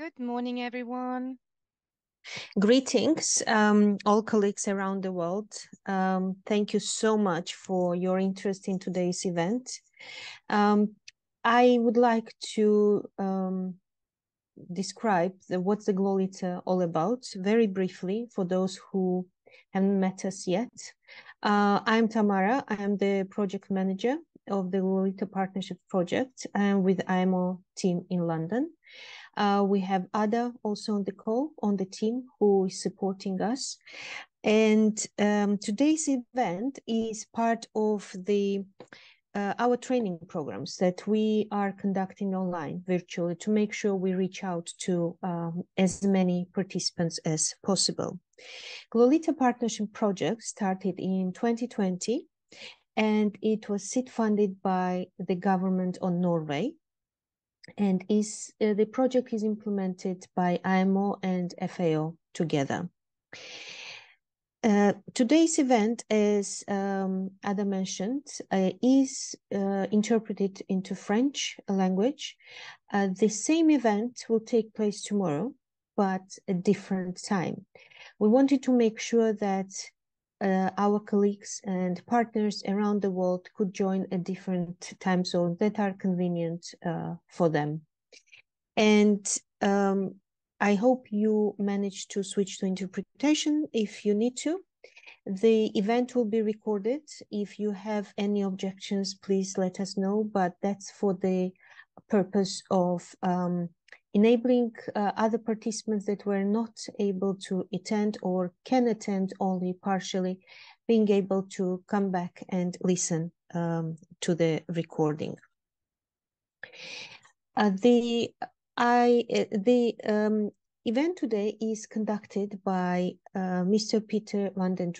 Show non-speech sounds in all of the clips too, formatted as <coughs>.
Good morning, everyone. Greetings, um, all colleagues around the world. Um, thank you so much for your interest in today's event. Um, I would like to um, describe what the, what's the GloLitter all about very briefly for those who haven't met us yet. Uh, I'm Tamara. I am the project manager of the GloLitter Partnership Project and with IMO team in London. Uh, we have Ada also on the call on the team who is supporting us. And um, today's event is part of the uh, our training programs that we are conducting online virtually to make sure we reach out to um, as many participants as possible. GloLitter Partnership Project started in 2020 and it was seed funded by the government of Norway and is uh, the project is implemented by IMO and FAO together. Uh, today's event, as um, Ada mentioned, uh, is uh, interpreted into French language. Uh, the same event will take place tomorrow, but a different time. We wanted to make sure that uh, our colleagues and partners around the world could join a different time zone that are convenient uh, for them. And um, I hope you manage to switch to interpretation if you need to. The event will be recorded. If you have any objections, please let us know, but that's for the purpose of um, enabling uh, other participants that were not able to attend or can attend only partially, being able to come back and listen um, to the recording. Uh, the I uh, the um, event today is conducted by uh, Mr. Peter van.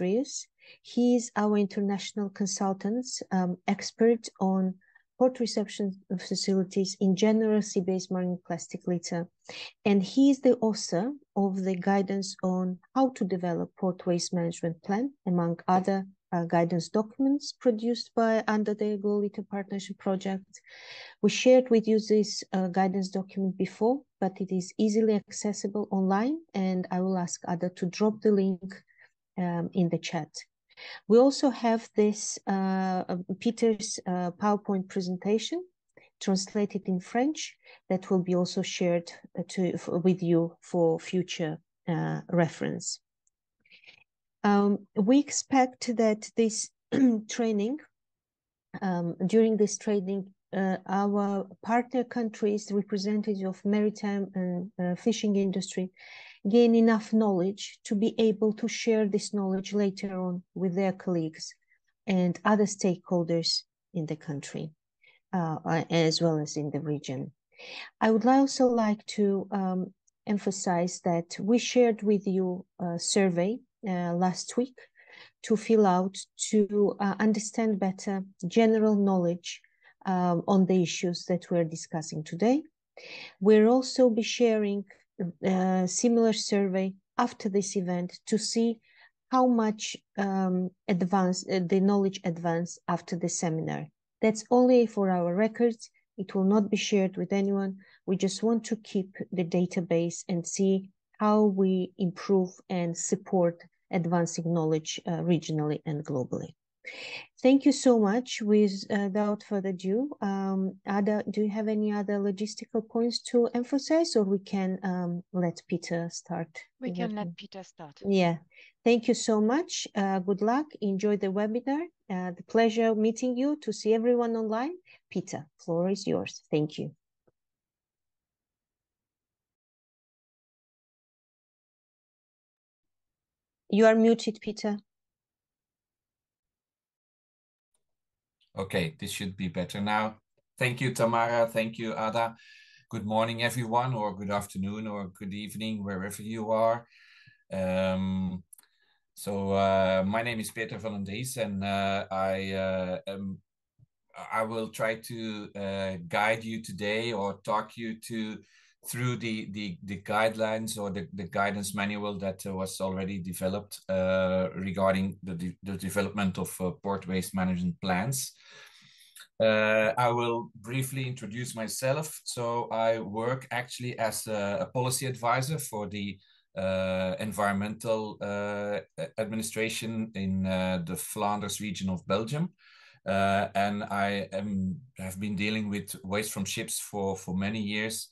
He is our international consultant, um, expert on port reception facilities in general sea-based marine plastic litter. And he is the author of the guidance on how to develop port waste management plan, among other uh, guidance documents produced by under the GloLitter Partnership Project. We shared with you this uh, guidance document before, but it is easily accessible online, and I will ask Ada to drop the link um, in the chat. We also have this uh, Peter's uh, PowerPoint presentation translated in French that will be also shared uh, to, with you for future reference. Um, we expect that this <clears throat> training, um, during this training, uh, our partner countries, representatives of maritime and uh, fishing industry, gain enough knowledge to be able to share this knowledge later on with their colleagues and other stakeholders in the country, uh, as well as in the region. I would also like to um, emphasize that we shared with you a survey uh, last week to fill out to uh, understand better general knowledge um, on the issues that we're discussing today. We'll also be sharing a similar survey after this event to see how much um, advance uh, the knowledge advance after the seminar. That's only for our records. It will not be shared with anyone. We just want to keep the database and see how we improve and support advancing knowledge uh, regionally and globally. Thank you so much. Without further ado, um, Ada, do you have any other logistical points to emphasize, or we can um, let Peter start? We can let Peter start. Yeah. Thank you so much. Uh, good luck. Enjoy the webinar. Uh, the pleasure meeting you. To see everyone online, Peter, floor is yours. Thank you. You are muted, Peter. Okay, this should be better now. Thank you, Tamara. Thank you, Ada. Good morning, everyone, or good afternoon, or good evening, wherever you are. Um, so uh, my name is Peter van den and uh, I uh, am, I will try to uh, guide you today or talk you to through the the, the guidelines or the, the guidance manual that uh, was already developed uh, regarding the, the development of uh, port waste management plans. Uh, I will briefly introduce myself. So I work actually as a, a policy advisor for the uh, environmental uh, administration in the Flanders region of Belgium. And I am, have been dealing with waste from ships for, for many years.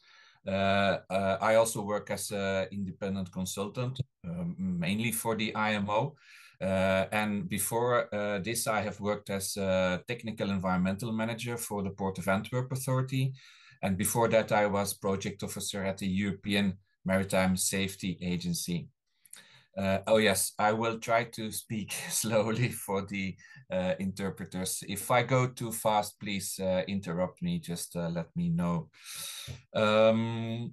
Uh, I also work as an independent consultant, um, mainly for the IMO. Uh, and before uh, this, I have worked as a technical environmental manager for the Port of Antwerp Authority. And before that, I was project officer at the European Maritime Safety Agency. Uh, oh yes, I will try to speak <laughs> slowly for the uh, interpreters. If I go too fast, please uh, interrupt me, just uh, let me know. Um,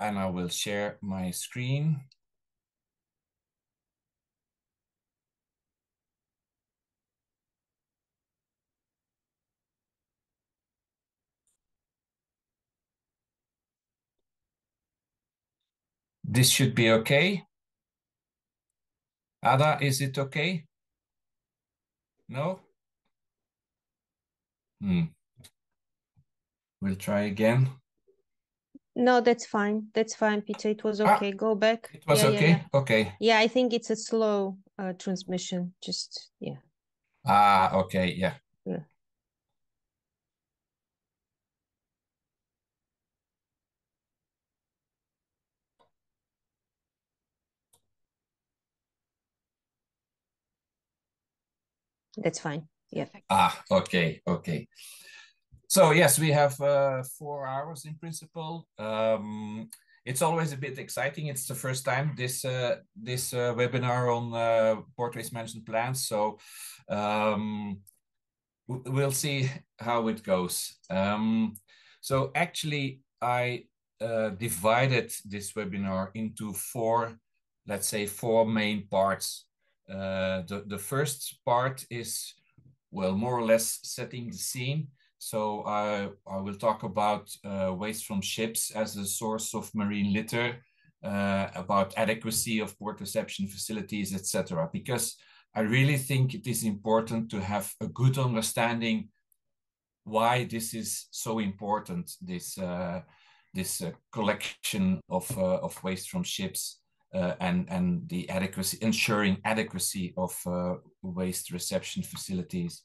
and I will share my screen. This should be okay. Ada, is it okay? No? Hmm. We'll try again. No, that's fine. That's fine, Peter. It was Ah, okay. Go back. It was Yeah, yeah, okay? yeah. Okay. Yeah, I think it's a slow uh, transmission. Just yeah. Ah, okay. Yeah. Yeah. That's fine. Yeah. Ah, okay. Okay. So yes, we have uh, four hours in principle. Um, it's always a bit exciting. It's the first time this uh, this uh, webinar on uh, port waste management plans. So um, we'll see how it goes. Um, so actually, I uh, divided this webinar into four, let's say, four main parts. Uh, the the first part is well, more or less setting the scene. So I, I will talk about uh, waste from ships as a source of marine litter, uh, about adequacy of port reception facilities, etc. Because I really think it is important to have a good understanding why this is so important. This uh, this uh, collection of of waste from ships uh, and and the adequacy, ensuring adequacy of uh, waste reception facilities.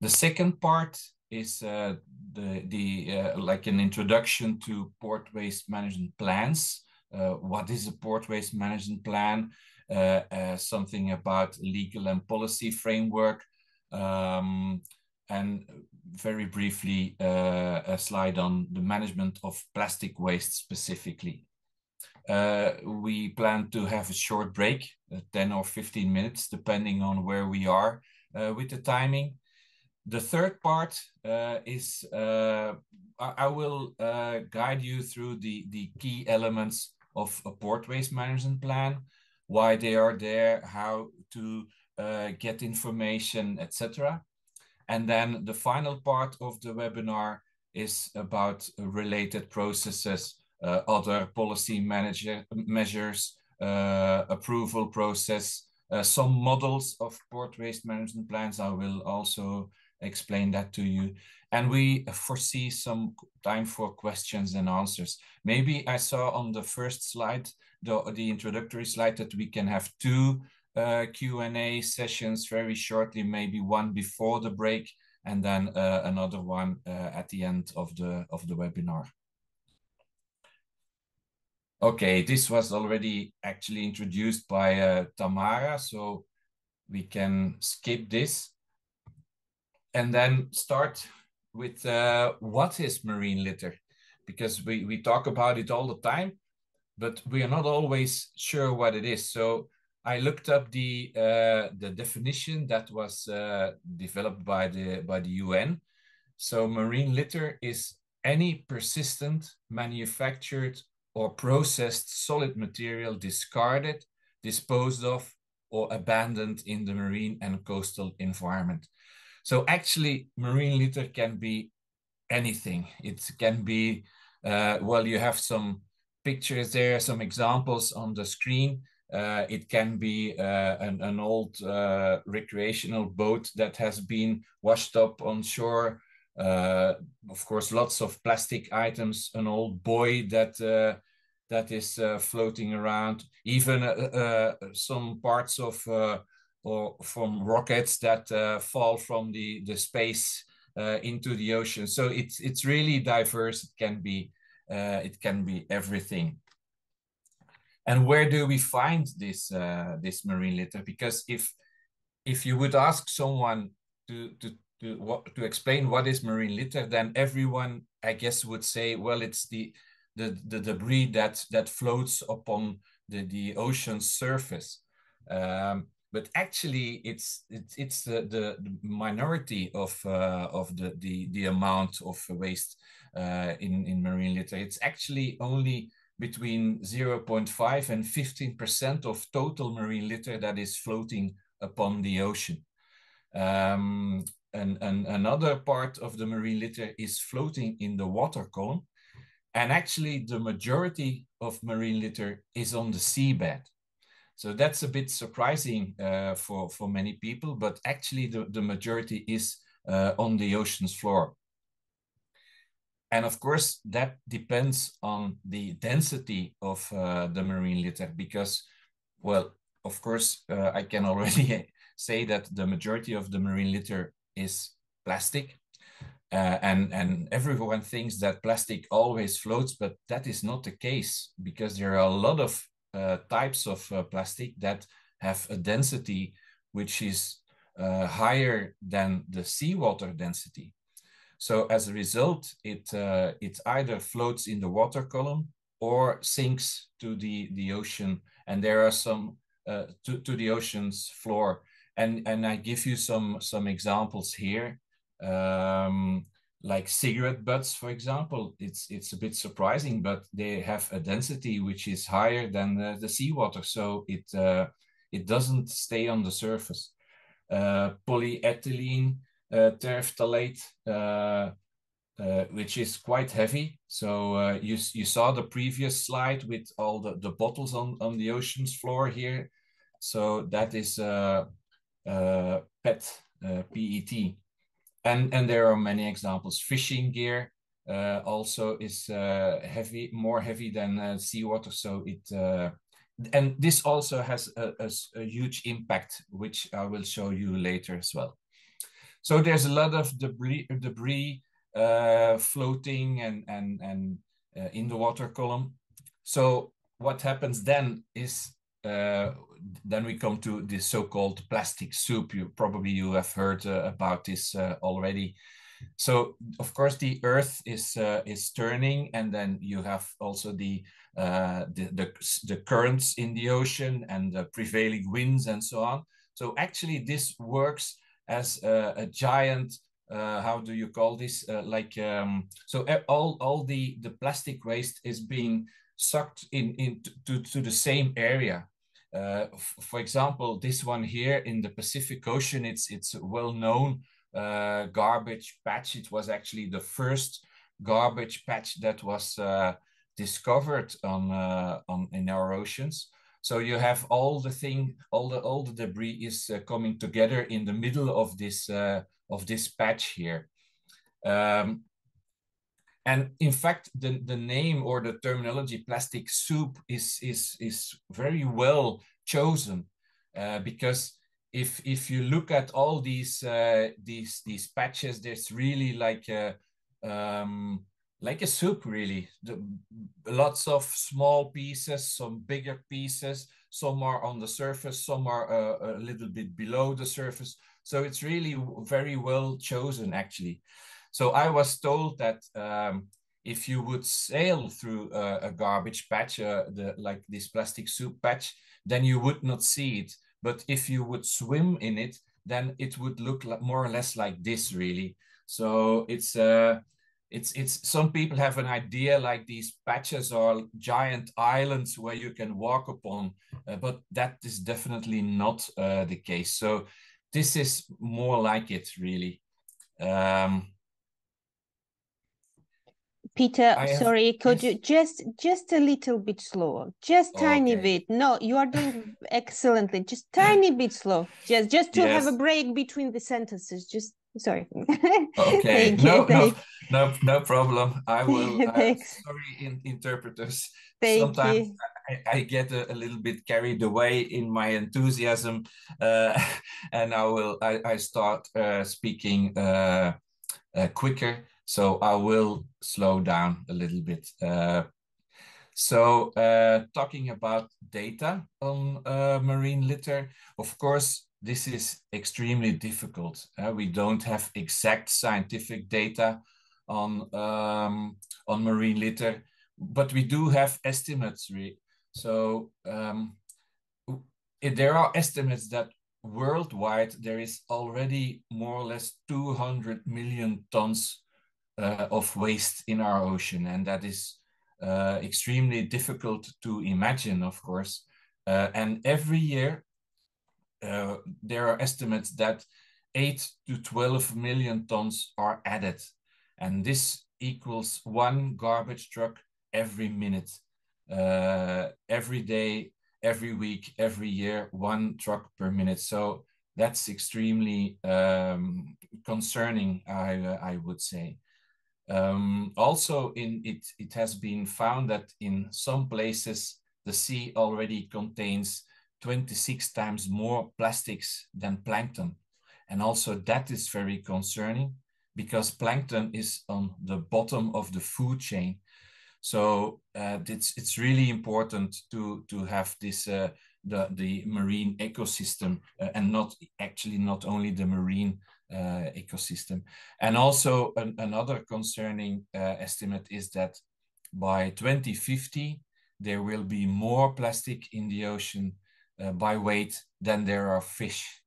The second part is uh, the the uh, like an introduction to port waste management plans. Uh, what is a port waste management plan? Uh, something about legal and policy framework, um, and very briefly a slide on the management of plastic waste specifically. Uh, we plan to have a short break, uh, 10 or 15 minutes, depending on where we are uh, with the timing. The third part uh, is I, I will guide you through the, the key elements of a port waste management plan, why they are there, how to get information, etc. And then the final part of the webinar is about related processes other policy manager, measures, uh, approval process, uh, some models of port waste management plans. I will also explain that to you. And we foresee some time for questions and answers. Maybe I saw on the first slide, the, the introductory slide, that we can have two uh, Q&A sessions very shortly, maybe one before the break and then uh, another one uh, at the end of the, of the webinar. Okay, this was already actually introduced by uh, Tamara, so we can skip this and then start with uh, what is marine litter? Because we, we talk about it all the time, but we are not always sure what it is. So I looked up the uh, the definition that was uh, developed by the by the UN. So marine litter is any persistent, manufactured, or processed solid material discarded, disposed of, or abandoned in the marine and coastal environment. So actually, marine litter can be anything. It can be, uh, well, you have some pictures there, some examples on the screen. Uh, it can be uh, an, an, old uh, recreational boat that has been washed up on shore. Uh, of course, lots of plastic items, an old buoy that uh, that is uh, floating around, even some parts of or from rockets that fall from the the space into the ocean. So it's it's really diverse. It can be it can be everything. And where do we find this uh, this marine litter? Because if if you would ask someone to to to what to explain what is marine litter, then everyone I guess would say, well, it's the the the debris that that floats upon the the ocean's surface. Um, but actually, it's it's it's the, the minority of uh, of the, the the amount of waste uh, in in marine litter. It's actually only between 0.5 and 15% of total marine litter that is floating upon the ocean. Um, and, another part of the marine litter is floating in the water column. And actually, the majority of marine litter is on the seabed. So that's a bit surprising uh, for, for many people, but actually, the, the majority is uh, on the ocean's floor. And of course, that depends on the density of uh, the marine litter because, well, of course, uh, I can already <laughs> say that the majority of the marine litter is plastic. Uh, and, and everyone thinks that plastic always floats, but that is not the case because there are a lot of uh, types of uh, plastic that have a density which is uh, higher than the seawater density. So as a result, it uh, it either floats in the water column or sinks to the the ocean, and there are some uh, to to the ocean's floor. And and I give you some some examples here, um, like cigarette butts, for example. It's it's a bit surprising, but they have a density which is higher than uh, the seawater, so it uh, it doesn't stay on the surface. Uh, polyethylene uh, terephthalate, uh, uh, which is quite heavy. So you, you saw the previous slide with all the, the bottles on, on the ocean's floor here. So that is PET, PET. And, and there are many examples. Fishing gear, uh, also is uh, heavy, more heavy than uh, seawater. So it, and this also has a, a, a, huge impact, which I will show you later as well. So there's a lot of debris, debris uh, floating and and and uh, in the water column. So what happens then is uh, then we come to the so-called plastic soup. You probably you have heard uh, about this uh, already. So of course the Earth is uh, is turning, and then you have also the the, the the currents in the ocean and the prevailing winds and so on. So actually this works as a, a giant uh, how do you call this uh, like um, so all all the the plastic waste is being sucked in into to, to the same area. Uh, for example this one here in the pacific ocean it's it's well known uh, garbage patch. It was actually the first garbage patch that was uh, discovered on uh, on in our oceans. So you have all the thing, all the all the debris is uh, coming together in the middle of this uh, of this patch here. Um, and in fact, the, the name or the terminology plastic soup is is is very well chosen uh, because if if you look at all these uh, these these patches, there's really like a um, like a soup really. The, lots of small pieces some bigger pieces. Some are on the surface some are uh, a little bit below the surface. So it's really very well chosen actually so i was told that um, if you would sail through a, a garbage patch uh, the, like this plastic soup patch then you would not see it. But if you would swim in it then it would look like more or less like this really. So it's uh, it's it's some people have an idea like these patches are giant islands where you can walk upon uh, but that is definitely not uh, the case. So this is more like it really. Um, Peter, have, sorry, could yes. you just just a little bit slower, just tiny okay. bit? No, you are doing <laughs> excellently. Just tiny bit slow. Just just to yes. have a break between the sentences. Just sorry. <laughs> okay. no, no, no, no problem. I <laughs> will. Uh, sorry, in, interpreters. Thank Sometimes you. I, I get a, a, little bit carried away in my enthusiasm, uh, and I will. I, I start uh, speaking uh, uh, quicker so I will slow down a little bit. Uh, so uh, talking about data on uh, marine litter, of course, this is extremely difficult. Uh, we don't have exact scientific data on, um, on marine litter, but we do have estimates. So um, there are estimates that worldwide there is already more or less 200 million tons uh, of waste in our ocean. And that is uh, extremely difficult to imagine, of course. Uh, and every year, uh, there are estimates that 8 to 12 million tons are added. And this equals one garbage truck every minute, uh, every day, every week, every year, one truck per minute. So that's extremely um, concerning, I, I would say. Um, also, in it, it has been found that in some places the sea already contains 26 times more plastics than plankton. And also that is very concerning because plankton is on the bottom of the food chain. So uh, it's, it's really important to, to have this uh, the, the marine ecosystem uh, and not actually not only the marine uh, ecosystem. And also an, another concerning uh, estimate is that by 2050, there will be more plastic in the ocean uh, by weight than there are fish.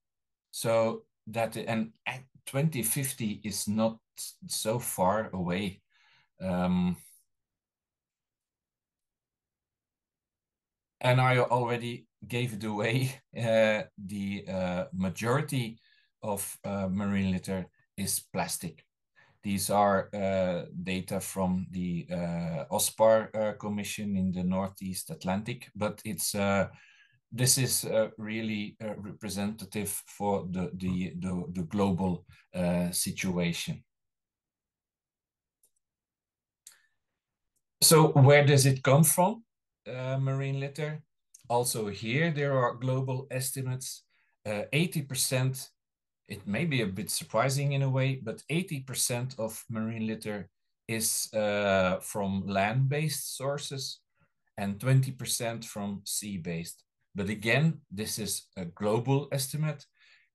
So that, and 2050 is not so far away. Um, and I already gave it away. <laughs> Uh, the uh, majority of uh, marine litter is plastic. These are uh, data from the uh, OSPAR uh, Commission in the Northeast Atlantic, but it's uh, this is uh, really representative for the the the, the global situation. So where does it come from, marine litter? Also here there are global estimates. 80% it may be a bit surprising in a way, but 80% of marine litter is uh, from land-based sources and 20% from sea-based. But again, this is a global estimate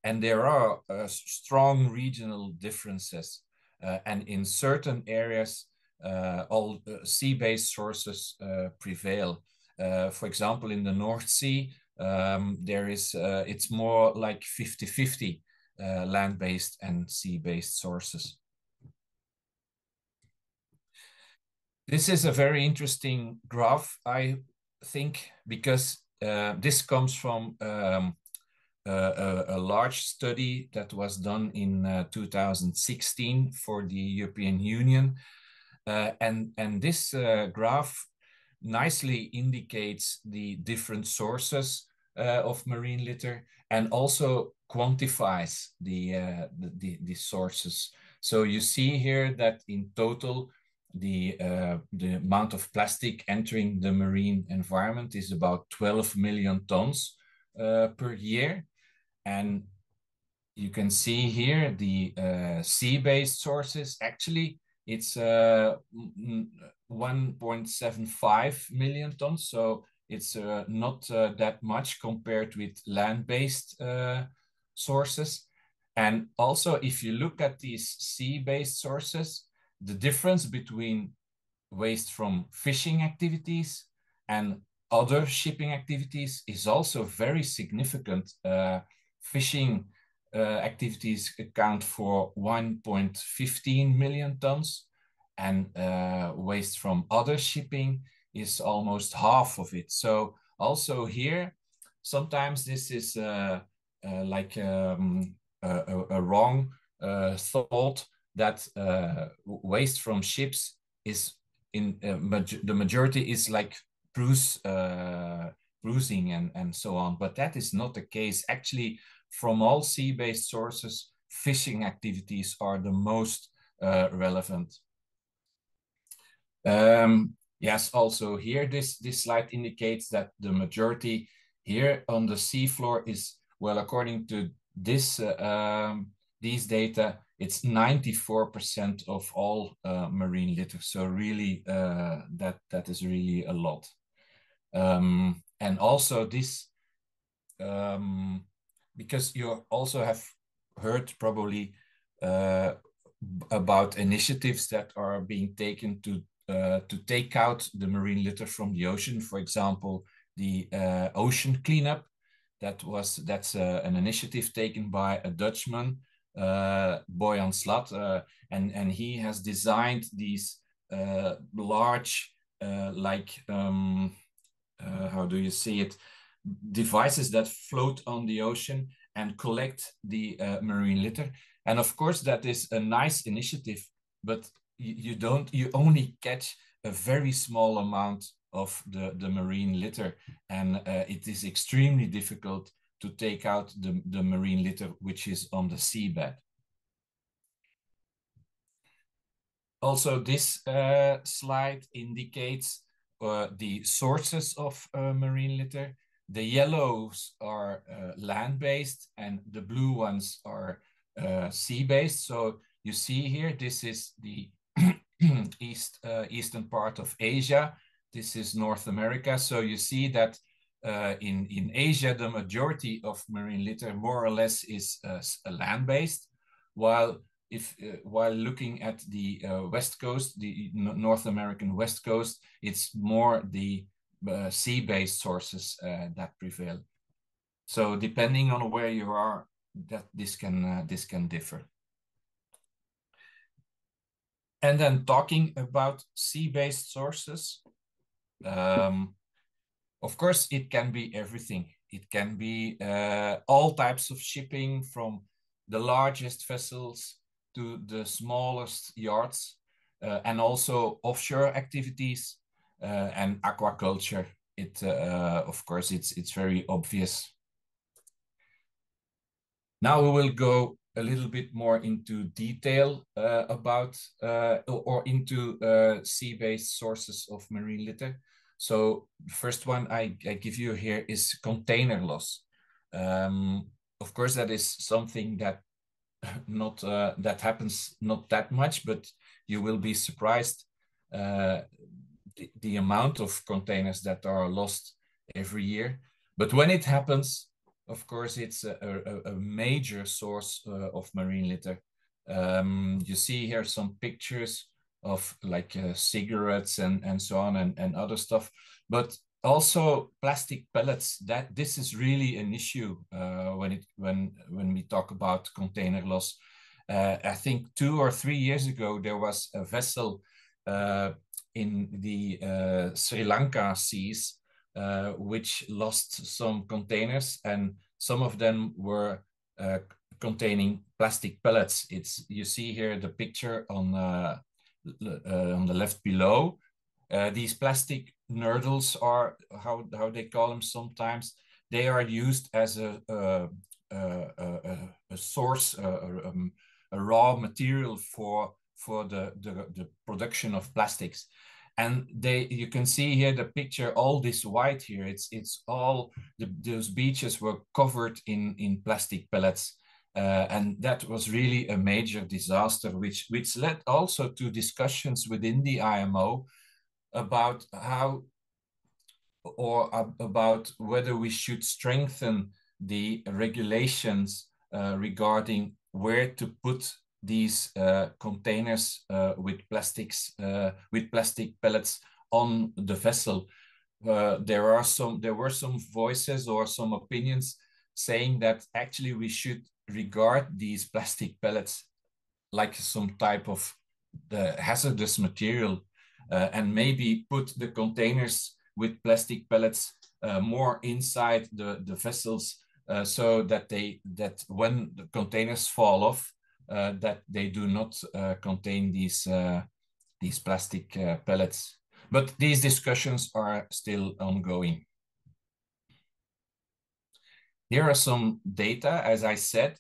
and there are uh, strong regional differences. Uh, and in certain areas, uh, all uh, sea-based sources uh, prevail. for example, in the North Sea, um, there is, it's more like 50-50 uh, land-based and sea-based sources. This is a very interesting graph, I think, because uh, this comes from um, a, a, large study that was done in uh, 2016 for the European Union. Uh, and, and this uh, graph nicely indicates the different sources uh, of marine litter and also quantifies the, uh, the, the, the, sources. So you see here that in total, the, uh, the amount of plastic entering the marine environment is about 12 million tons uh, per year. And you can see here the uh, sea-based sources. Actually, it's uh, 1.75 million tons. So it's uh, not that much compared with land-based sources. And also, if you look at these sea-based sources, the difference between waste from fishing activities and other shipping activities is also very significant. Uh, fishing uh, activities account for 1.15 million tons, and uh, waste from other shipping is almost half of it. So also here, sometimes this is uh, like um, a, a, wrong uh, thought that uh, waste from ships is in uh, the majority is like bruise, uh, bruising and, and so on, but that is not the case. Actually, from all sea-based sources, fishing activities are the most uh, relevant. Um, yes, also here, this, this slide indicates that the majority here on the seafloor is, well, according to this uh, um, these data, it's 94% of all uh, marine litter. So really, uh, that that is really a lot. Um, and also this, um, because you also have heard probably about initiatives that are being taken to uh, to take out the marine litter from the ocean. For example, the uh, ocean cleanup. That was that's uh, an initiative taken by a Dutchman uh, Boyan Slat, uh, and and he has designed these uh, large, like um, how do you see it, devices that float on the ocean and collect the marine litter. And of course, that is a nice initiative, but you, you don't you only catch a very small amount of the, the marine litter and uh, it is extremely difficult to take out the, the marine litter which is on the seabed. Also, this uh, slide indicates uh, the sources of uh, marine litter. The yellows are uh, land-based and the blue ones are uh, sea-based. So you see here, this is the <clears throat> east eastern part of Asia. This is North America. So you see that uh, in, in Asia, the majority of marine litter more or less is uh, land-based, while if uh, while looking at the uh, west coast, the North American west coast, it's more the uh, sea-based sources uh, that prevail. So depending on where you are, that this can this can differ. And then talking about sea-based sources, um, of course, it can be everything. It can be uh, all types of shipping from the largest vessels to the smallest yards uh, and also offshore activities uh, and aquaculture. It, uh, of course, it's, it's very obvious. Now we will go a little bit more into detail uh, about uh, or into uh, sea-based sources of marine litter. So the first one I, I give you here is container loss. Um, of course, that is something that <laughs> not uh, that happens not that much, but you will be surprised uh, the, the amount of containers that are lost every year. But when it happens, of course, it's a, a, a major source uh, of marine litter. Um, you see here some pictures of like uh, cigarettes and, and so on and, and other stuff. But also plastic pellets, that this is really an issue uh, when, it, when, when we talk about container loss. Uh, I think two or three years ago, there was a vessel uh, in the uh, Sri Lanka seas uh, which lost some containers and some of them were containing plastic pellets. It's you see here the picture on uh, uh, on the left below. Uh, these plastic nurdles are how, how they call them sometimes. They are used as a, a, a, a source, a, um, a raw material for, for the, the, the production of plastics and they you can see here the picture all this white here it's it's all the, those beaches were covered in in plastic pellets. Uh, and that was really a major disaster, which, which led also to discussions within the IMO about how or about whether we should strengthen the regulations uh, regarding where to put these uh, containers uh, with plastics uh, with plastic pellets on the vessel. there are some there were some voices or some opinions saying that actually we should regard these plastic pellets like some type of the hazardous material uh, and maybe put the containers with plastic pellets uh, more inside the, the vessels uh, so that they that when the containers fall off that they do not uh, contain these uh, these plastic pellets. But these discussions are still ongoing. Here are some data. As I said,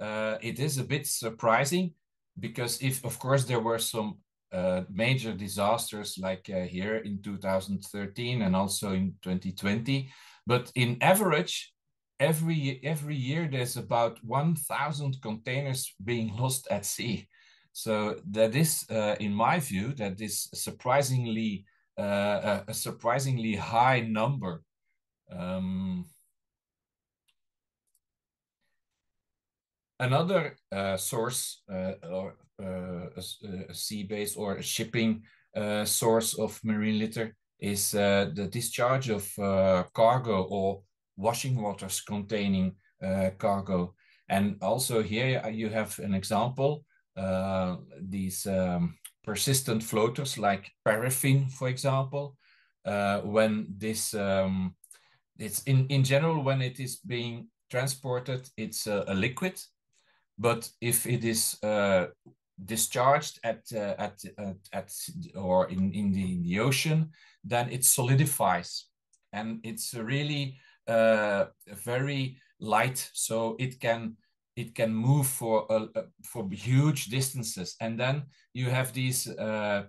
uh, it is a bit surprising because if, of course, there were some uh, major disasters like uh, here in 2013 and also in 2020, but in average, every every year there's about 1,000 containers being lost at sea. So that is, uh, in my view, that is surprisingly uh, a, surprisingly high number. Um, another uh, source uh, or uh, sea-based or a shipping uh, source of marine litter is uh, the discharge of cargo or washing waters containing cargo. And also here you have an example, these um, persistent floaters like paraffin, for example, when this um, it's in, in general, when it is being transported, it's a, a liquid but if it is uh, discharged at, uh, at, at, at, or in, in, the, in the ocean, then it solidifies. And it's really uh, very light, so it can it can move for uh, for huge distances. And then you have these uh,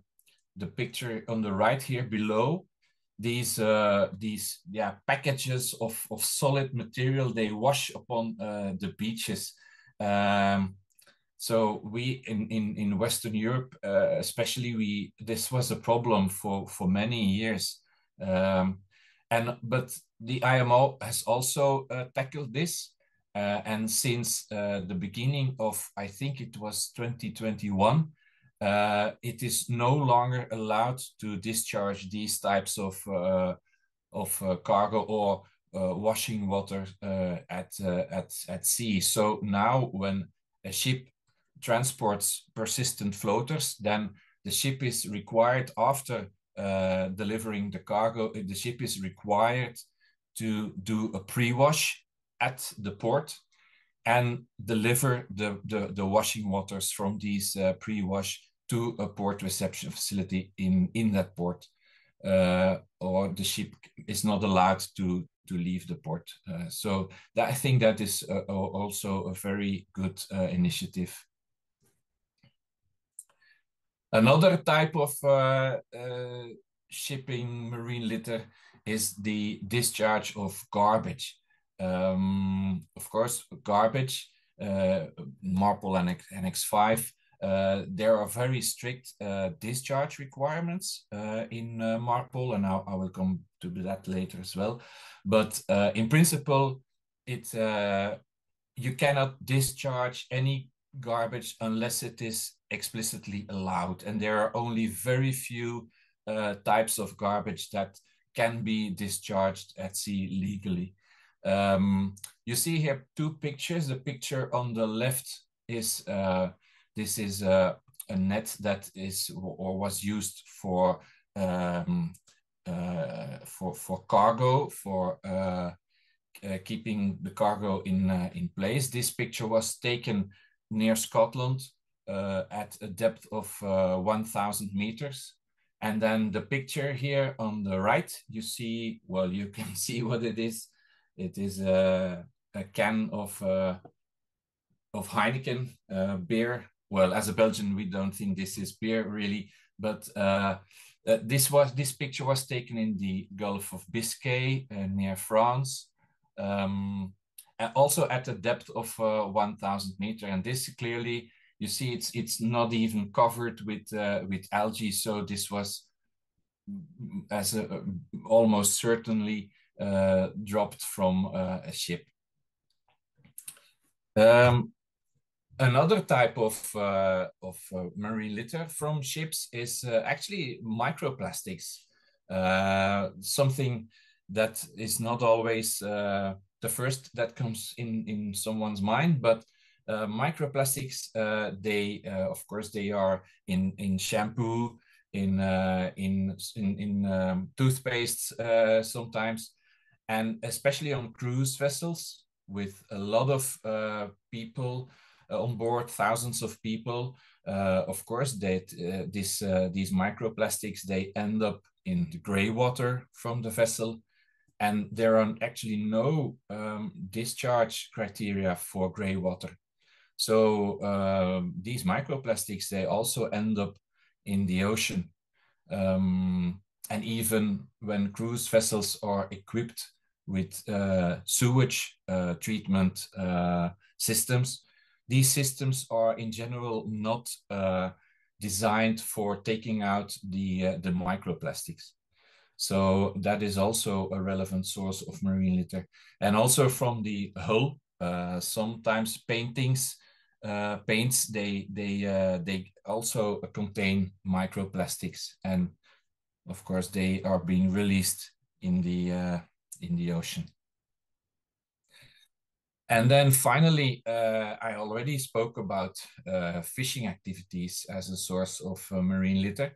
the picture on the right here below these uh, these yeah packages of, of solid material they wash upon uh, the beaches um, so we in, in, in Western Europe, uh, especially, we this was a problem for, for many years. Um, and but the IMO has also uh, tackled this. Uh, and since uh, the beginning of, I think it was 2021, uh, it is no longer allowed to discharge these types of of cargo or washing water at, at, at sea. So now when a ship transports persistent floaters, then the ship is required after uh, delivering the cargo, the ship is required to do a pre-wash at the port and deliver the, the, the washing waters from these uh, pre-wash to a port reception facility in, in that port. Uh, or the ship is not allowed to to leave the port. Uh, so that, I think that is uh, also a very good uh, initiative. Another type of uh, shipping marine litter is the discharge of garbage. Um, of course, garbage, uh, MARPOL Annex 5 uh, there are very strict uh, discharge requirements uh, in uh, MARPOL, and I, I, will come to that later as well. But uh, in principle, it you cannot discharge any garbage unless it is explicitly allowed, and there are only very few types of garbage that can be discharged at sea legally. Um, you see here two pictures. The picture on the left is this is a, a net that is or was used for um, uh, for for cargo for uh, uh, keeping the cargo in uh, in place. This picture was taken near Scotland uh, at a depth of uh, 1,000 meters. And then the picture here on the right, you see, well, you can <laughs> see what it is. It is a, a can of of Heineken beer well, as a Belgian, we don't think this is beer really, but uh, uh, this was this picture was taken in the Gulf of Biscay uh, near France, um, also at a depth of uh, 1,000 meter. And this clearly, you see, it's it's not even covered with uh, with algae. So this was mm, as a, almost certainly uh, dropped from a ship. Um, Another type of, uh, of uh, marine litter from ships is uh, actually microplastics, uh, something that is not always uh, the first that comes in, in someone's mind, but uh, microplastics, they, of course, they are in, in shampoo, in, in, in, in um, toothpastes sometimes, and especially on cruise vessels with a lot of people uh, on board, thousands of people. uh, of course, that uh, this uh, these microplastics they end up in the gray water from the vessel, and there are actually no um, discharge criteria for gray water. So um, these microplastics they also end up in the ocean, um, and even when cruise vessels are equipped with uh, sewage uh, treatment uh, systems, these systems are in general not uh, designed for taking out the, uh, the microplastics. So that is also a relevant source of marine litter. And also from the hull, uh, sometimes paintings, uh, paints, they, they, uh, they also contain microplastics. And of course, they are being released in the, uh, in the ocean. And then finally, uh, I already spoke about uh, fishing activities as a source of uh, marine litter.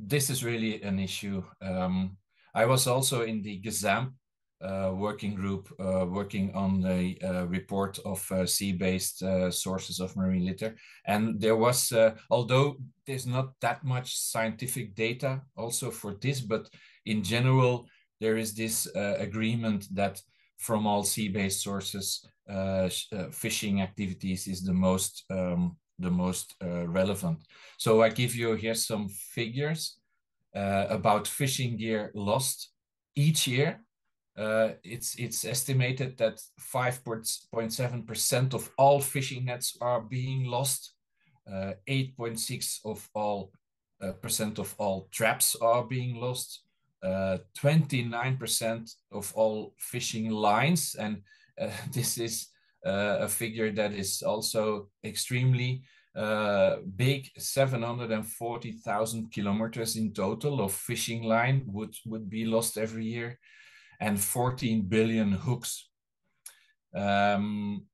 This is really an issue. Um, I was also in the GESAMP uh, working group uh, working on the report of sea-based sources of marine litter. And there was, although there's not that much scientific data also for this, but in general, there is this agreement that from all sea-based sources, uh, uh, fishing activities is the most um, the most uh, relevant. So I give you here some figures uh, about fishing gear lost each year. Uh, it's it's estimated that 5.7 percent of all fishing nets are being lost. 8.6 of all percent of all traps are being lost. 29% uh, of all fishing lines. And uh, <laughs> this is uh, a figure that is also extremely uh, big 740,000 kilometers in total of fishing line would, would be lost every year and 14 billion hooks. Um,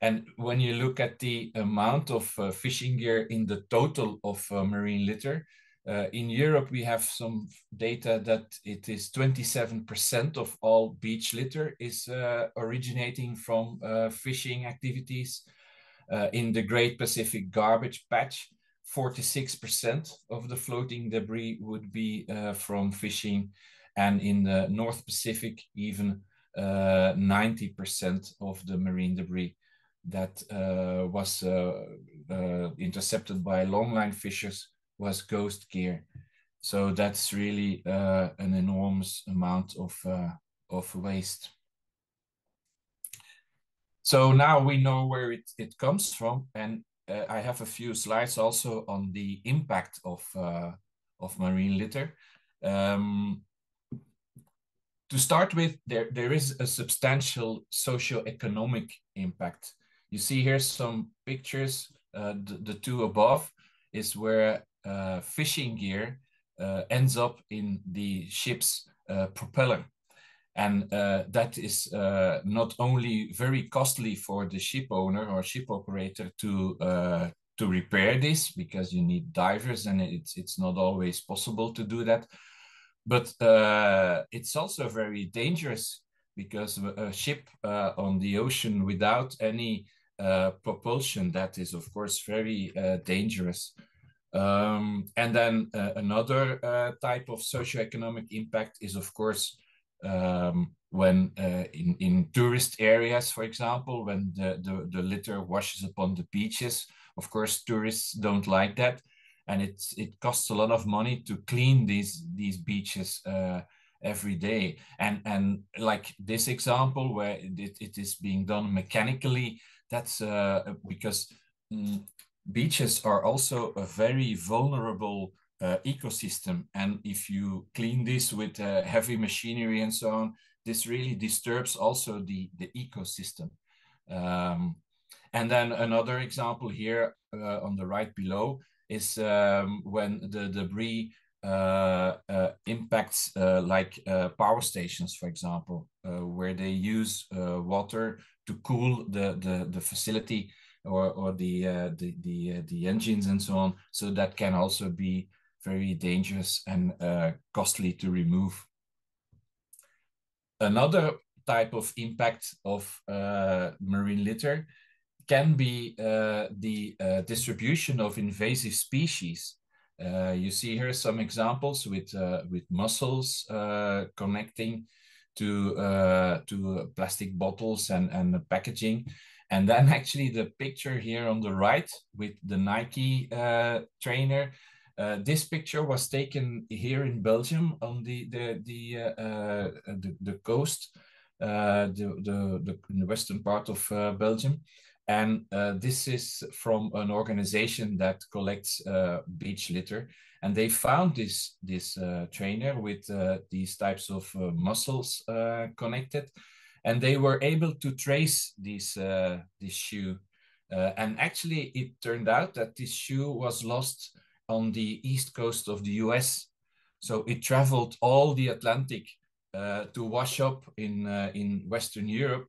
and when you look at the amount of uh, fishing gear in the total of uh, marine litter, uh, in Europe, we have some data that it is 27% of all beach litter is uh, originating from uh, fishing activities. Uh, in the Great Pacific Garbage Patch, 46% of the floating debris would be uh, from fishing. And in the North Pacific, even 90% uh, of the marine debris that was intercepted by longline fishers was ghost gear. So that's really uh, an enormous amount of, uh, of waste. So now we know where it, it comes from. And uh, I have a few slides also on the impact of, uh, of marine litter. Um, to start with, there, there is a substantial socio-economic impact. You see here some pictures, uh, the, the two above is where uh, fishing gear uh, ends up in the ship's uh, propeller. And uh, that is uh, not only very costly for the ship owner or ship operator to to repair this because you need divers and it's it's not always possible to do that, but it's also very dangerous because a ship on the ocean without any propulsion that is of course very dangerous. Um, and then uh, another uh, type of socioeconomic impact is, of course, um, when uh, in, in tourist areas, for example, when the, the, the, litter washes upon the beaches, of course, tourists don't like that. And it's, it costs a lot of money to clean these, these beaches uh, every day. And, and like this example where it, it is being done mechanically, that's uh, because mm, beaches are also a very vulnerable uh, ecosystem. And if you clean this with uh, heavy machinery and so on, this really disturbs also the, the ecosystem. Um, and then another example here uh, on the right below is um, when the debris uh, uh, impacts uh, like power stations, for example, where they use water to cool the, the, the facility or or the uh, the the uh, the engines and so on. So that can also be very dangerous and uh, costly to remove. Another type of impact of uh, marine litter can be uh, the uh, distribution of invasive species. Uh, you see here some examples with uh, with mussels uh, connecting to uh, to plastic bottles and and packaging, and then actually the picture here on the right with the Nike trainer. this picture was taken here in Belgium on the the the the, the, coast, the, the the western part of Belgium, and uh, this is from an organization that collects uh, beach litter. And they found this, this uh, trainer with uh, these types of uh, mussels uh, connected. And they were able to trace this, this shoe. and actually, it turned out that this shoe was lost on the east coast of the US. So it traveled all the Atlantic to wash up in, in Western Europe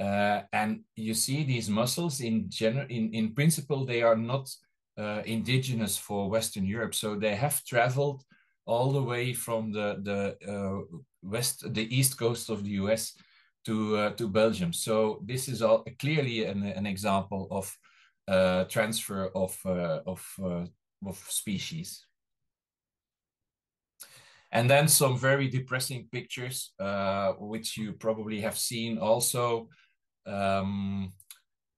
uh, and you see these mussels in general, in, in principle, they are not uh, indigenous for Western Europe. So they have traveled all the way from the, the uh, west, the east coast of the US to, uh, to Belgium. So this is all clearly an, an example of uh, transfer of, uh, of, of species. And then some very depressing pictures, which you probably have seen also um,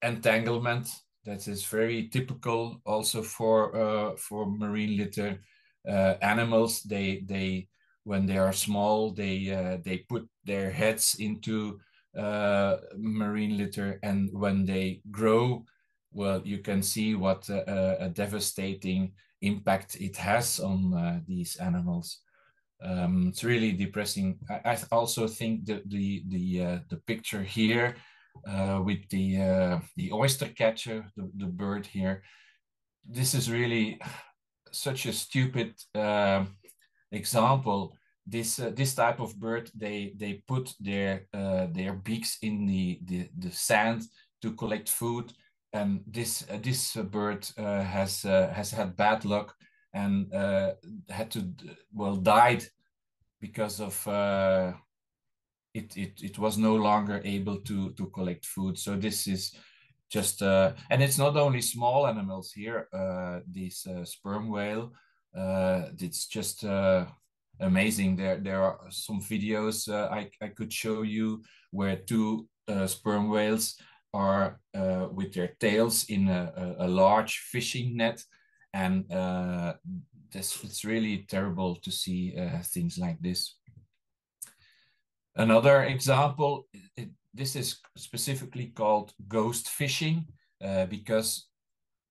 entanglement that is very typical also for uh, for marine litter uh, animals. They they when they are small they uh, they put their heads into uh, marine litter, and when they grow, well, you can see what a, a devastating impact it has on uh, these animals. Um, it's really depressing. I, I also think that the the uh, the picture here uh, with the uh, the oyster catcher, the, the bird here. This is really such a stupid uh, example. This uh, this type of bird, they they put their uh, their beaks in the, the the sand to collect food, and this uh, this bird has has had bad luck and had to well died because of it, it, it was no longer able to, to collect food. So this is just, uh, and it's not only small animals here, uh, this uh, sperm whale, uh, it's just uh, amazing. There, there are some videos uh, I, I could show you where two sperm whales are with their tails in a, a, large fishing net. And this, it's really terrible to see things like this. Another example, it, this is specifically called ghost fishing uh, because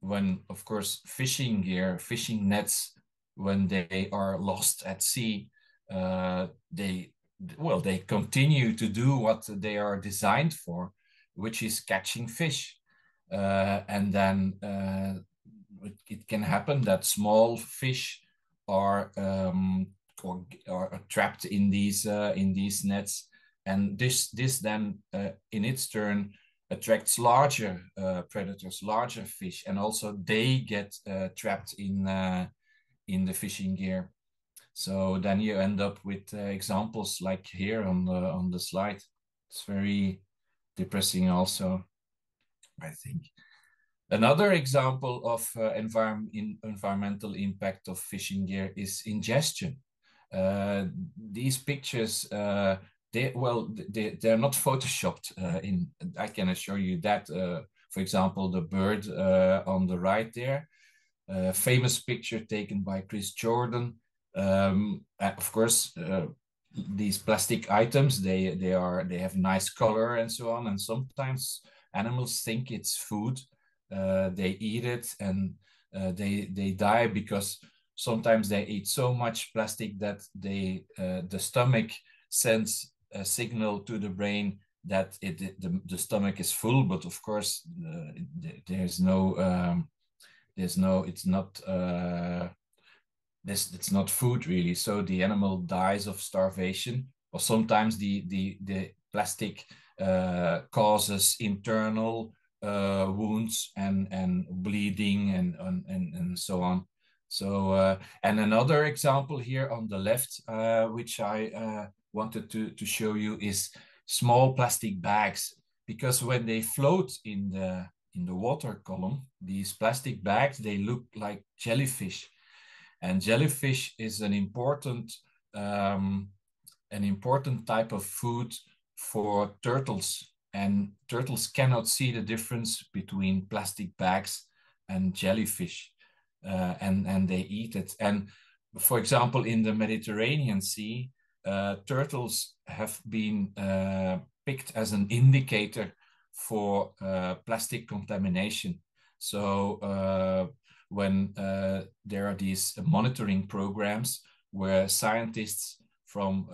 when, of course, fishing gear, fishing nets, when they are lost at sea, uh, they, well, they continue to do what they are designed for, which is catching fish. Uh, and then uh, it, it, can happen that small fish are um, or, or trapped in these uh, in these nets. And this this then uh, in its turn attracts larger uh, predators larger fish and also they get uh, trapped in uh, in the fishing gear. So then you end up with uh, examples like here on the on the slide. It's very depressing also i think. Another example of uh, environment environmental impact of fishing gear is ingestion. Uh, these pictures, uh, they well, they they're not photoshopped. Uh, in I can assure you that. Uh, for example, the bird uh, on the right there, famous picture taken by Chris Jordan. Um, of course, these plastic items they they are they have nice color and so on, and sometimes animals think it's food. they eat it and they they die because sometimes they eat so much plastic that they uh, the stomach sends a signal to the brain that it, the, the stomach is full but of course uh, there's no um, there's no it's not uh, this it's not food really. So the animal dies of starvation or sometimes the the the plastic uh, causes internal uh, wounds and and bleeding and and and, and so on so, uh, and another example here on the left, uh, which I uh, wanted to, to show you is small plastic bags, because when they float in the, in the water column, these plastic bags, they look like jellyfish. And jellyfish is an important, um, an important type of food for turtles. And turtles cannot see the difference between plastic bags and jellyfish. Uh, and, and they eat it. And for example, in the Mediterranean Sea, uh, turtles have been uh, picked as an indicator for uh, plastic contamination. So uh, when uh, there are these monitoring programs where scientists from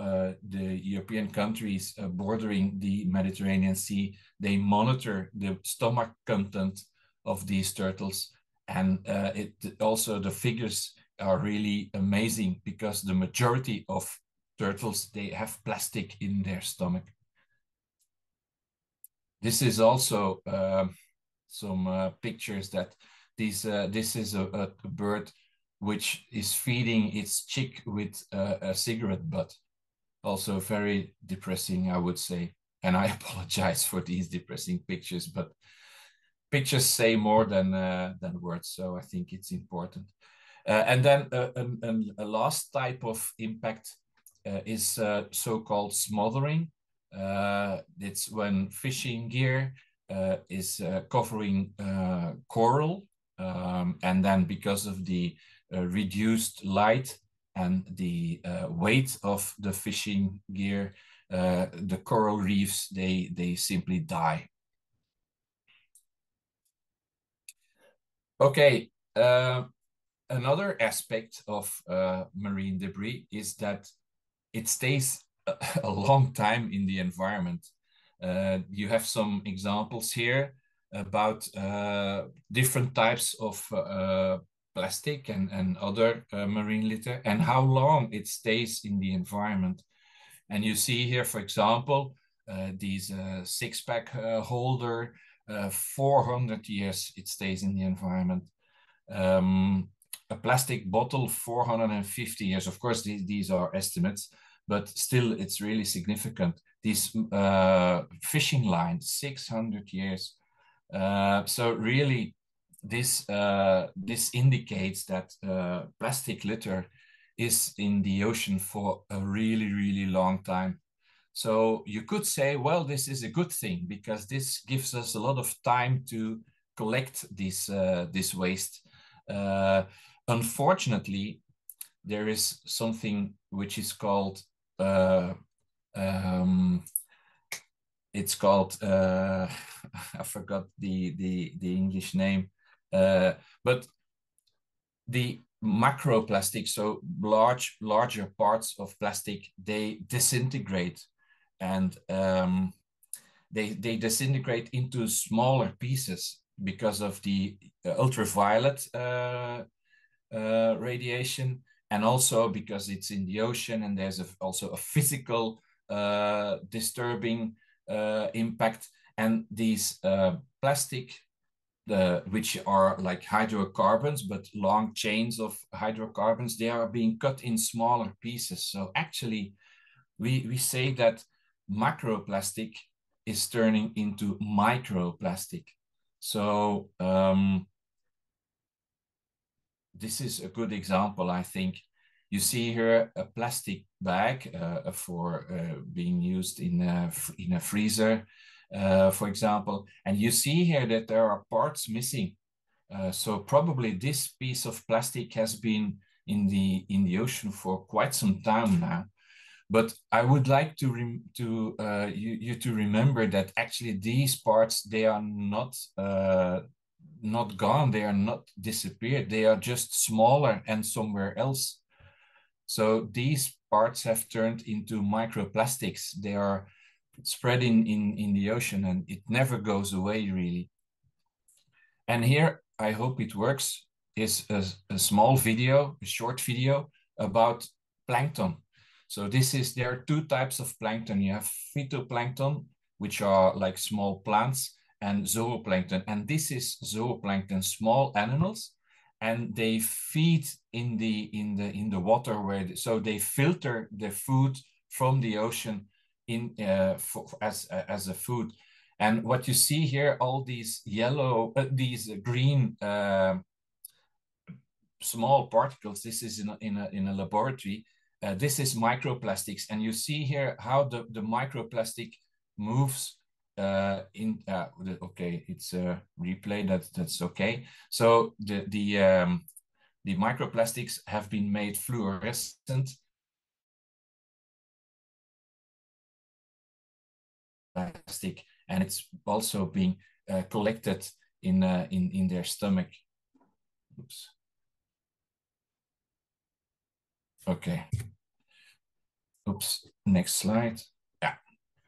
the European countries bordering the Mediterranean Sea, they monitor the stomach content of these turtles. And uh, it also the figures are really amazing because the majority of turtles, they have plastic in their stomach. This is also uh, some uh, pictures that these, uh, this is a, a, bird which is feeding its chick with a cigarette butt. Also very depressing, I would say. And I <laughs> apologize for these depressing pictures, but pictures say more than uh, than words. So I think it's important. Uh, and then uh, a, last type of impact uh, is uh, so-called smothering. Uh, it's when fishing gear is covering coral, um, and then because of the reduced light and the weight of the fishing gear, the coral reefs they they simply die. Okay, uh, another aspect of uh, marine debris is that it stays <laughs> a, long time in the environment. Uh, you have some examples here about uh, different types of uh, plastic and, and other uh, marine litter and how long it stays in the environment. And you see here, for example, these uh, six-pack holder, 400 years it stays in the environment. Um, a plastic bottle 450 years. Of course these, these are estimates but still it's really significant. This uh, fishing line, 600 years. Uh, so really this uh, this indicates that uh, plastic litter is in the ocean for a really really long time so you could say well this is a good thing because this gives us a lot of time to collect this uh, this waste. Uh, unfortunately, there is something which is called uh, um, it's called uh, <laughs> I forgot the the the English name, uh, but the macroplastic, so large larger parts of plastic, they disintegrate and um, they they disintegrate into smaller pieces because of the ultraviolet uh, uh, radiation and also because it's in the ocean and there's a, also a physical uh, disturbing uh, impact. And these uh, plastic which are like hydrocarbons but long chains of hydrocarbons they are being cut in smaller pieces. So actually we we say that macroplastic is turning into microplastic so um, this is a good example, I think. You see here a plastic bag uh, for uh, being used in a, in a freezer, uh, for example. And you see here that there are parts missing. Uh, so probably this piece of plastic has been in the in the ocean for quite some time now. But I would like to to uh, you, you to remember that actually these parts they are not uh, not gone. They are not disappeared. They are just smaller and somewhere else. So these parts have turned into microplastics. They are spreading in in the ocean and it never goes away really. And here i hope it works is a, a small video a short video about plankton so this is there are two types of plankton you have phytoplankton which are like small plants and zooplankton. And this is zooplankton, small animals, and they feed in the in the in the water where so they filter the food from the ocean in uh, for, as as a food. And what you see here, all these yellow, uh, these green uh, small particles, this is in a, in a, in a laboratory, uh, this is microplastics. And you see here how the, the microplastic moves uh, in, uh, okay, it's a replay, that, that's okay. So the, the, um, the microplastics have been made fluorescent plastic and it's also being uh, collected in, uh, in, in their stomach. Oops. Okay. Oops, next slide. Yeah.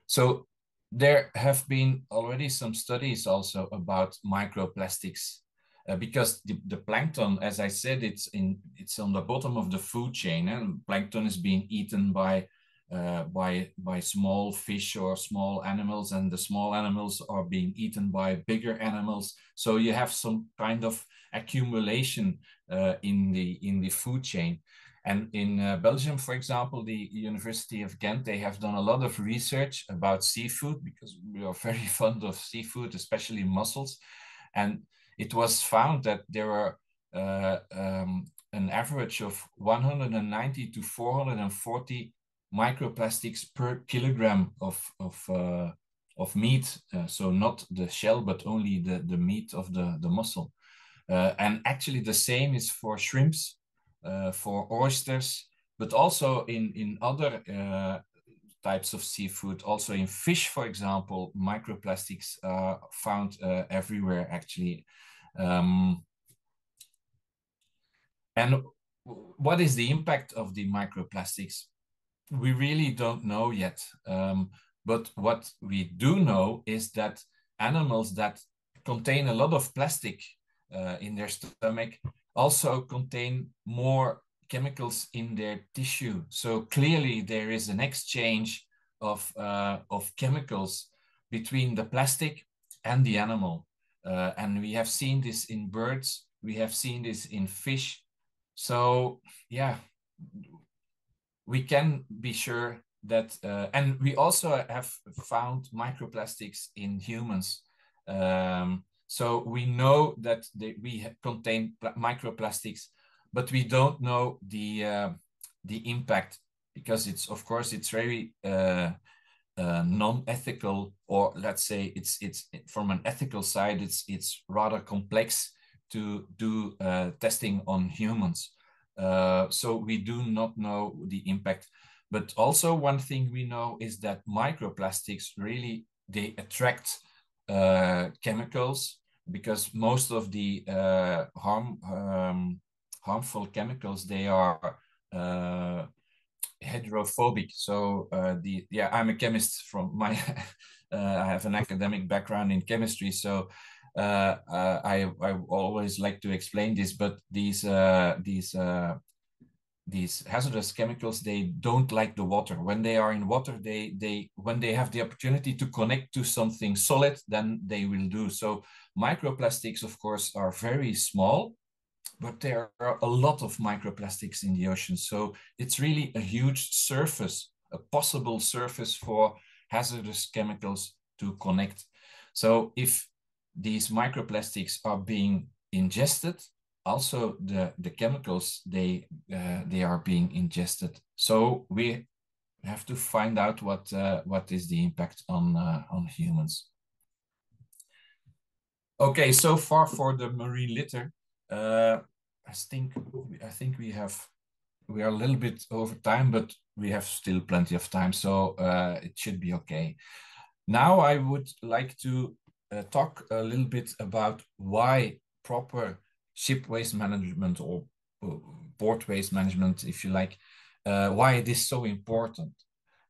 So there have been already some studies also about microplastics uh, because the, the plankton, as I said, it's in it's on the bottom of the food chain and plankton is being eaten by uh, by by small fish or small animals and the small animals are being eaten by bigger animals so you have some kind of accumulation uh, in the in the food chain and in uh, belgium for example the university of ghent they have done a lot of research about seafood because we are very <laughs> fond of seafood especially mussels and it was found that there are uh, um, an average of 190 to 440 microplastics per kilogram of of uh, of meat. Uh, so not the shell, but only the the meat of the the mussel. Uh, and actually, the same is for shrimps, for oysters, but also in in other uh, types of seafood. Also in fish, for example, microplastics are found uh, everywhere. Actually. Um, and what is the impact of the microplastics? we really don't know yet. Um, but what we do know is that animals that contain a lot of plastic uh, in their stomach also contain more chemicals in their tissue. So clearly there is an exchange of, uh, of chemicals between the plastic and the animal. Uh, and we have seen this in birds, we have seen this in fish. So yeah, we can be sure that, uh, and we also have found microplastics in humans. Um, so we know that they, we contain microplastics, but we don't know the uh, the impact because it's of course it's very uh, uh, non-ethical, or let's say it's it's from an ethical side, it's it's rather complex to do uh, testing on humans. Uh, so we do not know the impact. But also one thing we know is that microplastics really, they attract uh, chemicals because most of the uh, harm, um, harmful chemicals, they are uh, hydrophobic. So uh, the yeah, I'm a chemist from <laughs> my uh, I have an academic background in chemistry. So uh, uh, I I always like to explain this, but these these these hazardous chemicals they don't like the water. When they are in water, they they when they have the opportunity to connect to something solid, then they will do. So microplastics, of course, are very small, but there are a lot of microplastics in the ocean. So it's really a huge surface, a possible surface for hazardous chemicals to connect. So if these microplastics are being ingested also the the chemicals they uh, they are being ingested so we have to find out what uh, what is the impact on uh, on humans okay so far for the marine litter uh, i think i think we have we are a little bit over time but we have still plenty of time so uh, it should be okay now i would like to uh, talk a little bit about why proper ship waste management or port waste management, if you like, uh, why it is so important.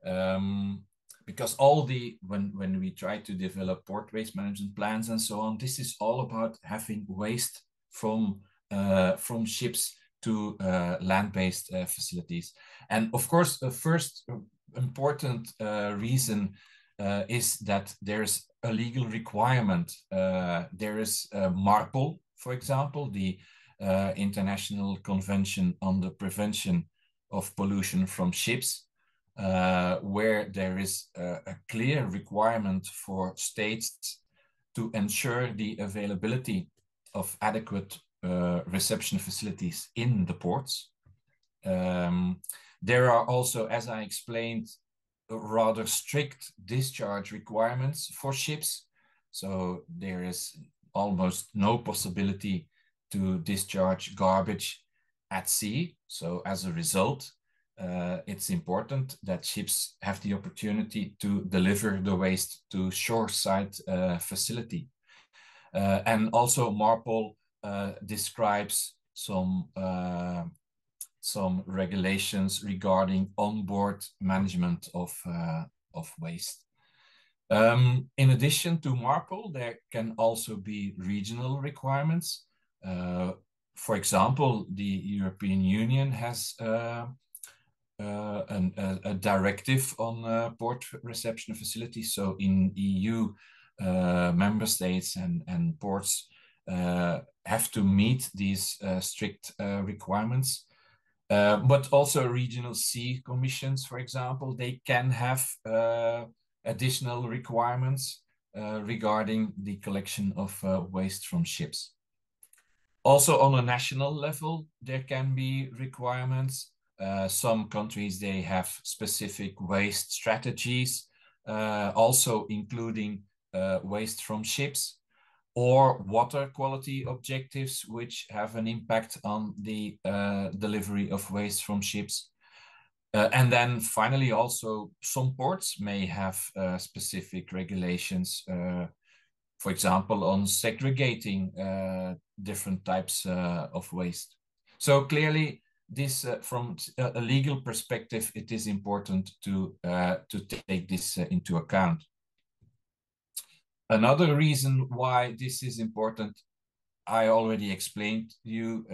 Um, because all the when when we try to develop port waste management plans and so on, this is all about having waste from uh, from ships to uh, land-based uh, facilities. And of course, the first important uh, reason uh, is that there's a legal requirement. Uh, there is MARPOL, for example, the International Convention on the Prevention of Pollution from Ships. Uh, where there is a, a, clear requirement for states to ensure the availability of adequate uh, reception facilities in the ports. Um, there are also, as I explained, rather strict discharge requirements for ships. So there is almost no possibility to discharge garbage at sea. So as a result, uh, it's important that ships have the opportunity to deliver the waste to shoreside uh, facility. Uh, and also MARPOL uh, describes some uh, some regulations regarding onboard management of uh, of waste. Um, in addition to MARPOL, there can also be regional requirements. For example, the European Union has uh, uh, an, a, a, directive on uh, port reception facilities. So in EU uh, member states and, and ports uh, have to meet these strict requirements. but also regional sea commissions, for example, they can have additional requirements uh, regarding the collection of uh, waste from ships. Also on a national level, there can be requirements. Uh, some countries, they have specific waste strategies, uh, also including uh, waste from ships or water quality objectives, which have an impact on the uh, delivery of waste from ships. Uh, and then finally, also some ports may have specific regulations, for example, on segregating different types of waste. So clearly, this uh, from a legal perspective, it is important to to take this into account. Another reason why this is important, I already explained to you.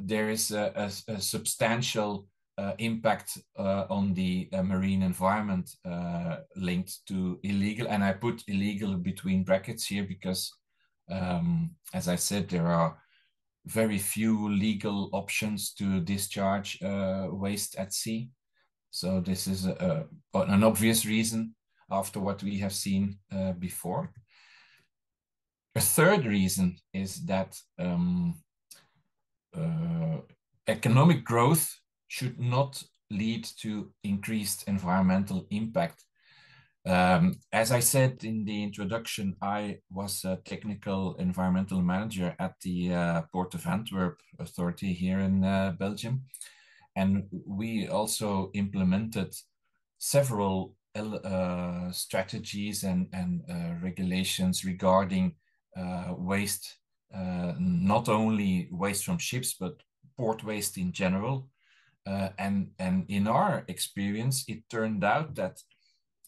there is a, a, a substantial uh, impact uh, on the uh, marine environment uh, linked to illegal. And I put illegal between brackets here because, um, as I said, there are very few legal options to discharge uh, waste at sea. So this is a, a, an obvious reason after what we have seen uh, before. A third reason is that um, economic growth should not lead to increased environmental impact. Um, as I said in the introduction, I was a technical environmental manager at the uh, Port of Antwerp Authority here in uh, Belgium. And we also implemented several uh, strategies and, and uh, regulations regarding uh, waste, uh, not only waste from ships, but port waste in general. And, and in our experience, it turned out that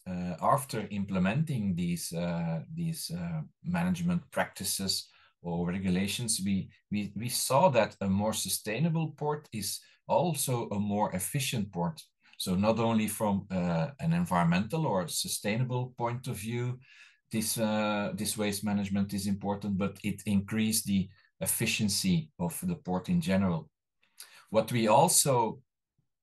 uh, after implementing these, uh, these uh, management practices or regulations, we, we, we saw that a more sustainable port is also a more efficient port. So not only from uh, an environmental or sustainable point of view, this, uh, this waste management is important, but it increased the efficiency of the port in general. What we also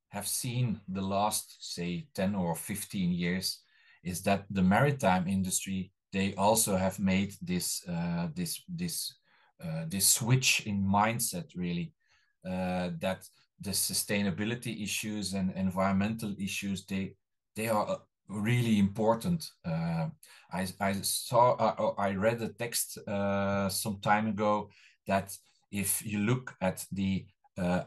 have seen the last, say, 10 or 15 years is that the maritime industry, they also have made this, uh, this, this, uh, this switch in mindset, really, uh, that the sustainability issues and environmental issues, they, they are uh, really important. Uh, I, I saw, uh, I read a text some time ago that if you look at the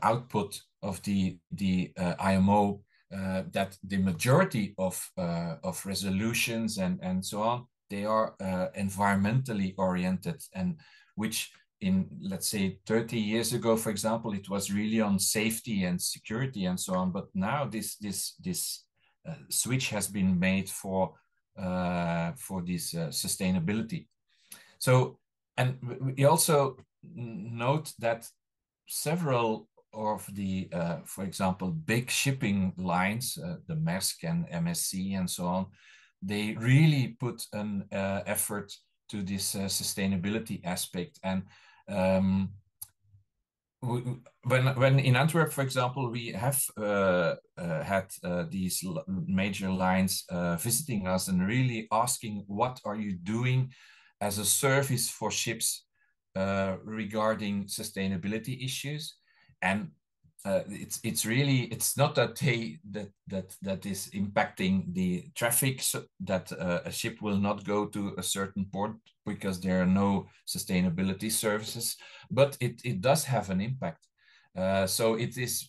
output of the the IMO uh, that the majority of uh, of resolutions and and so on they are uh, environmentally oriented and which in let's say 30 years ago for example it was really on safety and security and so on but now this this this uh, switch has been made for uh, for this sustainability. So and we also note that several of the, uh, for example, big shipping lines, uh, the Maersk and MSC and so on, they really put an uh, effort to this uh, sustainability aspect. And um, when when in Antwerp, for example, we have uh, uh, had these major lines visiting us and really asking, "What are you doing as a service for ships uh, regarding sustainability issues?" And uh, it's it's really it's not that they that that that is impacting the traffic so that uh, a ship will not go to a certain port because there are no sustainability services but it it does have an impact. Uh, so it is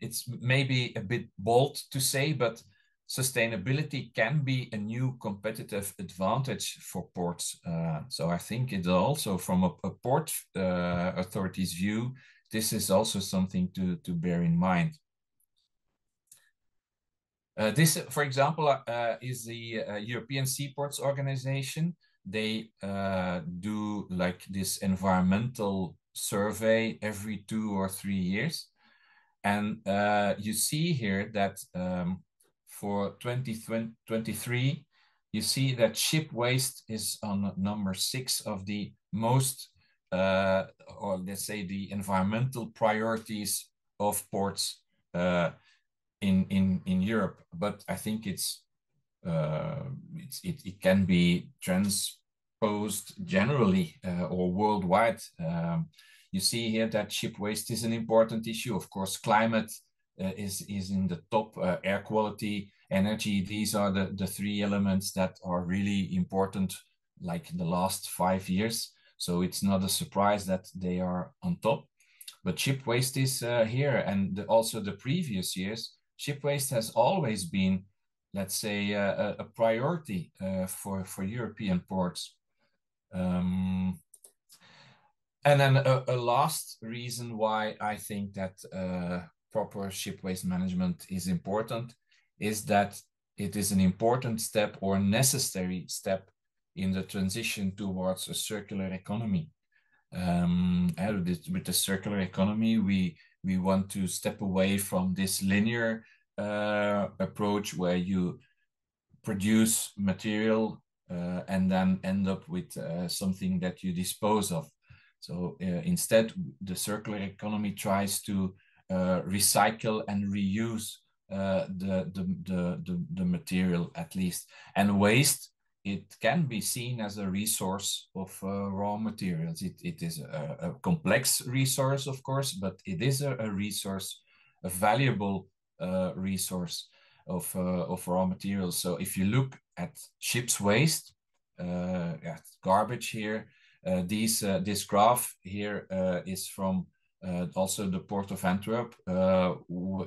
it's maybe a bit bold to say but sustainability can be a new competitive advantage for ports. Uh, so i think it also from a, a port uh, authority's view this is also something to, to bear in mind. Uh, this, for example, uh, is the uh, European Seaports Organization. They uh, do like this environmental survey every two or three years. And uh, you see here that um, for 2023, you see that ship waste is on number six of the most uh, or let's say the environmental priorities of ports uh, in in in Europe. But I think it's uh, it's it, it can be transposed generally uh, or worldwide. Um, you see here that ship waste is an important issue. Of course, climate uh, is is in the top. Uh, air quality, energy. These are the the three elements that are really important. Like the last five years, so it's not a surprise that they are on top. But ship waste is uh, here, and the, also the previous years, ship waste has always been, let's say, uh, a, a, priority uh, for for European ports. Um, and then a, a, last reason why I think that uh, proper ship waste management is important is that it is an important step or necessary step in the transition towards a circular economy. Um, with the circular economy, we we want to step away from this linear uh, approach where you produce material uh, and then end up with uh, something that you dispose of. So uh, instead, the circular economy tries to uh, recycle and reuse uh, the, the, the, the, the material at least. And waste it can be seen as a resource of uh, raw materials. It, it is a, a, complex resource, of course, but it is a, a resource, a valuable uh, resource of, uh, of raw materials. So if you look at ship's waste, uh, at garbage here, uh, these, uh, this graph here is from also the Port of Antwerp.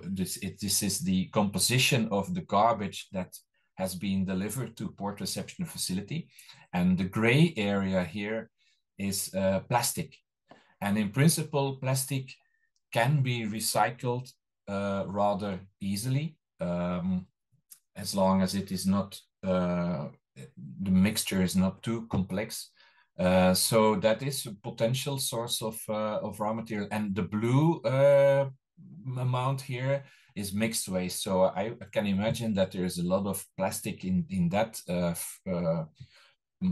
this, it, this is the composition of the garbage that has been delivered to port reception facility. And the gray area here is uh, plastic. And in principle, plastic can be recycled uh, rather easily um, as long as it is not, uh, the mixture is not too complex. Uh, so that is a potential source of, uh, of raw material. And the blue uh, amount here is mixed waste. So I, can imagine that there is a lot of plastic in in that uh, uh,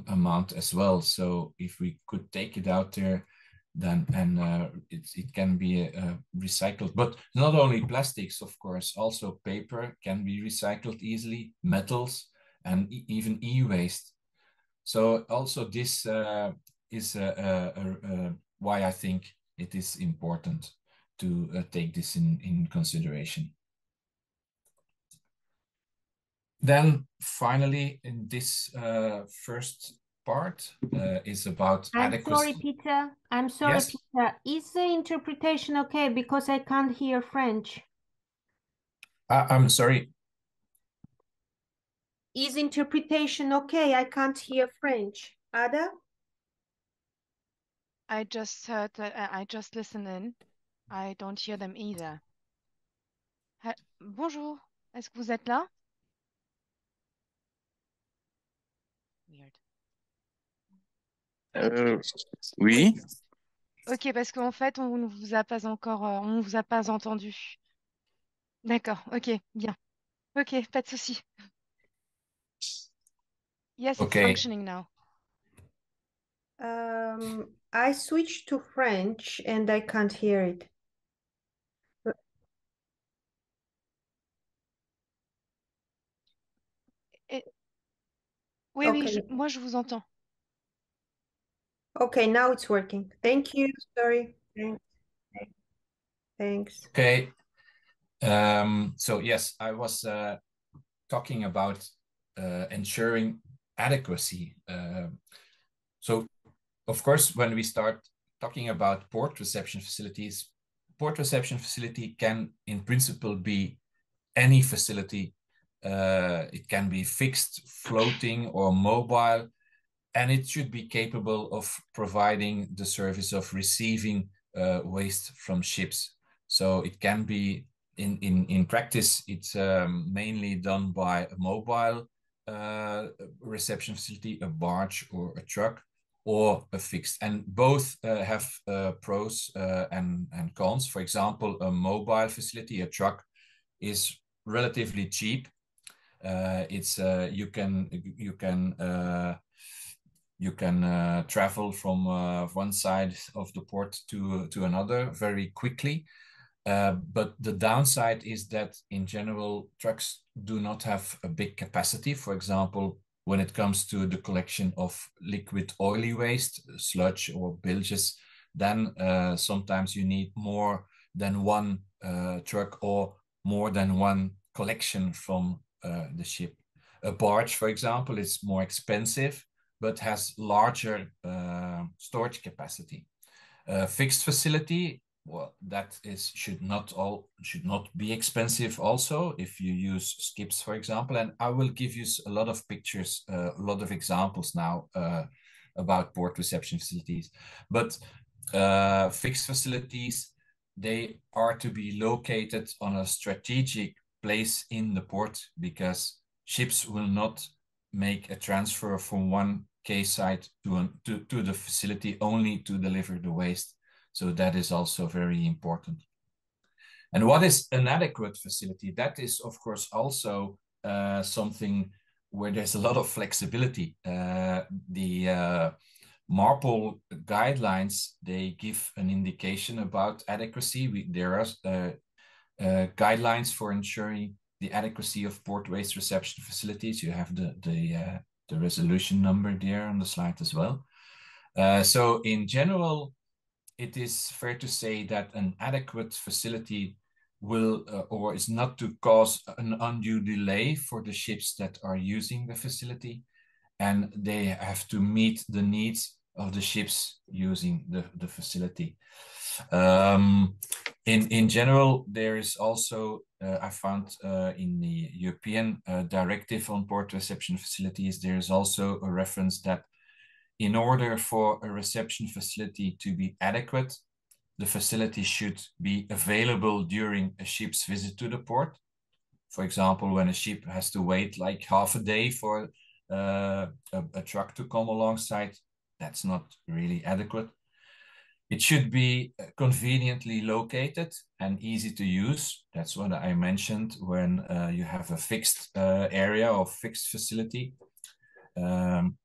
amount as well. So if we could take it out there, then and uh, it it can be uh, recycled. But not only plastics, of course, also paper can be recycled easily, metals, and e even e-waste. So also this uh, is why I think it is important to uh, take this in, in consideration. Then finally, in this uh, first part uh, is about I'm adequacy. sorry, Peter. I'm sorry, yes? Peter. Is the interpretation okay? Because I can't hear French. Uh, I'm sorry. Is interpretation okay? I can't hear French. Ada? I just heard that uh, I just listened in. I don't hear them either. Ha Bonjour, est-ce que vous êtes là? Weird. Euh, oui. Ok, parce qu'en fait, on ne vous a pas encore, euh, on ne vous a pas entendu. D'accord, ok, bien. Ok, pas de souci. Yes, it's Okay. functioning now. Um, I switched to French and I can't hear it. Oui, oui, je- Okay. moi je vous entends. Okay, now it's working. Thank you. Sorry. Thanks. Thanks. Okay. Um, so yes, I was uh, talking about uh, ensuring adequacy. Uh, so of course, when we start talking about port reception facilities, port reception facility can in principle be any facility. Uh, it can be fixed, floating or mobile, and it should be capable of providing the service of receiving uh, waste from ships. So it can be in in in practice, it's um, mainly done by a mobile uh, reception facility, a barge or a truck, or a fixed. And both uh, have uh, pros uh, and and cons. For example, a mobile facility, a truck, is relatively cheap. Uh, it's uh, you can you can you can uh, travel from uh, one side of the port to to another very quickly. Uh, but the downside is that in general, trucks do not have a big capacity. For example, when it comes to the collection of liquid oily waste, sludge or bilges, then uh, sometimes you need more than one uh, truck or more than one collection from uh, the ship. A barge, for example, is more expensive but has larger uh, storage capacity. A fixed facility, well, that is should not all should not be expensive. Also, if you use skips, for example, and I will give you a lot of pictures, uh, a lot of examples now uh, about port reception facilities. But uh, fixed facilities, they are to be located on a strategic place in the port because ships will not make a transfer from one quayside to, an, to, to the facility only to deliver the waste. So that is also very important. And what is an adequate facility? That is, of course, also uh, something where there's a lot of flexibility. Uh, the uh, MARPOL guidelines, they give an indication about adequacy. We, there are uh, guidelines for ensuring the adequacy of port waste reception facilities. You have the, the uh, the resolution number there on the slide as well. Uh, so in general, it is fair to say that an adequate facility will uh, or is not to cause an undue delay for the ships that are using the facility and they have to meet the needs of the ships using the, the facility. Um, in, in general, there is also uh, I found uh, in the European uh, directive on port reception facilities, there is also a reference that in order for a reception facility to be adequate, the facility should be available during a ship's visit to the port. For example, when a ship has to wait like half a day for uh, a, a truck to come alongside, that's not really adequate. It should be uh, conveniently located and easy to use. That's what I mentioned when uh, you have a fixed uh, area or fixed facility. Um,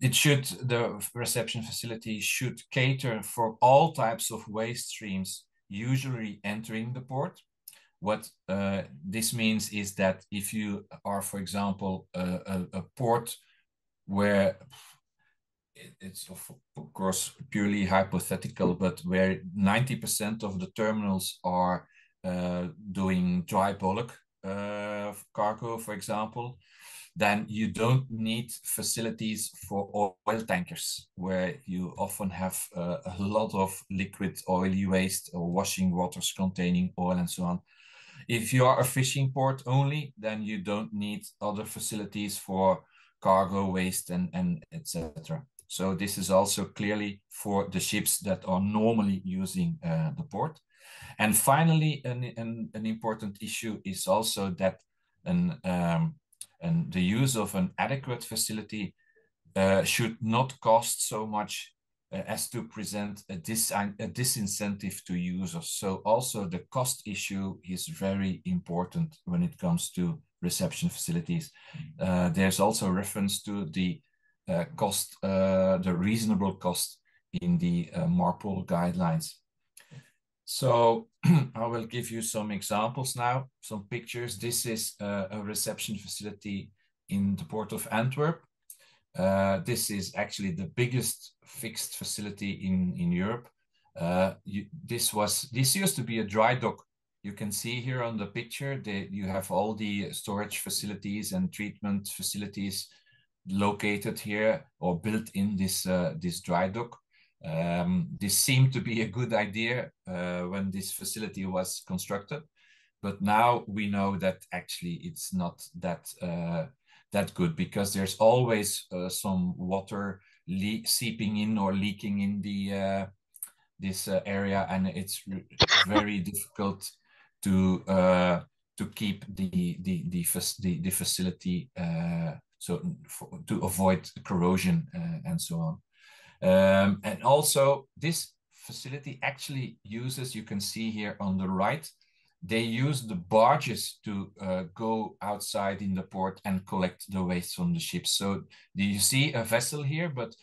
it should, the reception facility should cater for all types of waste streams usually entering the port. What uh, this means is that if you are, for example, a, a, a port where it's of, course purely hypothetical, but where 90% of the terminals are uh, doing dry bulk uh, cargo, for example, then you don't need facilities for oil tankers, where you often have uh, a lot of liquid oily waste or washing waters containing oil and so on. If you are a fishing port only, then you don't need other facilities for cargo waste and, and etc. So this is also clearly for the ships that are normally using uh, the port. And finally, an, an, an, important issue is also that an, um, and the use of an adequate facility uh, should not cost so much uh, as to present a, dis a disincentive to users. So also the cost issue is very important when it comes to reception facilities. Uh, there's also reference to the cost, uh, the reasonable cost in the uh, MARPOL guidelines. So <clears throat> I will give you some examples now, some pictures. This is uh, a reception facility in the port of Antwerp. Uh, this is actually the biggest fixed facility in, in Europe. Uh, you, this was this used to be a dry dock. You can see here on the picture that you have all the storage facilities and treatment facilities located here or built in this uh, this dry dock. Um, this seemed to be a good idea uh, when this facility was constructed, but now we know that actually it's not that uh, that good because there's always uh, some water seeping in or leaking in the uh, this uh, area, and it's very difficult to to keep the the the the, the facility so to avoid corrosion uh, and so on. Um, and also, this facility actually uses, you can see here on the right, they use the barges to uh, go outside in the port and collect the waste from the ships. So do you see a vessel here? But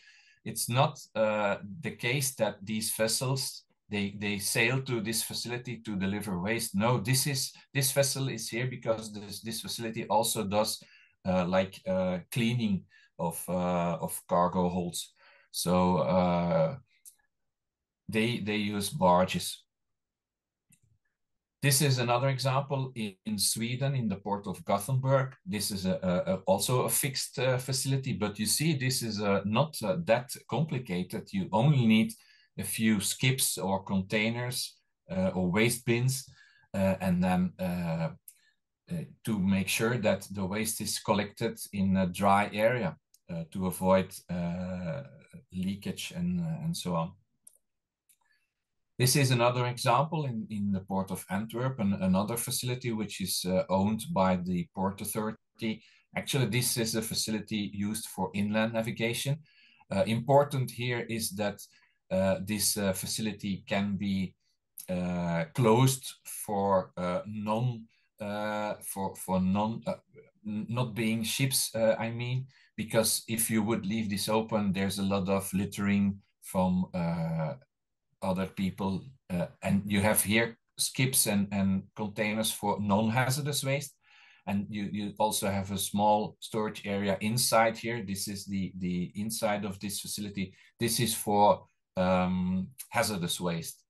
it's not uh, the case that these vessels they they sail to this facility to deliver waste. No, this is this vessel is here because this this facility also does like uh, cleaning of uh, of cargo holds. So uh, they they use barges this is another example in, in, Sweden, in the port of Gothenburg. This is a, a, also a fixed uh, facility, but you see, this is uh, not uh, that complicated. You only need a few skips or containers uh, or waste bins, uh, and then uh, to make sure that the waste is collected in a dry area to avoid leakage and, and so on. This is another example in, in the port of Antwerp, and another facility which is uh, owned by the Port Authority. Actually, this is a facility used for inland navigation. Uh, important here is that uh, this uh, facility can be uh, closed for uh, non for for non not being ships. I mean, because if you would leave this open, there's a lot of littering from other people. Uh, and you have here skips and, and containers for non-hazardous waste. And you, you also have a small storage area inside here. This is the, the inside of this facility. This is for um, hazardous waste.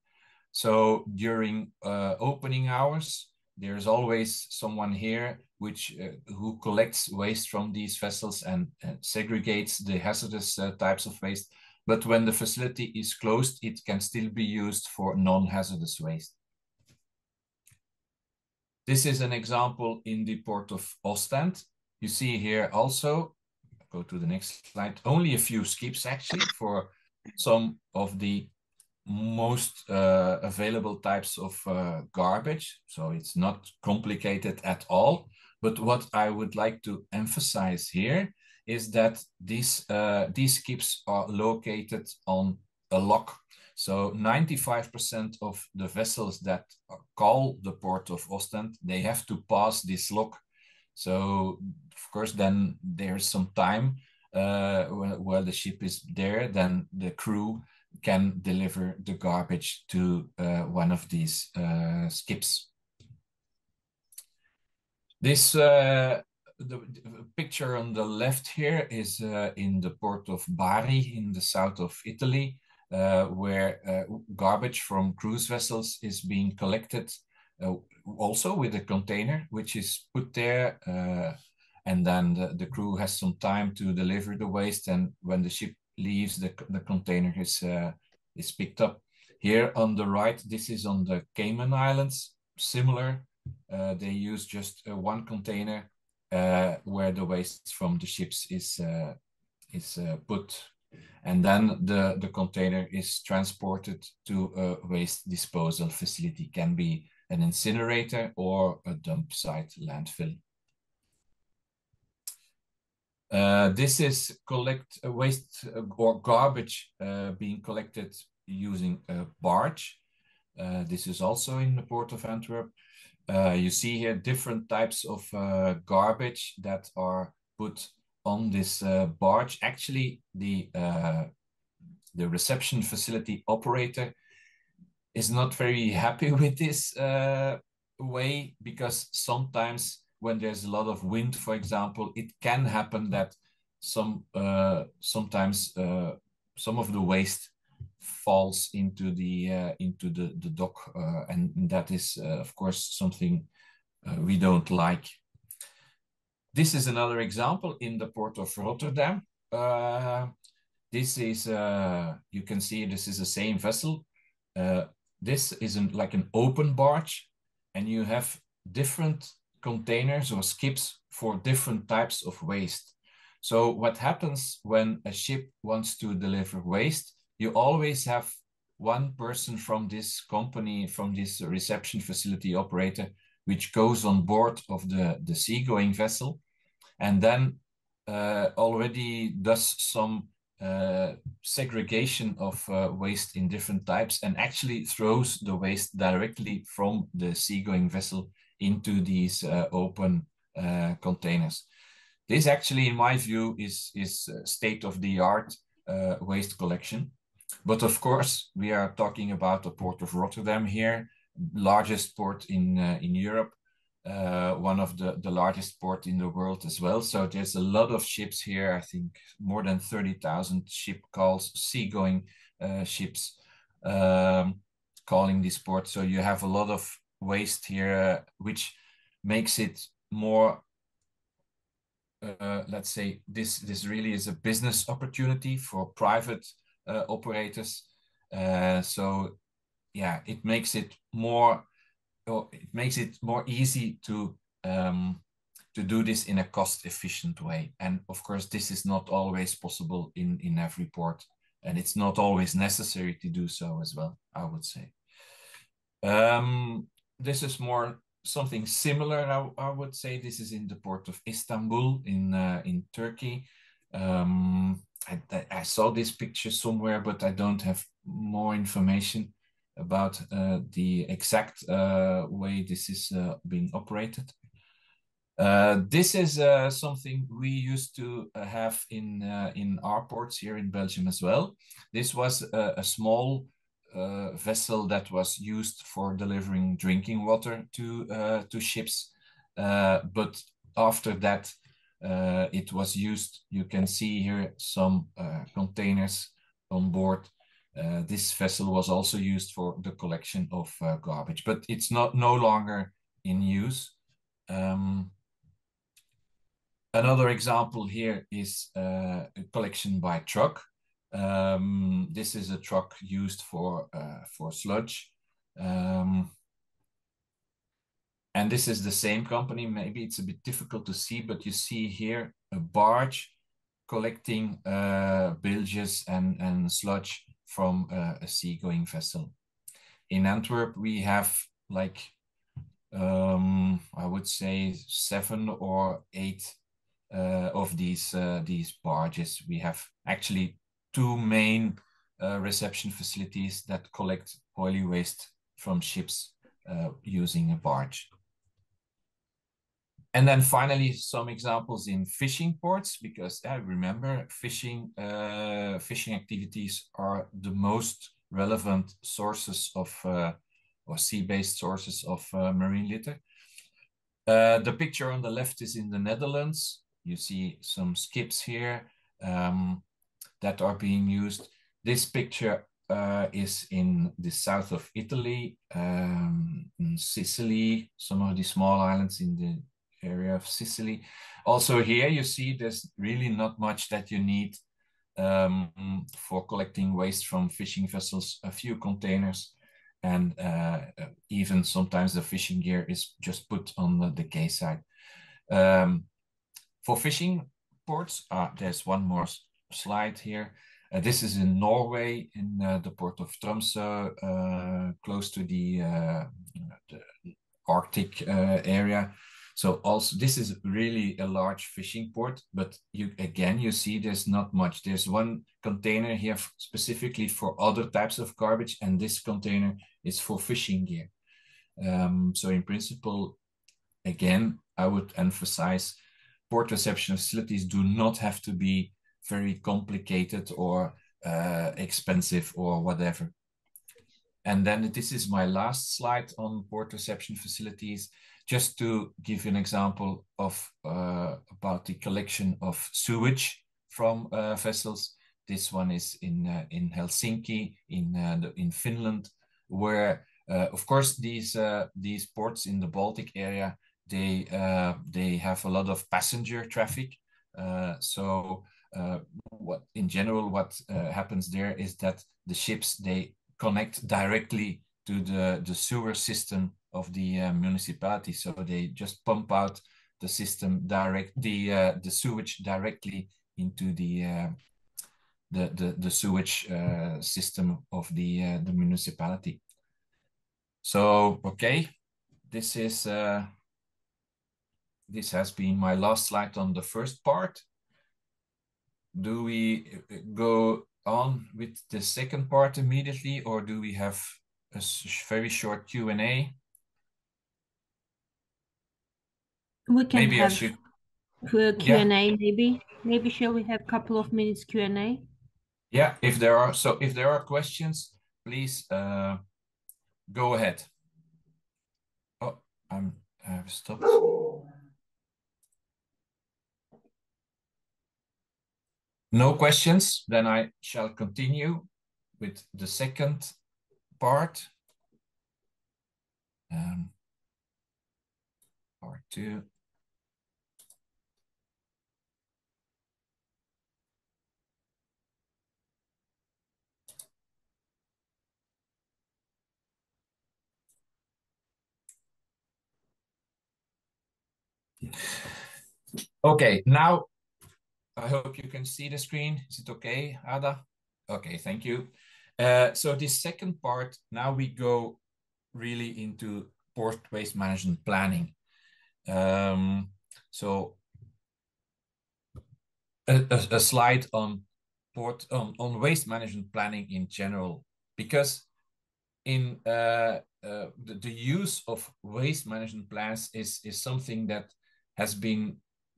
So during uh, opening hours, there's always someone here which uh, who collects waste from these vessels and uh, segregates the hazardous uh, types of waste but when the facility is closed, it can still be used for non-hazardous waste. This is an example in the port of Ostend. You see here also, go to the next slide, only a few skips actually for some of the most uh, available types of uh, garbage. So it's not complicated at all. But what I would like to emphasize here is that these, uh, these skips are located on a lock. So 95% of the vessels that call the port of Ostend, they have to pass this lock. So of course, then there's some time uh, where the ship is there, then the crew can deliver the garbage to uh, one of these uh, skips. This uh, the, the, picture on the left here is uh, in the port of Bari in the south of Italy, uh, where uh, garbage from cruise vessels is being collected also with a container, which is put there. And then the, the, crew has some time to deliver the waste. And when the ship leaves, the, the container is, uh, is picked up. Here on the right, this is on the Cayman Islands, similar. they use just one container uh, where the waste from the ships is uh, is uh, put, and then the the container is transported to a waste disposal facility. Can be an incinerator or a dump site landfill. Uh, this is collect uh, waste uh, or garbage being collected using a barge. this is also in the port of Antwerp. You see here different types of garbage that are put on this barge, actually the the reception facility operator is not very <laughs> happy with this uh, way because sometimes when there's a lot of wind, for example, it can happen that some uh, sometimes uh, some of the waste falls into the uh, into the the dock, uh, and that is uh, of course something uh, we don't like. This is another example in the port of Rotterdam. this is you can see this is the same vessel. this is not like an open barge, and you have different containers or skips for different types of waste. So what happens when a ship wants to deliver waste, you always have one person from this company, from this reception facility operator, which goes on board of the, the seagoing vessel and then uh, already does some uh, segregation of uh, waste in different types and actually throws the waste directly from the seagoing vessel into these uh, open uh, containers. This actually, in my view, is, is state-of-the-art uh, waste collection. But of course, we are talking about the port of Rotterdam here, largest port in, in Europe, uh, one of the, the largest port in the world as well. So there's a lot of ships here. I think more than 30,000 ship calls, seagoing uh, ships um, calling this port. So you have a lot of waste here, which makes it more, uh, let's say, this, this really is a business opportunity for private uh, operators. Uh, so yeah, it makes it more, it makes it more easy to um, to do this in a cost efficient way. And of course, this is not always possible in, in every port. And it's not always necessary to do so as well, I would say. Um, this is more something similar. I, I, would say this is in the port of Istanbul in uh, in Turkey. Um, I, I, saw this picture somewhere, but I don't have more information about uh, the exact uh, way this is uh, being operated. Uh, this is uh, something we used to have in in our ports here in Belgium as well. This was a, a small uh, vessel that was used for delivering drinking water to uh, to ships. Uh, but after that, uh, it was used. You can see here some uh, containers on board. This vessel was also used for the collection of garbage, but it's not no longer in use. Um, another example here is a collection by truck. Um, this is a truck used for uh, for sludge. Um, and this is the same company. Maybe it's a bit difficult to see, but you see here a barge collecting uh, bilges and, and sludge from uh, a seagoing vessel. In Antwerp, we have like, um, I would say seven or eight uh, of these, uh, these barges. We have actually two main uh, reception facilities that collect oily waste from ships uh, using a barge. And then finally, some examples in fishing ports, because I remember fishing uh, fishing activities are the most relevant sources of uh, or sea-based sources of uh, marine litter. Uh, the picture on the left is in the Netherlands. You see some skips here. Um, that are being used. This picture uh, is in the south of Italy, um, Sicily, some of the small islands in the area of Sicily. Also here you see there's really not much that you need um, for collecting waste from fishing vessels, a few containers, and uh, even sometimes the fishing gear is just put on the, the quayside. Um, for fishing ports, uh, there's one more slide here. Uh, this is in Norway, in uh, the port of Tromsø, uh, close to the, uh, the Arctic uh, area. So also this is really a large fishing port, but you again you see there's not much. There's one container here specifically for other types of garbage, and this container is for fishing gear. Um, so in principle, again, I would emphasize port reception facilities do not have to be very complicated or uh, expensive or whatever. And then this is my last slide on port reception facilities, just to give you an example of uh, about the collection of sewage from uh, vessels. This one is in uh, in Helsinki, in uh, in Finland, where uh, of course these these ports in the Baltic area they they have a lot of passenger traffic. so what in general what happens there is that the ships they connect directly to the, the sewer system of the uh, municipality. So they just pump out the system direct, the uh, the sewage directly into the uh, the, the the sewage uh, system of the uh, the municipality. So okay, this is uh, this has been my last slide on the first part. Do we go on with the second part immediately, or do we have a very short Q&A? We can maybe have I should... Q&A, yeah. maybe. Maybe shall we have a couple of minutes Q&A? Yeah, if there are so if there are questions, please uh, go ahead. Oh, I'm I've stopped. No questions, then I shall continue with the second part. Um, part two. Okay, now I hope you can see the screen. Is it okay, Ada? Okay, thank you. Uh, so this second part, now we go really into port waste management planning. Um, so a, a, a, slide on port on, on waste management planning in general, because in uh, uh, the, the use of waste management plans is, is something that has been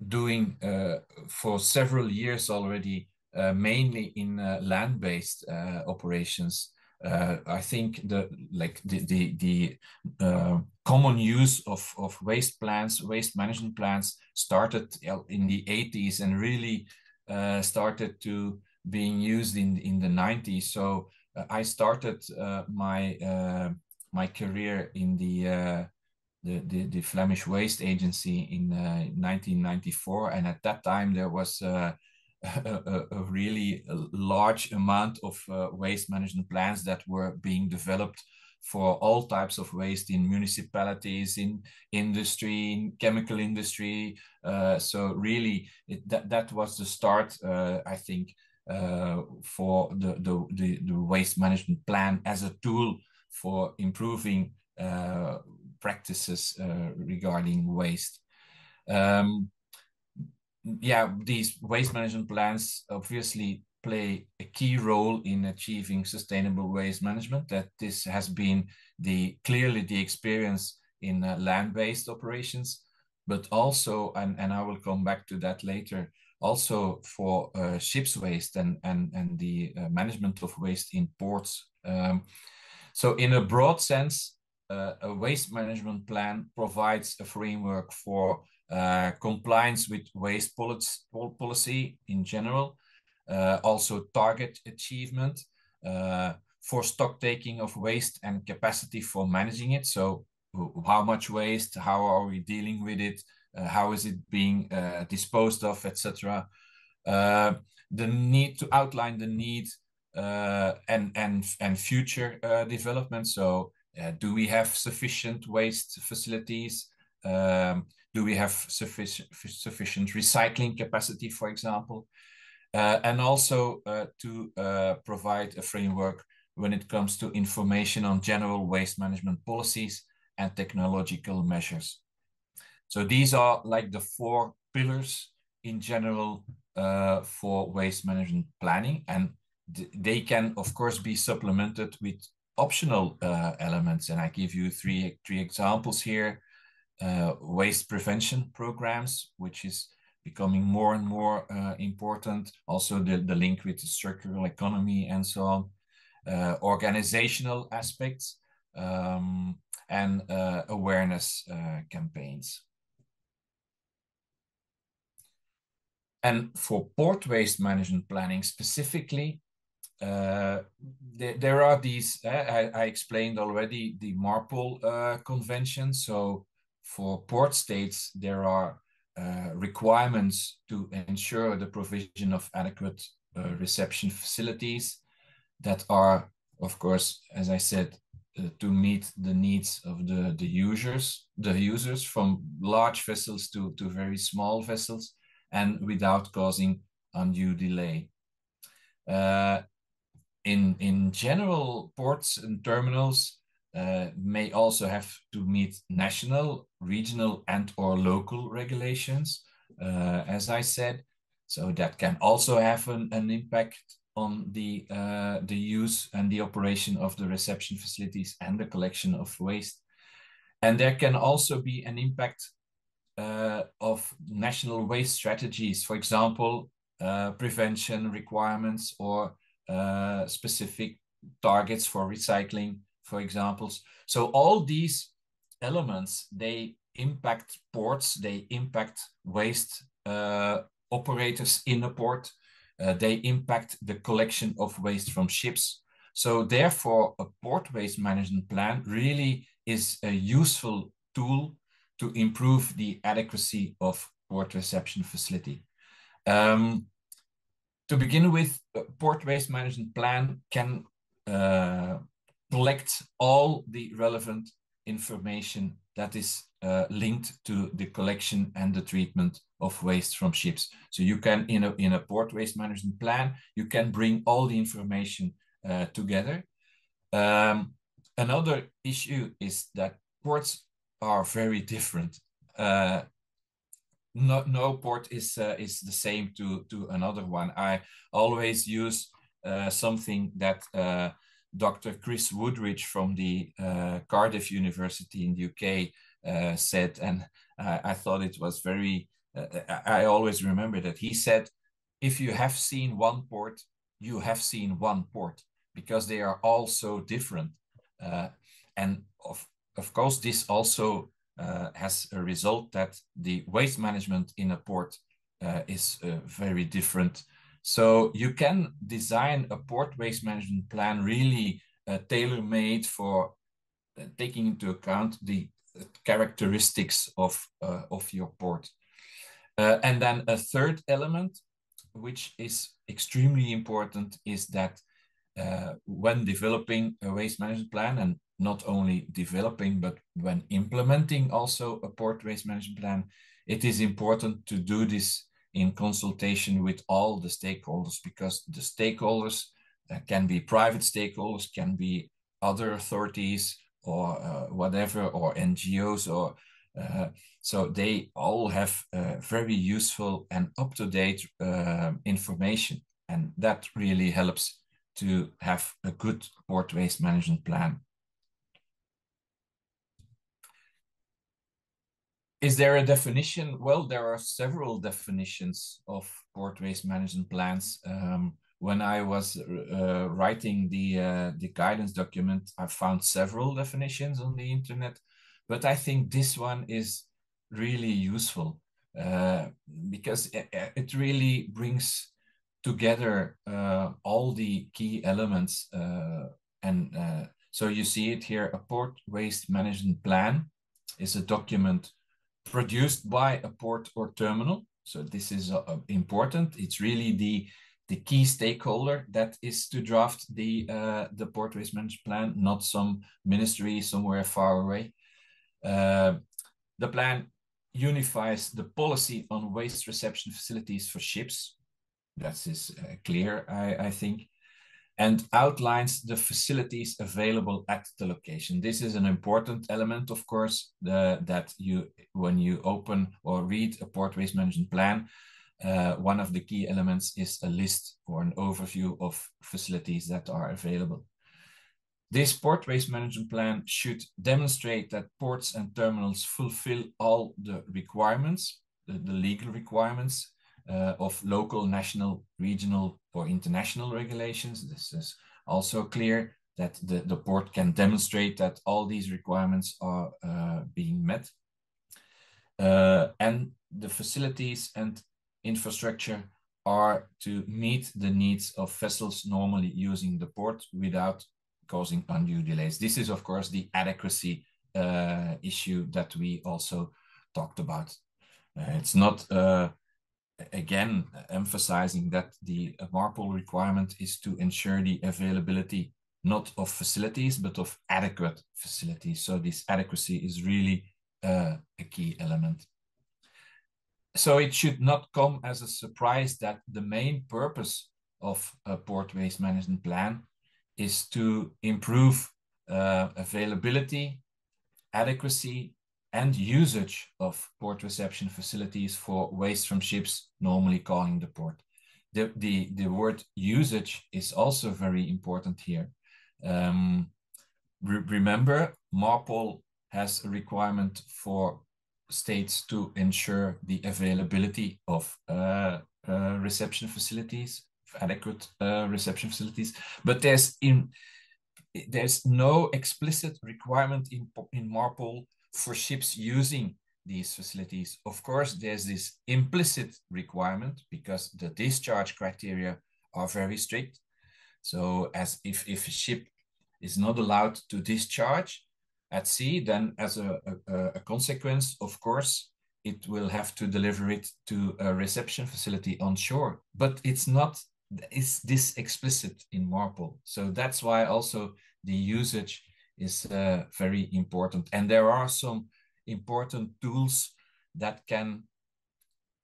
doing uh, for several years already, uh, mainly in uh, land-based uh, operations. Uh, I think the like the the, the uh, common use of, of waste plans, waste management plans started in the 80s and really started to being used in in the 90s. So I started my my career in the the, the, the, Flemish Waste Agency in uh, 1994. And at that time, there was uh, <laughs> a, a, really large amount of uh, waste management plans that were being developed for all types of waste in municipalities, in industry, in chemical industry. Uh, so really, it, that, that was the start, uh, I think, uh, for the, the, the, the waste management plan as a tool for improving uh, practices uh, regarding waste. Um, yeah, these waste management plans obviously play a key role in achieving sustainable waste management. That this has been the clearly the experience in uh, land-based operations, but also, and, and I will come back to that later, also for uh, ships waste and, and, and the uh, management of waste in ports. Um, so in a broad sense, a waste management plan provides a framework for uh, compliance with waste policy in general, uh, also target achievement uh, for stock taking of waste and capacity for managing it. So how much waste, how are we dealing with it, uh, how is it being uh, disposed of, etc. the need to outline the need and and and future development. So uh, do we have sufficient waste facilities? Um, do we have sufficient sufficient recycling capacity, for example? Uh, and also uh, to uh, provide a framework when it comes to information on general waste management policies and technological measures. So these are like the four pillars in general uh, for waste management planning, and th they can of course be supplemented with optional uh, elements, and I give you three three examples here. Uh, waste prevention programs, which is becoming more and more uh, important. Also, the, the link with the circular economy and so on. Uh, organizational aspects um, and uh, awareness uh, campaigns. And for port waste management planning specifically, uh, there, there, are these, uh, I, I, explained already the MARPOL uh, convention. So for port states, there are uh, requirements to ensure the provision of adequate uh, reception facilities that are, of course, as I said, to meet the needs of the, the users, the users from large vessels to, to very small vessels and without causing undue delay. Uh, in, in general, ports and terminals uh, may also have to meet national, regional, and or local regulations, uh, as I said. So that can also have an, an impact on the, uh, the use and the operation of the reception facilities and the collection of waste. And there can also be an impact uh, of national waste strategies, for example, uh, prevention requirements or uh, specific targets for recycling for examples. So all these elements, they impact ports, they impact waste uh, operators in a port, uh, they impact the collection of waste from ships. So therefore, a port waste management plan really is a useful tool to improve the adequacy of port reception facility. Um, to begin with, port waste management plan can uh, collect all the relevant information that is uh, linked to the collection and the treatment of waste from ships. So you can, in a, in a port waste management plan, you can bring all the information uh, together. Um, another issue is that ports are very different. Uh, no, no port is uh, is the same to to another one. I always use uh, something that uh, Dr. Chris Wooldridge from the uh, Cardiff University in the UK uh, said, and I, thought it was very, uh, I always remember that he said, if you have seen one port, you have seen one port because they are all so different. And of, of course, this also has a result that the waste management in a port uh, is very different so you can design a port waste management plan really uh, tailor-made for uh, taking into account the characteristics of, uh, of your port. Uh, and then a third element, which is extremely important, is that uh, when developing a waste management plan and not only developing, but when implementing also a port waste management plan, it is important to do this in consultation with all the stakeholders because the stakeholders uh, can be private stakeholders, can be other authorities or uh, whatever, or NGOs, or uh, so they all have uh, very useful and up-to-date uh, information, and that really helps to have a good port waste management plan. Is there a definition? Well, there are several definitions of port waste management plans. Um, when I was uh, writing the uh, the guidance document, I found several definitions on the internet, but I think this one is really useful uh, because it, it, really brings together uh, all the key elements. Uh, and uh, so you see it here: a port waste management plan is a document produced by a port or terminal. So this is uh, important. It's really the the key stakeholder that is to draft the uh, the port waste management plan, not some ministry somewhere far away. Uh, the plan unifies the policy on waste reception facilities for ships. That is uh, clear, I, I think and outlines the facilities available at the location. This is an important element, of course, the, that you when you open or read a port waste management plan, uh, one of the key elements is a list or an overview of facilities that are available. This port waste management plan should demonstrate that ports and terminals fulfill all the requirements the, the legal requirements uh, of local, national, regional, or international regulations. This is also clear that the, the port can demonstrate that all these requirements are uh, being met. Uh, and the facilities and infrastructure are to meet the needs of vessels normally using the port without causing undue delays. This is, of course, the adequacy uh, issue that we also talked about. Uh, it's not, uh, again, emphasizing that the MARPOL requirement is to ensure the availability not of facilities, but of adequate facilities. So this adequacy is really uh, a key element. So it should not come as a surprise that the main purpose of a port waste management plan is to improve uh, availability, adequacy, and usage of port reception facilities for waste from ships normally calling the port. The, the, the word usage is also very important here. Um, re remember, MARPOL has a requirement for states to ensure the availability of uh, uh, reception facilities, adequate uh, reception facilities, but there's in there's no explicit requirement in in MARPOL for ships using these facilities. Of course, there's this implicit requirement because the discharge criteria are very strict. So as if, if a ship is not allowed to discharge at sea, then as a, a, a consequence, of course, it will have to deliver it to a reception facility on shore. But it's not it's this explicit in MARPOL. So that's why also the usage is uh, very important. And there are some important tools that can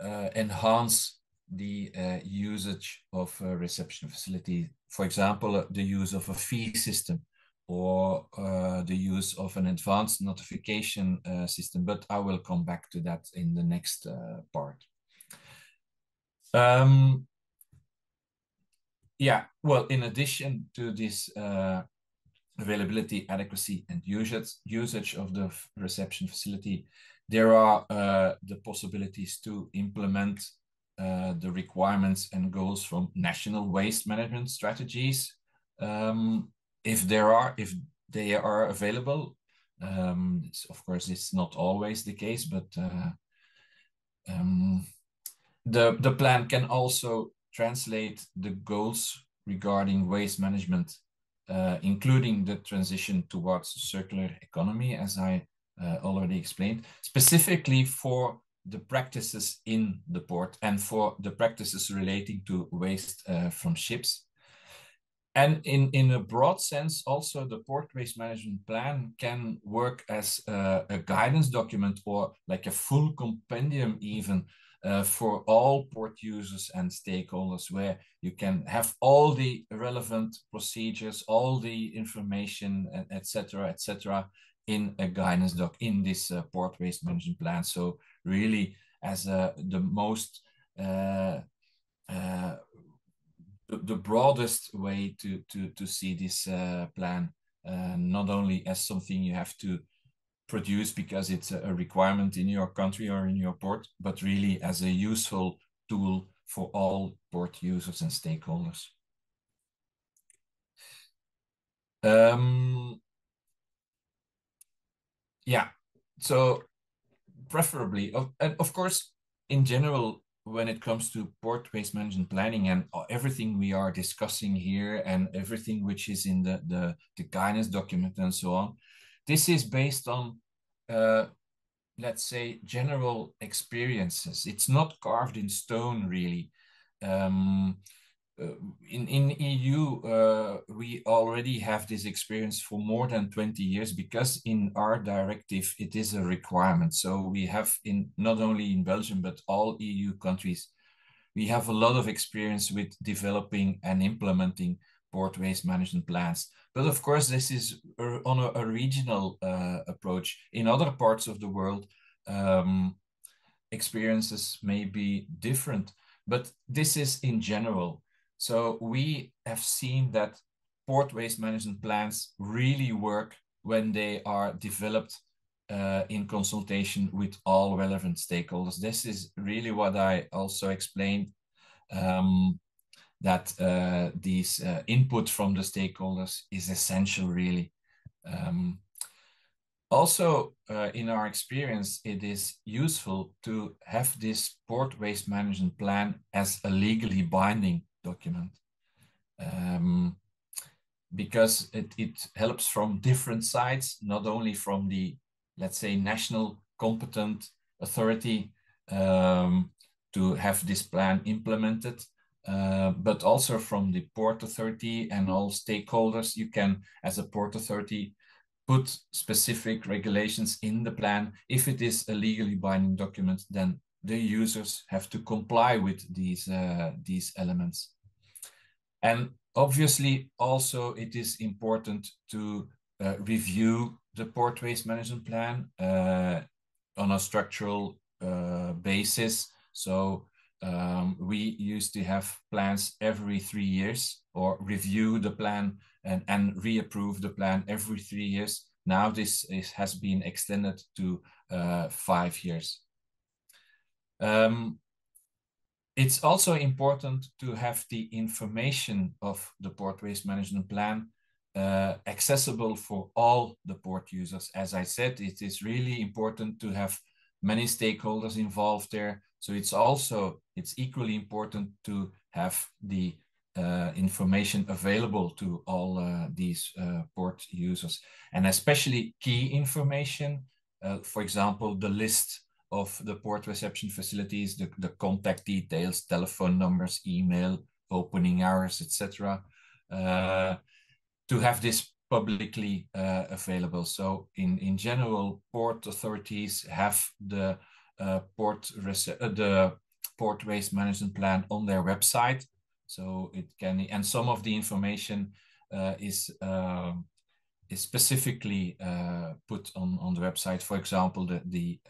uh, enhance the uh, usage of a reception facility. For example, the use of a fee system or uh, the use of an advanced notification uh, system, but I will come back to that in the next uh, part. Um, yeah, well, in addition to this uh, availability, adequacy, and usage, usage of the reception facility, there are uh, the possibilities to implement uh, the requirements and goals from national waste management strategies. Um, if there are, if they are available, um, of course, it's not always the case, but uh, um, the the plan can also translate the goals regarding waste management, uh, including the transition towards a circular economy, as I uh, already explained, specifically for the practices in the port and for the practices relating to waste uh, from ships. And in, in a broad sense, also the port waste management plan can work as a, a guidance document or like a full compendium even uh, for all port users and stakeholders where you can have all the relevant procedures, all the information, etc., etc., in a guidance doc in this uh, port waste management plan. So really as uh, the most uh, uh, the, broadest way to to to see this plan, not only as something you have to produce because it's a requirement in your country or in your port, but really as a useful tool for all port users and stakeholders. Um, yeah, so preferably, of, and of course, in general, when it comes to port waste management planning and everything we are discussing here and everything which is in the, the, the guidance document and so on, this is based on, uh, let's say, general experiences. It's not carved in stone, really. Um, uh, in in EU, uh, we already have this experience for more than 20 years because in our directive it is a requirement. So we have in not only in Belgium but all EU countries, we have a lot of experience with developing and implementing port waste management plans. But of course, this is on a, a regional uh, approach. In other parts of the world, um, experiences may be different. But this is in general. So we have seen that port waste management plans really work when they are developed uh, in consultation with all relevant stakeholders. This is really what I also explained, um, that uh, these uh, input from the stakeholders is essential really. Um, also, uh, in our experience, it is useful to have this port waste management plan as a legally binding document. Um, because it, it helps from different sides, not only from the, let's say, national competent authority um, to have this plan implemented, uh, but also from the port authority and all stakeholders. You can, as a port authority, put specific regulations in the plan. If it is a legally binding document, then the users have to comply with these, uh, these elements. And obviously, also it is important to uh, review the port waste management plan uh, on a structural uh, basis. So um, we used to have plans every three years or review the plan and, and reapprove the plan every three years. Now this is, has been extended to uh, five years. Um, it's also important to have the information of the port waste management plan uh, accessible for all the port users. As I said, it is really important to have many stakeholders involved there. So it's also, it's equally important to have the uh, information available to all uh, these uh, port users and especially key information. Uh, for example, the list of the port reception facilities, the, the contact details, telephone numbers, email, opening hours, etc. Uh, to have this publicly uh, available. So in, in general, port authorities have the uh, port uh, the port waste management plan on their website. So it can, and some of the information uh, is um, is specifically uh, put on, on the website. For example, the, the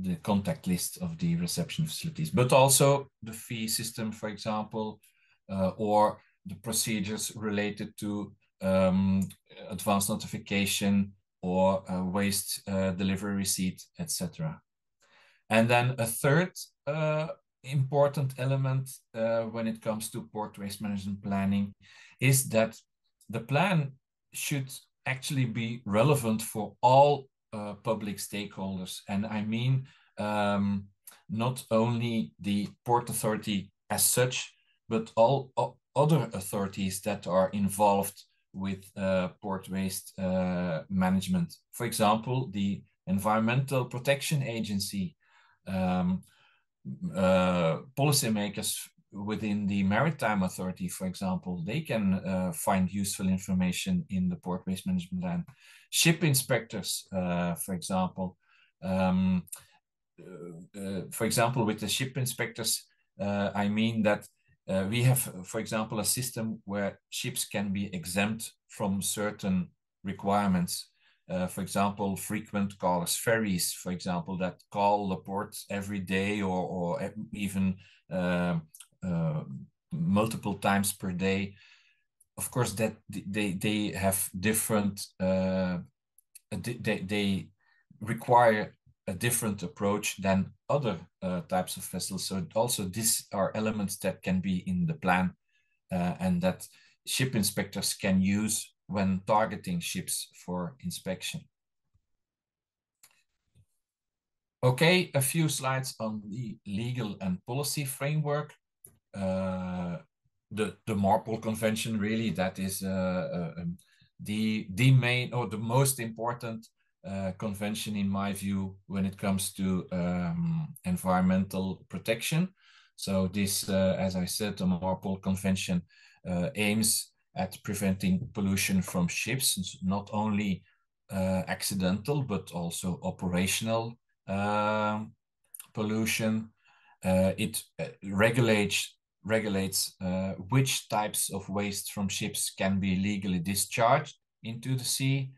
the contact list of the reception facilities, but also the fee system, for example, uh, or the procedures related to um, advanced notification or uh, waste uh, delivery receipt, etc. And then a third uh, important element when it comes to port waste management planning is that the plan should actually be relevant for all uh, public stakeholders. And I mean um, not only the Port Authority as such, but all other authorities that are involved with uh, port waste uh, management. For example, the Environmental Protection Agency, um, uh, policymakers within the Maritime Authority, for example, they can uh, find useful information in the port waste management plan. Ship inspectors, uh, for example, um, uh, for example, with the ship inspectors, I mean that we have, for example, a system where ships can be exempt from certain requirements. Uh, for example, frequent callers, ferries, for example, that call the port every day or, or even uh, uh, multiple times per day. Of course, that they they have different. they they require a different approach than other uh, types of vessels. So also these are elements that can be in the plan uh, and that ship inspectors can use when targeting ships for inspection. Okay, a few slides on the legal and policy framework. Uh, the, the MARPOL Convention, really, that is uh, uh, um, the, the main or the most important uh, convention, in my view, when it comes to um, environmental protection. So this, uh, as I said, the MARPOL Convention uh, aims at preventing pollution from ships, not only uh, accidental, but also operational um, pollution. Uh, it regulates regulates which types of waste from ships can be legally discharged into the sea.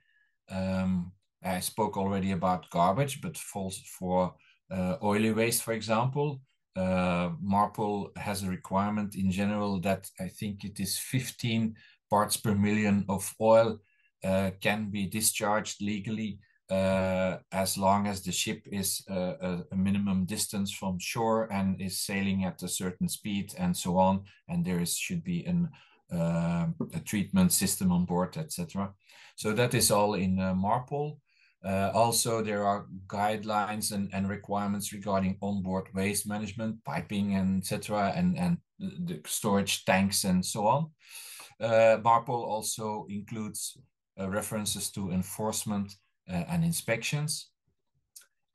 Um, I spoke already about garbage, but falls for uh, oily waste, for example. Uh, MARPOL has a requirement in general that I think it is 15 parts per million of oil uh, can be discharged legally uh, as long as the ship is uh, a, a, minimum distance from shore and is sailing at a certain speed and so on, and there is should be an uh, a treatment system on board, etc. So that is all in uh, MARPOL. Uh, also, there are guidelines and, and requirements regarding onboard waste management, piping, and etc., and and the storage tanks and so on. Uh, MARPOL also includes uh, references to enforcement uh, and inspections,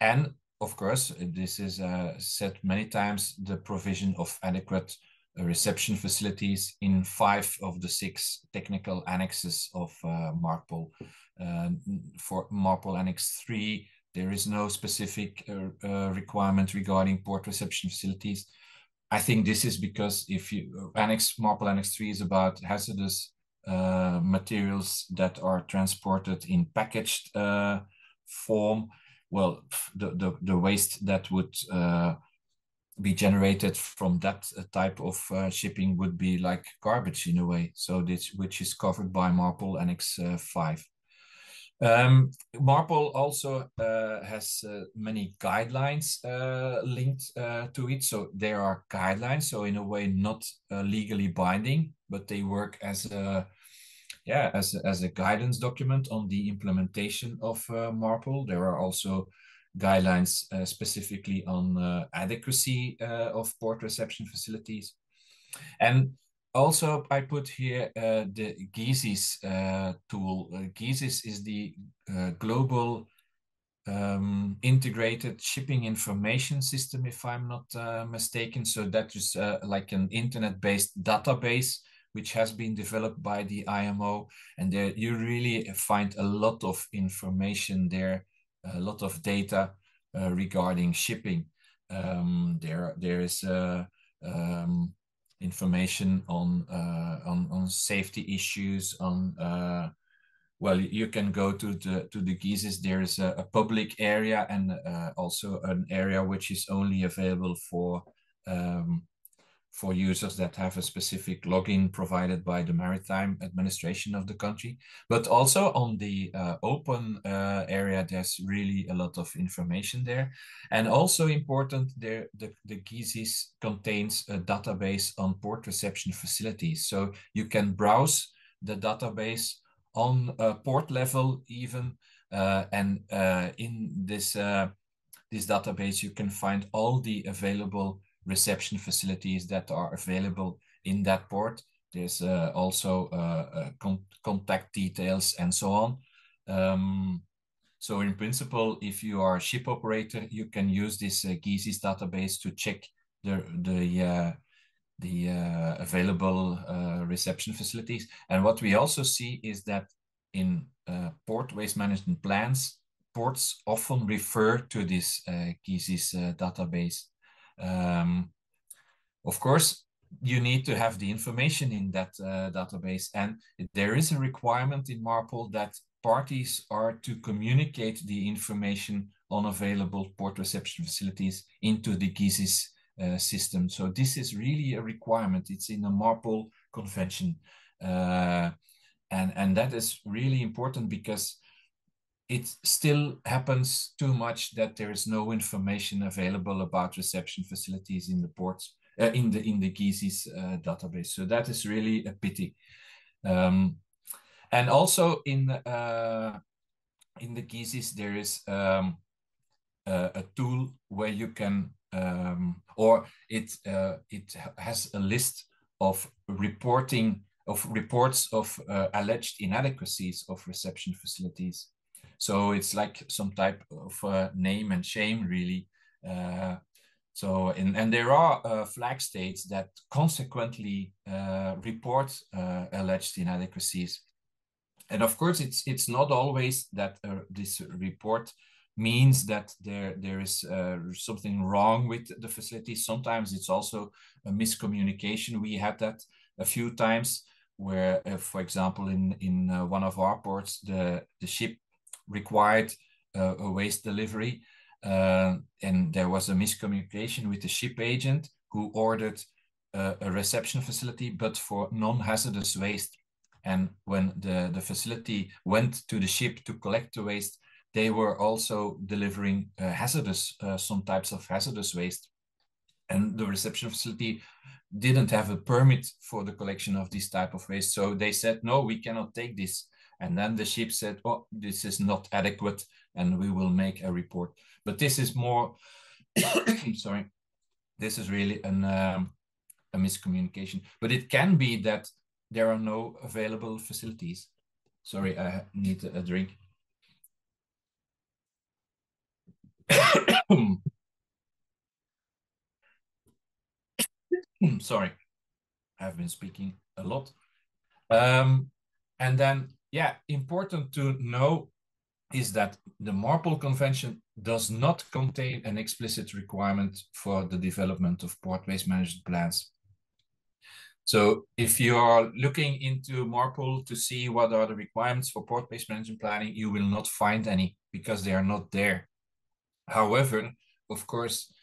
and of course, this is uh, said many times, the provision of adequate reception facilities in five of the six technical annexes of uh, MARPOL. Uh, for MARPOL Annex 3, there is no specific uh, uh, requirement regarding port reception facilities. I think this is because if you Annex MARPOL Annex 3 is about hazardous uh, materials that are transported in packaged form. Well, the, the, the waste that would be generated from that uh, type of uh, shipping would be like garbage in a way. So this, which is covered by MARPOL Annex uh, 5. Um, MARPOL also uh, has uh, many guidelines uh, linked to it. So there are guidelines, so in a way not legally binding, but they work as a yeah as, as a guidance document on the implementation of MARPOL. There are also guidelines uh, specifically on uh, adequacy uh, of port reception facilities. And also I put here uh, the GISIS uh, tool. Uh, GISIS is the global um, integrated shipping information system, if I'm not mistaken. So that is like an internet-based database which has been developed by the IMO. And there you really find a lot of information there a lot of data uh, regarding shipping. Um, there, there is uh, um, information on, uh, on on safety issues. On well, you can go to the to the GISIS. There is a, a public area and also an area which is only available for um, for users that have a specific login provided by the maritime administration of the country. But also on the uh, open uh, area, there's really a lot of information there. And also important, there the, the GISIS contains a database on port reception facilities. So you can browse the database on a port level even, uh, and uh, in this, uh, this database, you can find all the available reception facilities that are available in that port. There's uh, also uh, uh, con contact details and so on. Um, so in principle, if you are a ship operator, you can use this uh, GISIS database to check the the uh, the uh, available uh, reception facilities. And what we also see is that in uh, port waste management plans, ports often refer to this uh, database. Um, of course, you need to have the information in that uh, database. And there is a requirement in MARPOL that parties are to communicate the information on available port reception facilities into the GISIS uh, system. So this is really a requirement. It's in the MARPOL convention. Uh, and, and that is really important because it still happens too much that there is no information available about reception facilities in the ports uh, in the in the GISIS uh, database. So that is really a pity. Um, and also in uh, in the GISIS there is um, a tool where you can um, or it uh, it has a list of reporting of reports of uh, alleged inadequacies of reception facilities so it's like some type of uh, name and shame, really. Uh, so, and, and there are uh, flag states that consequently uh, report uh, alleged inadequacies. And of course, it's it's not always that uh, this report means that there there is something wrong with the facility. Sometimes it's also a miscommunication. We had that a few times where, for example, in in one of our ports, the the ship required uh, a waste delivery. Uh, and there was a miscommunication with the ship agent who ordered uh, a reception facility, but for non-hazardous waste. And when the, the facility went to the ship to collect the waste, they were also delivering uh, hazardous, uh, some types of hazardous waste. And the reception facility didn't have a permit for the collection of this type of waste. So they said, no, we cannot take this. And then the ship said, oh, this is not adequate and we will make a report. But this is more, <coughs> sorry, this is really an, um, a miscommunication. But it can be that there are no available facilities. Sorry, I need a drink. <coughs> Sorry, I've been speaking a lot. Um, and then, yeah, important to know is that the MARPOL Convention does not contain an explicit requirement for the development of port waste management plans. So if you are looking into MARPOL to see what are the requirements for port waste management planning, you will not find any because they are not there. However, of course,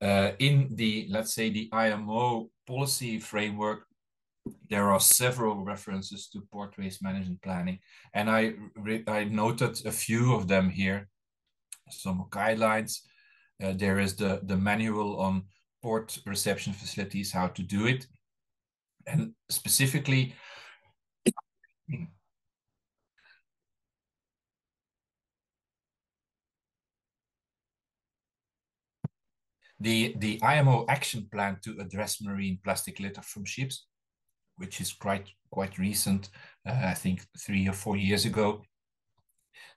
uh, in the, let's say, the IMO policy framework, there are several references to port waste management planning. And I, I noted a few of them here, some guidelines. Uh, there is the, the manual on port reception facilities, how to do it. And specifically, the, the IMO action plan to address marine plastic litter from ships, which is quite quite recent, uh, I think three or four years ago.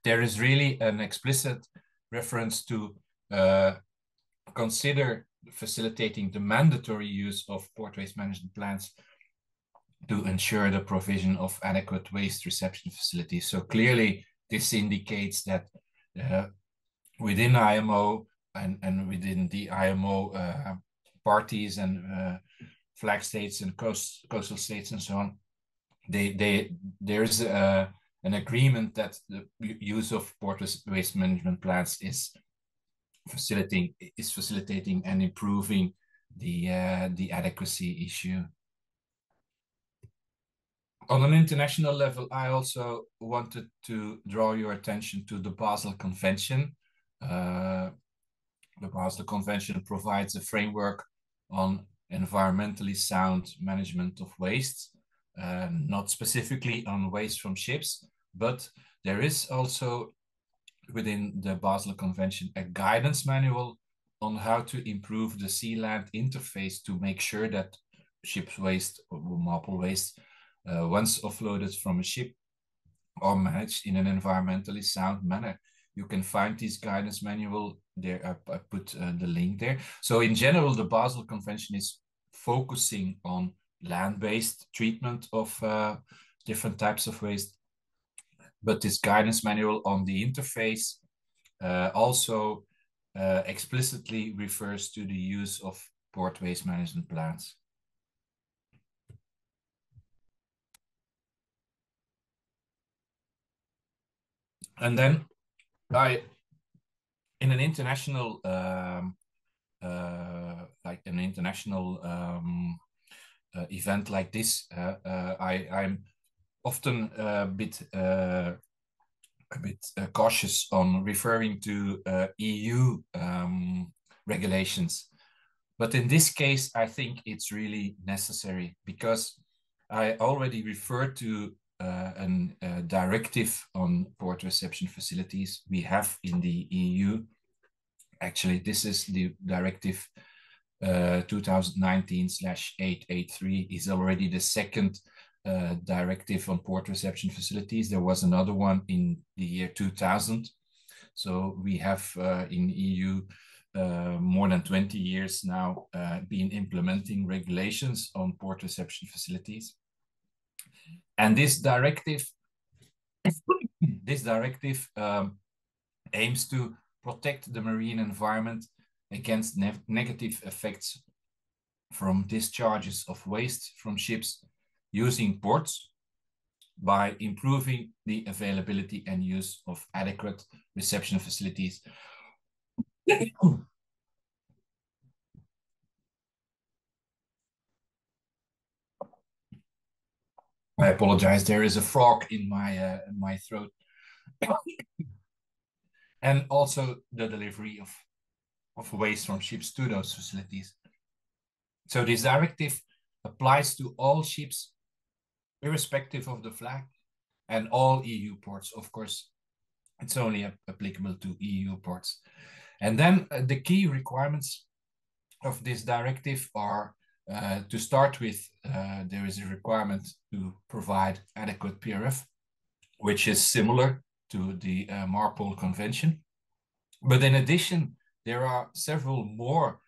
There is really an explicit reference to uh, consider facilitating the mandatory use of port waste management plans to ensure the provision of adequate waste reception facilities. So clearly, this indicates that uh, within IMO, and, and within the IMO uh, parties and uh, flag states and coast, coastal states and so on, they they there's uh, an agreement that the use of port waste management plans is facilitating is facilitating and improving the uh, the adequacy issue. On an international level, I also wanted to draw your attention to the Basel Convention, uh, the Basel Convention provides a framework on environmentally sound management of waste, uh, not specifically on waste from ships, but there is also within the Basel Convention a guidance manual on how to improve the sea-land interface to make sure that ship's waste or MARPOL waste, uh, once offloaded from a ship, are managed in an environmentally sound manner you can find this guidance manual there. I, I put uh, the link there. So in general, the Basel Convention is focusing on land-based treatment of uh, different types of waste. But this guidance manual on the interface uh, also uh, explicitly refers to the use of port waste management plans. And then I in an international um, like an international um, uh, event like this, uh, uh I I'm often a bit uh, a bit uh, cautious on referring to EU um, regulations, but in this case, I think it's really necessary because I already referred to uh, an, a directive on port reception facilities we have in the EU. Actually, this is the directive uh, 2019/883 is already the second uh, directive on port reception facilities. There was another one in the year 2000. So we have uh, in EU uh, more than 20 years now uh, been implementing regulations on port reception facilities. And this directive, <coughs> this directive um, aims to protect the marine environment against ne negative effects from discharges of waste from ships using ports by improving the availability and use of adequate reception facilities <coughs> I apologize. There is a frog in my uh, my throat. <coughs> and also the delivery of, of waste from ships to those facilities. So this directive applies to all ships, irrespective of the flag, and all EU ports. Of course, it's only applicable to EU ports. And then uh, the key requirements of this directive are uh, to start with, uh, there is a requirement to provide adequate PRF, which is similar to the uh, MARPOL Convention. But in addition, there are several more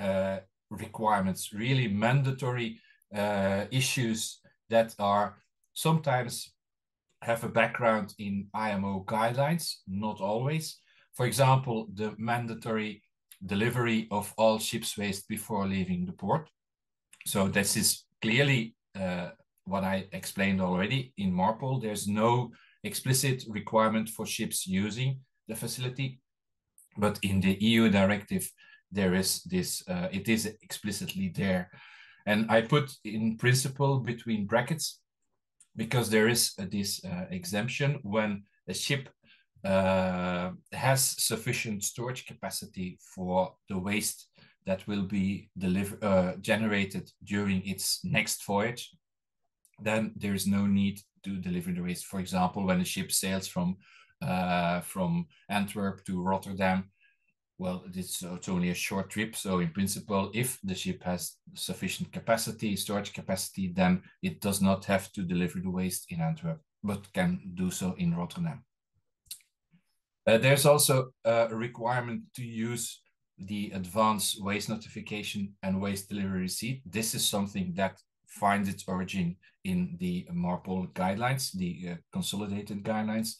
uh, requirements, really mandatory uh, issues that are sometimes have a background in IMO guidelines, not always. For example, the mandatory delivery of all ships waste before leaving the port. So this is clearly uh, what I explained already in MARPOL. There's no explicit requirement for ships using the facility, but in the EU directive, there is this, uh, it is explicitly there. And I put in principle between brackets because there is uh, this uh, exemption when a ship uh, has sufficient storage capacity for the waste that will be delivered uh, generated during its next voyage, then there is no need to deliver the waste. For example, when a ship sails from uh, from Antwerp to Rotterdam, well, it's, it's only a short trip. So in principle, if the ship has sufficient capacity, storage capacity, then it does not have to deliver the waste in Antwerp, but can do so in Rotterdam. Uh, there's also a requirement to use the advanced waste notification and waste delivery receipt. This is something that finds its origin in the MARPOL guidelines, the uh, consolidated guidelines.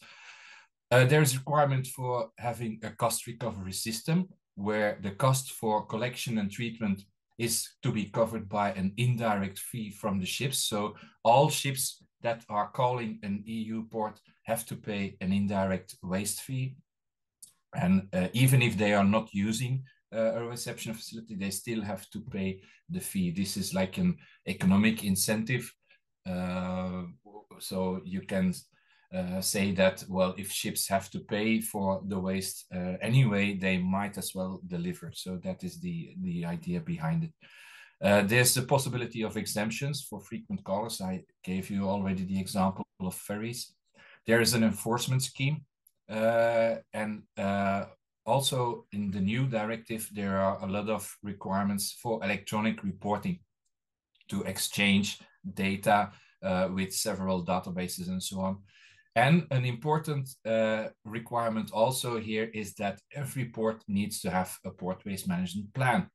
Uh, there is a requirement for having a cost recovery system where the cost for collection and treatment is to be covered by an indirect fee from the ships. So all ships that are calling an EU port have to pay an indirect waste fee. And uh, even if they are not using uh, a reception facility, they still have to pay the fee. This is like an economic incentive. Uh, so you can uh, say that well if ships have to pay for the waste uh, anyway they might as well deliver. So that is the the idea behind it. Uh, there's the possibility of exemptions for frequent callers. I gave you already the example of ferries. There is an enforcement scheme uh, and uh, also in the new directive there are a lot of requirements for electronic reporting to exchange data with several databases and so on and an important uh, requirement also here is that every port needs to have a port waste management plan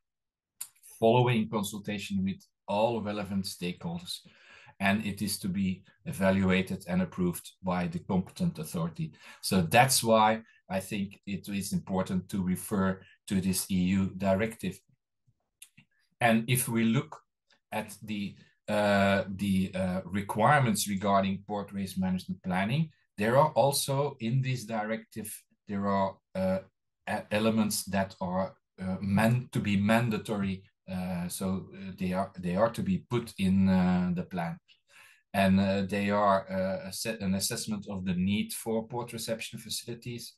following consultation with all relevant stakeholders. And it is to be evaluated and approved by the competent authority. So that's why I think it is important to refer to this EU directive. And if we look at the uh, the uh, requirements regarding port waste management planning, there are also in this directive, there are uh, elements that are uh, meant to be mandatory. Uh, so they are they are to be put in the plan. And they are an assessment of the need for port reception facilities,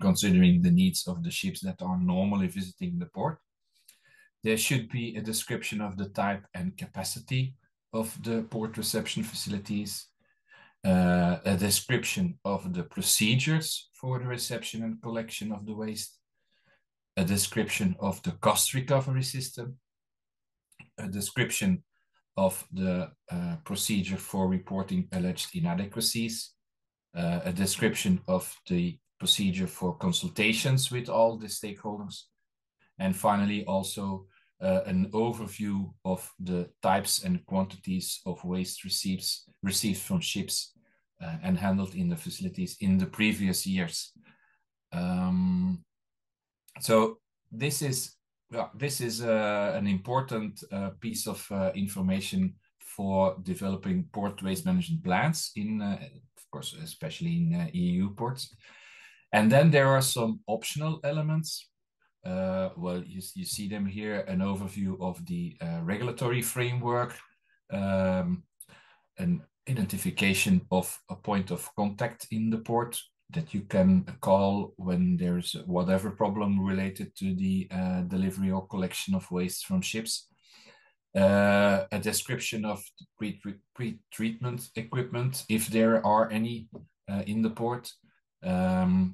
considering the needs of the ships that are normally visiting the port there should be a description of the type and capacity of the port reception facilities, uh, a description of the procedures for the reception and collection of the waste, a description of the cost recovery system, a description of the uh, procedure for reporting alleged inadequacies, uh, a description of the procedure for consultations with all the stakeholders, and finally also uh, an overview of the types and quantities of waste receipts received from ships uh, and handled in the facilities in the previous years. Um, so this is this is uh, an important uh, piece of uh, information for developing port waste management plans in, uh, of course, especially in EU ports. And then there are some optional elements uh, well, you, you see them here, an overview of the uh, regulatory framework, um, an identification of a point of contact in the port, that you can call when there's whatever problem related to the uh, delivery or collection of waste from ships. Uh, a description of pre-treatment equipment, if there are any uh, in the port. Um,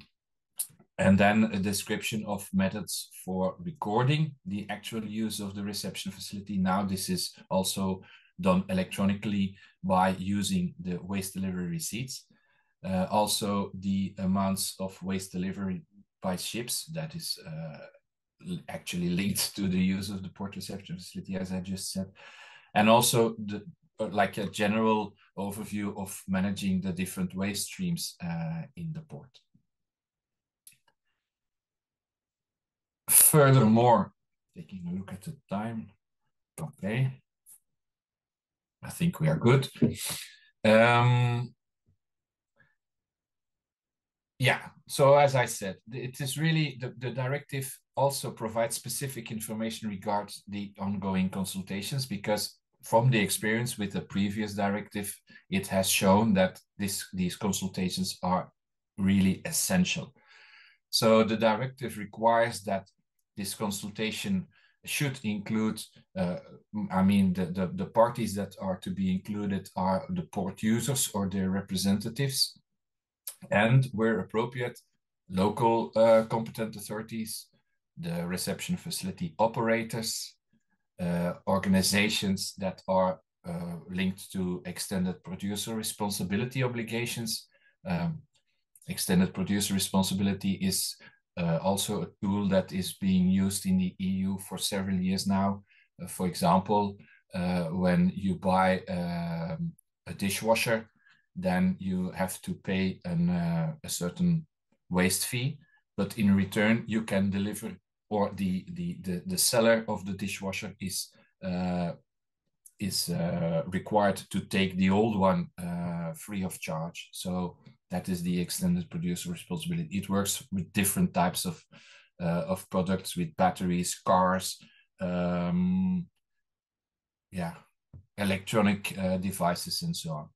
and then a description of methods for recording the actual use of the reception facility. Now this is also done electronically by using the waste delivery receipts. Uh, also the amounts of waste delivery by ships that is uh, actually linked <laughs> to the use of the port reception facility, as I just said. And also the uh, like a general overview of managing the different waste streams uh, in the port. Furthermore, taking a look at the time, okay, I think we are good. Um, yeah, so as I said, it is really the, the directive also provides specific information regards the ongoing consultations because from the experience with the previous directive, it has shown that this, these consultations are really essential. So the directive requires that this consultation should include, uh, I mean, the, the, the, parties that are to be included are the port users or their representatives, and where appropriate, local uh, competent authorities, the reception facility operators, uh, organizations that are uh, linked to extended producer responsibility obligations. Um, extended producer responsibility is uh, also a tool that is being used in the EU for several years now. Uh, for example, uh, when you buy um, a dishwasher, then you have to pay an, uh, a certain waste fee, but in return you can deliver, or the the the, the seller of the dishwasher is uh, is uh, required to take the old one free of charge. So that is the extended producer responsibility. It works with different types of uh, of products, with batteries, cars, um, yeah, electronic uh, devices, and so on.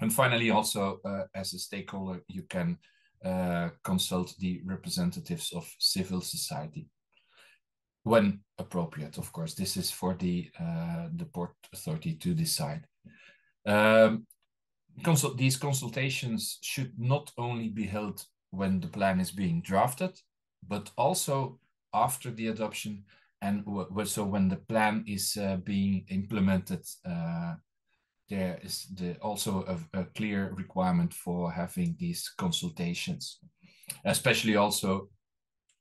And finally, also uh, as a stakeholder, you can uh, consult the representatives of civil society when appropriate. Of course, this is for the uh, the port authority to decide. Um, these consultations should not only be held when the plan is being drafted, but also after the adoption and so when the plan is uh, being implemented, uh, there is the, also a, a, clear requirement for having these consultations, especially also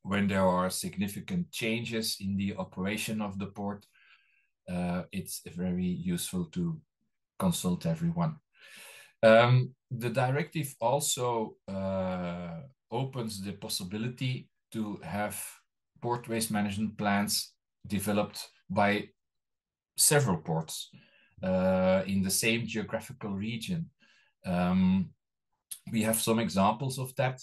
when there are significant changes in the operation of the port. Uh, it's very useful to consult everyone. Um, the directive also uh, opens the possibility to have port waste management plans developed by several ports uh, in the same geographical region. Um, we have some examples of that.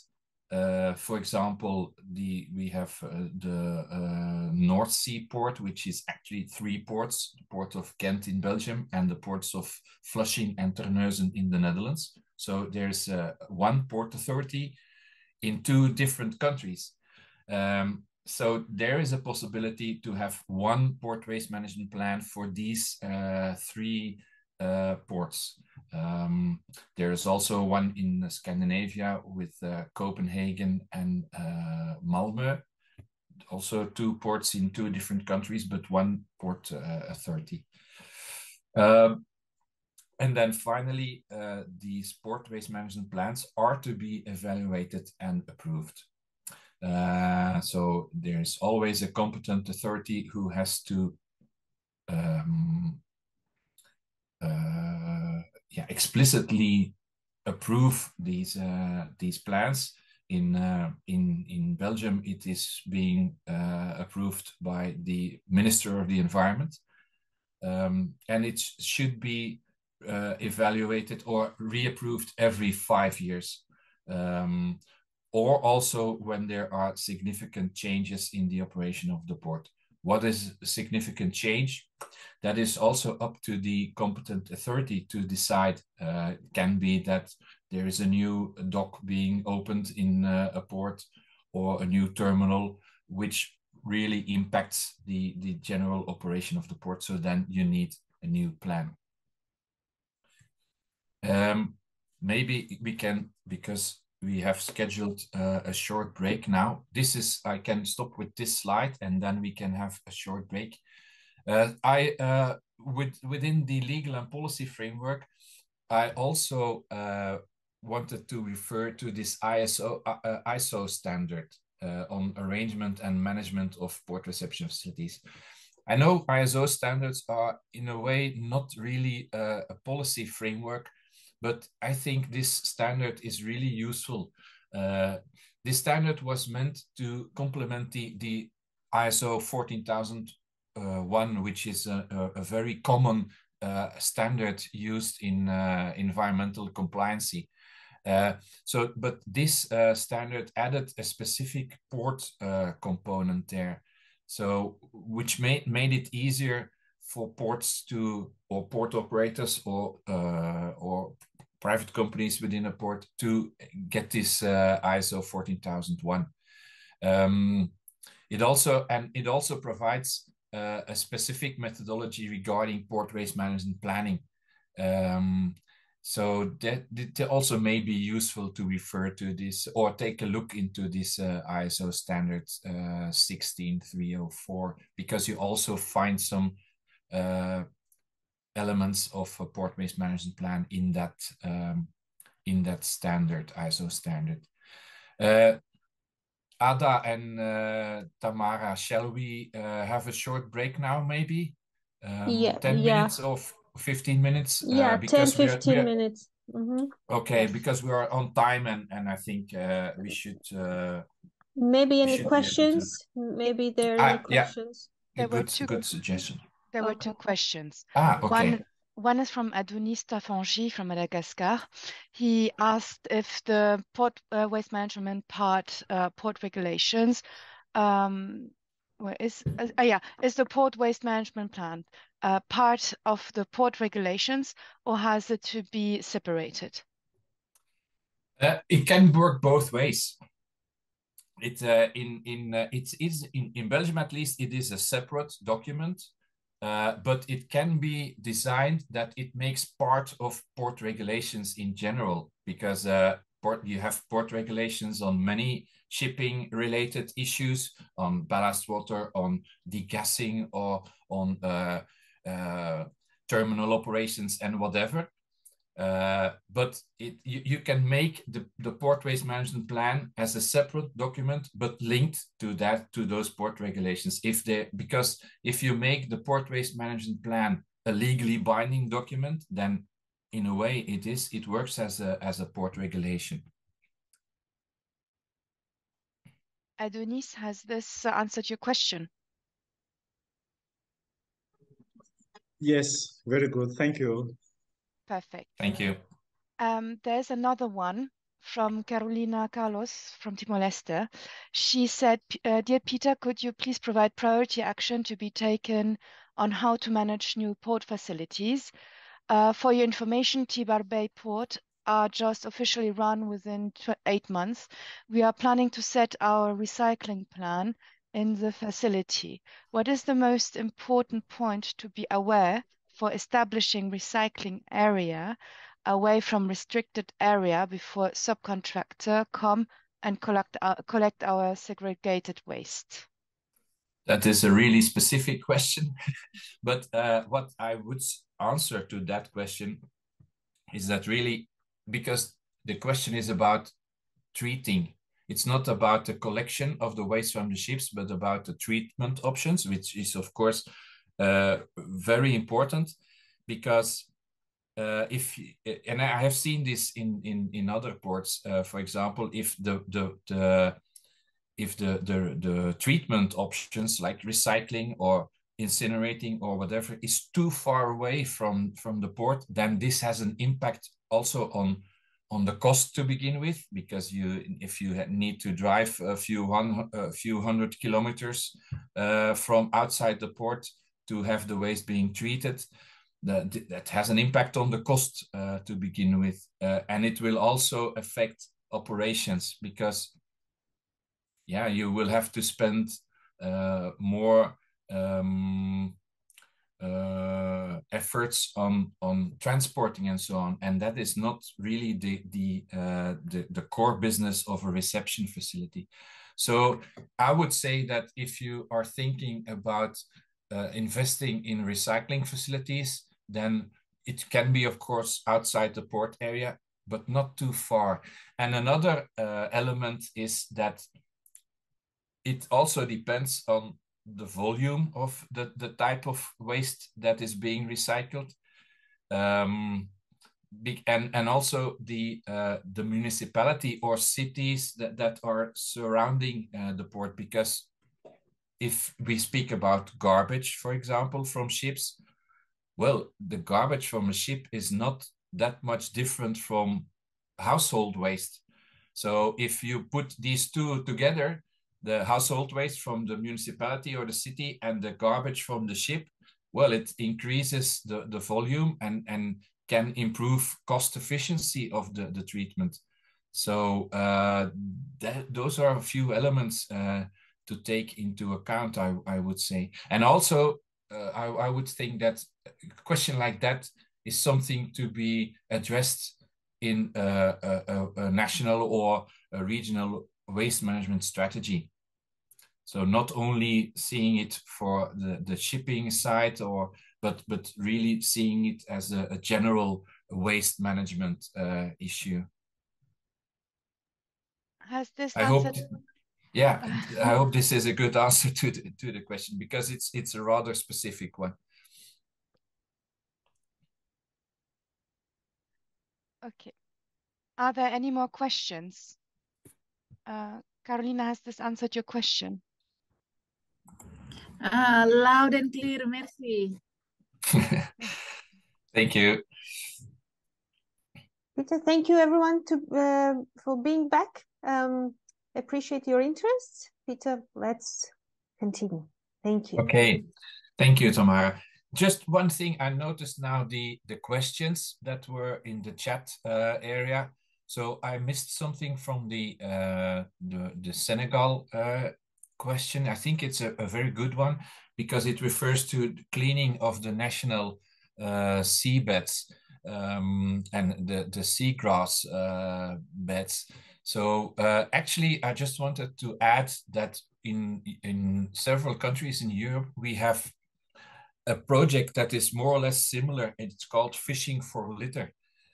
Uh, for example, the we have uh, the uh, North Sea port, which is actually three ports: the port of Ghent in Belgium and the ports of Flushing and Terneuzen in the Netherlands. So there's uh, one port authority in two different countries. Um, so there is a possibility to have one port waste management plan for these uh, three uh, ports. Um, there is also one in Scandinavia with uh, Copenhagen and uh, Malmö. Also two ports in two different countries, but one port uh, authority. Um, and then finally, uh, these port waste management plans are to be evaluated and approved. Uh, so there's always a competent authority who has to um, yeah, explicitly approve these uh, these plans. In uh, in in Belgium, it is being approved by the Minister of the Environment, um, and it should be evaluated or reapproved every five years. Um, or also when there are significant changes in the operation of the port. What is a significant change? That is also up to the competent authority to decide. Uh, can be that there is a new dock being opened in uh, a port or a new terminal, which really impacts the, the general operation of the port. So then you need a new plan. Um, maybe we can, because we have scheduled uh, a short break now. This is, I can stop with this slide and then we can have a short break. Uh, I, uh, with, within the legal and policy framework, I also uh, wanted to refer to this ISO, uh, uh, ISO standard on arrangement and management of port reception facilities. I know ISO standards are in a way not really a policy framework, but I think this standard is really useful. Uh, this standard was meant to complement the, the ISO 14001, which is a, a, a very common uh, standard used in uh, environmental compliancy. Uh, so, but this uh, standard added a specific port uh, component there, so which made made it easier for ports to or port operators or uh, or private companies within a port to get this uh, ISO 14001. Um, it also and it also provides uh, a specific methodology regarding port waste management planning. Um, so that, that also may be useful to refer to this or take a look into this uh, ISO standard uh, 16304 because you also find some uh, elements of a port waste management plan in that um, in that standard ISO standard. Uh, Ada and uh, Tamara, shall we uh, have a short break now, maybe? Um, yeah, 10 yeah. minutes or 15 minutes? Uh, yeah, 10, 15 we are, minutes. Mm -hmm. Okay, because we are on time and, and I think uh, we should... Uh, maybe any questions? To... Maybe there are any questions? Yeah. There good, good suggestion. There were two questions. Ah, okay. One, one is from Adonis Tafangi from Madagascar. He asked if the port uh, waste management part, uh, port regulations, um, where is, uh, uh, yeah, is the port waste management plan uh, part of the port regulations or has it to be separated? Uh, it can work both ways. It uh, in in uh, it is in in Belgium at least it is a separate document uh, but it can be designed that it makes part of port regulations in general because uh, port, you have port regulations on many shipping related issues on ballast water on degassing or on uh, uh terminal operations and whatever uh, but it, you, you, can make the, the port waste management plan as a separate document, but linked to that to those port regulations. If they because if you make the port waste management plan a legally binding document, then in a way it is it works as a as a port regulation. Adonis, has this answered your question? Yes, very good. Thank you. Perfect. Thank you. Um, there's another one from Carolina Carlos from Timor-Leste. She said, uh, Dear Peter, could you please provide priority action to be taken on how to manage new port facilities? Uh, for your information, Tibar Bay Port are just officially run within eight months. We are planning to set our recycling plan in the facility. What is the most important point to be aware for establishing recycling area away from restricted area before subcontractor come and collect our, collect our segregated waste? That is a really specific question. <laughs> but uh, what I would answer to that question is that really, because the question is about treating. It's not about the collection of the waste from the ships, but about the treatment options, which is, of course, very important because uh, if and I have seen this in in in other ports. Uh, for example, if the the the if the the the treatment options like recycling or incinerating or whatever is too far away from from the port, then this has an impact also on on the cost to begin with because you if you need to drive a few one a few hundred kilometers uh, from outside the port to have the waste being treated, that that has an impact on the cost uh, to begin with, uh, and it will also affect operations because, yeah, you will have to spend uh, more um, uh, efforts on on transporting and so on, and that is not really the the uh, the, the core business of a reception facility. So I would say that if you are thinking about uh, investing in recycling facilities, then it can be, of course, outside the port area, but not too far. And another uh, element is that it also depends on the volume of the, the type of waste that is being recycled. Um, and, and also the, uh, the municipality or cities that, that are surrounding uh, the port, because if we speak about garbage, for example, from ships, well, the garbage from a ship is not that much different from household waste. So if you put these two together, the household waste from the municipality or the city and the garbage from the ship, well, it increases the, the volume and, and can improve cost efficiency of the, the treatment. So uh, that, those are a few elements uh, to take into account, I, I would say. And also, uh, I, I would think that a question like that is something to be addressed in a, a, a national or a regional waste management strategy. So not only seeing it for the, the shipping side or but but really seeing it as a, a general waste management uh, issue. Has this I hope yeah, I hope this is a good answer <laughs> to the, to the question because it's it's a rather specific one. Okay. Are there any more questions? Uh, Carolina, has this answered your question? Uh, loud and clear, merci. <laughs> thank you. Peter, thank you everyone to uh, for being back. Um, appreciate your interest. Peter, let's continue. Thank you. Okay. Thank you, Tamara. Just one thing I noticed now the, the questions that were in the chat uh, area. So I missed something from the uh, the, the Senegal uh, question. I think it's a, a, very good one because it refers to cleaning of the national uh, seabeds um, and the, the seagrass uh, beds. So uh, actually, I just wanted to add that in in several countries in Europe, we have a project that is more or less similar. It's called Fishing for Litter.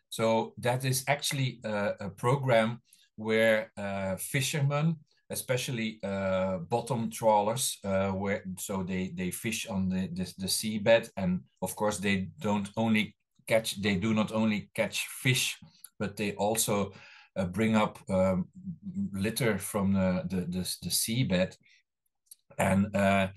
So that is actually a, a program where uh, fishermen, especially uh, bottom trawlers, uh, where so they they fish on the, the the seabed, and of course they don't only catch they do not only catch fish, but they also bring up um, litter from the, the, the, the seabed. And uh,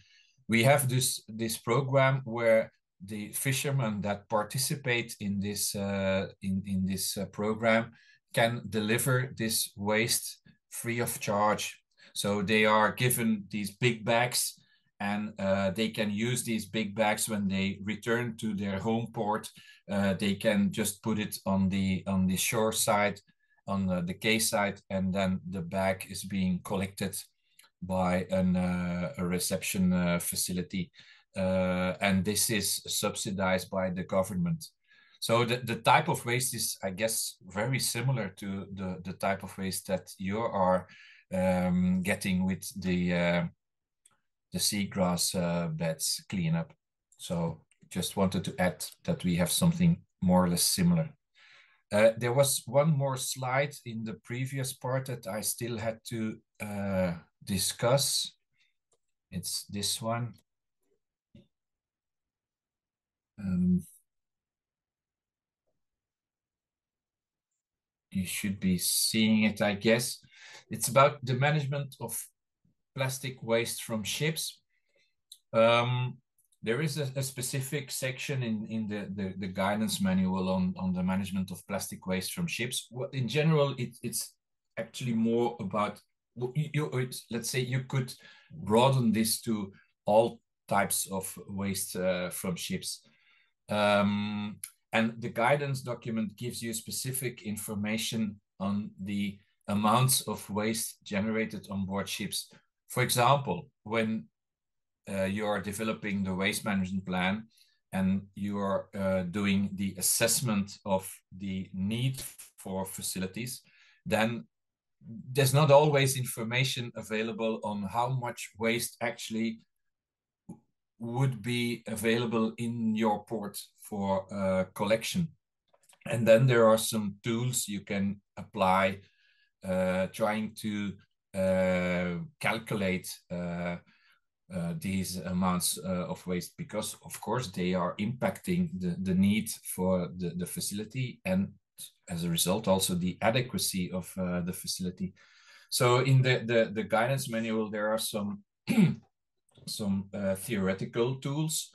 we have this, this program where the fishermen that participate in this, uh, in, in this uh, program can deliver this waste free of charge. So they are given these big bags and uh, they can use these big bags when they return to their home port. Uh, they can just put it on the on the shore side on the, the quay side, and then the bag is being collected by an, uh, a reception uh, facility. Uh, and this is subsidized by the government. So the, the type of waste is, I guess, very similar to the, the type of waste that you are um, getting with the uh, the seagrass uh, beds cleanup. So just wanted to add that we have something more or less similar. Uh, there was one more slide in the previous part that I still had to uh, discuss. It's this one. Um, you should be seeing it, I guess. It's about the management of plastic waste from ships. Um, there is a, a, specific section in, in the, the, the, guidance manual on, on the management of plastic waste from ships. In general, it, it's actually more about, you, let's say you could broaden this to all types of waste uh, from ships. Um, and the guidance document gives you specific information on the amounts of waste generated on board ships. For example, when uh, you are developing the waste management plan and you are uh, doing the assessment of the need for facilities, then there's not always information available on how much waste actually would be available in your port for uh, collection. And then there are some tools you can apply uh, trying to uh, calculate uh, uh, these amounts uh, of waste because of course they are impacting the, the need for the, the facility and as a result also the adequacy of the facility. So in the, the, the guidance manual, there are some <clears throat> some uh, theoretical tools.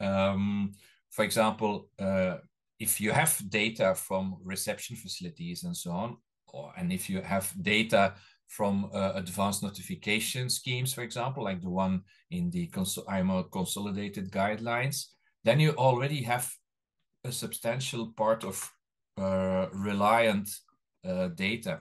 Um, for example, uh, if you have data from reception facilities and so on, or, and if you have data from uh, advanced notification schemes, for example, like the one in the cons IMO consolidated guidelines, then you already have a substantial part of uh, reliant uh, data.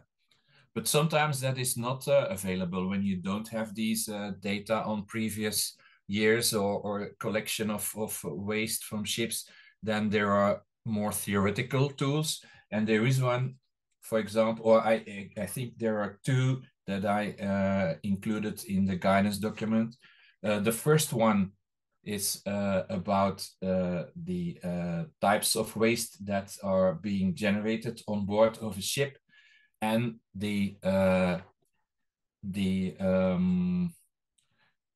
But sometimes that is not uh, available when you don't have these uh, data on previous years or, or collection of, of waste from ships. Then there are more theoretical tools. And there is one, for example, or I, I think there are two that I uh, included in the guidance document. Uh, the first one is uh, about uh, the uh, types of waste that are being generated on board of a ship and the uh, the um,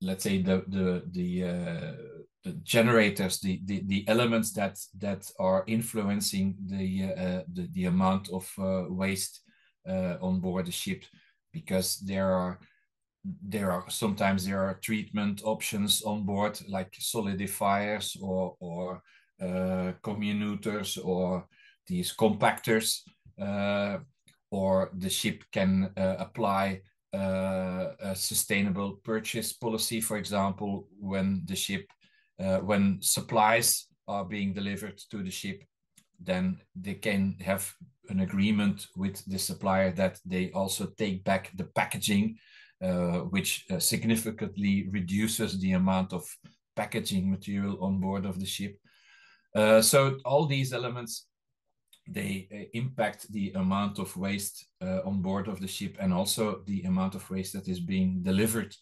let's say the the the, the generators, the, the the elements that that are influencing the uh, the, the amount of uh, waste uh, on board the ship, because there are there are sometimes there are treatment options on board like solidifiers or or uh, comminutors or these compactors uh, or the ship can uh, apply uh, a sustainable purchase policy, for example, when the ship, uh, when supplies are being delivered to the ship, then they can have an agreement with the supplier that they also take back the packaging, uh, which uh, significantly reduces the amount of packaging material on board of the ship. Uh, so all these elements they uh, impact the amount of waste uh, on board of the ship and also the amount of waste that is being delivered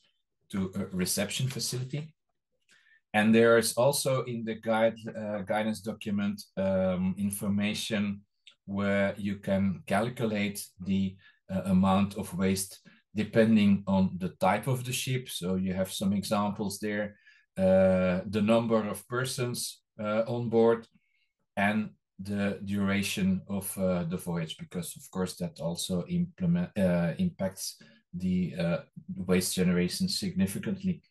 to a reception facility. And there is also in the guide, uh, guidance document um, information where you can calculate the uh, amount of waste depending on the type of the ship. So you have some examples there, uh, the number of persons uh, on board, and the duration of uh, the voyage because of course that also implement uh, impacts the waste generation significantly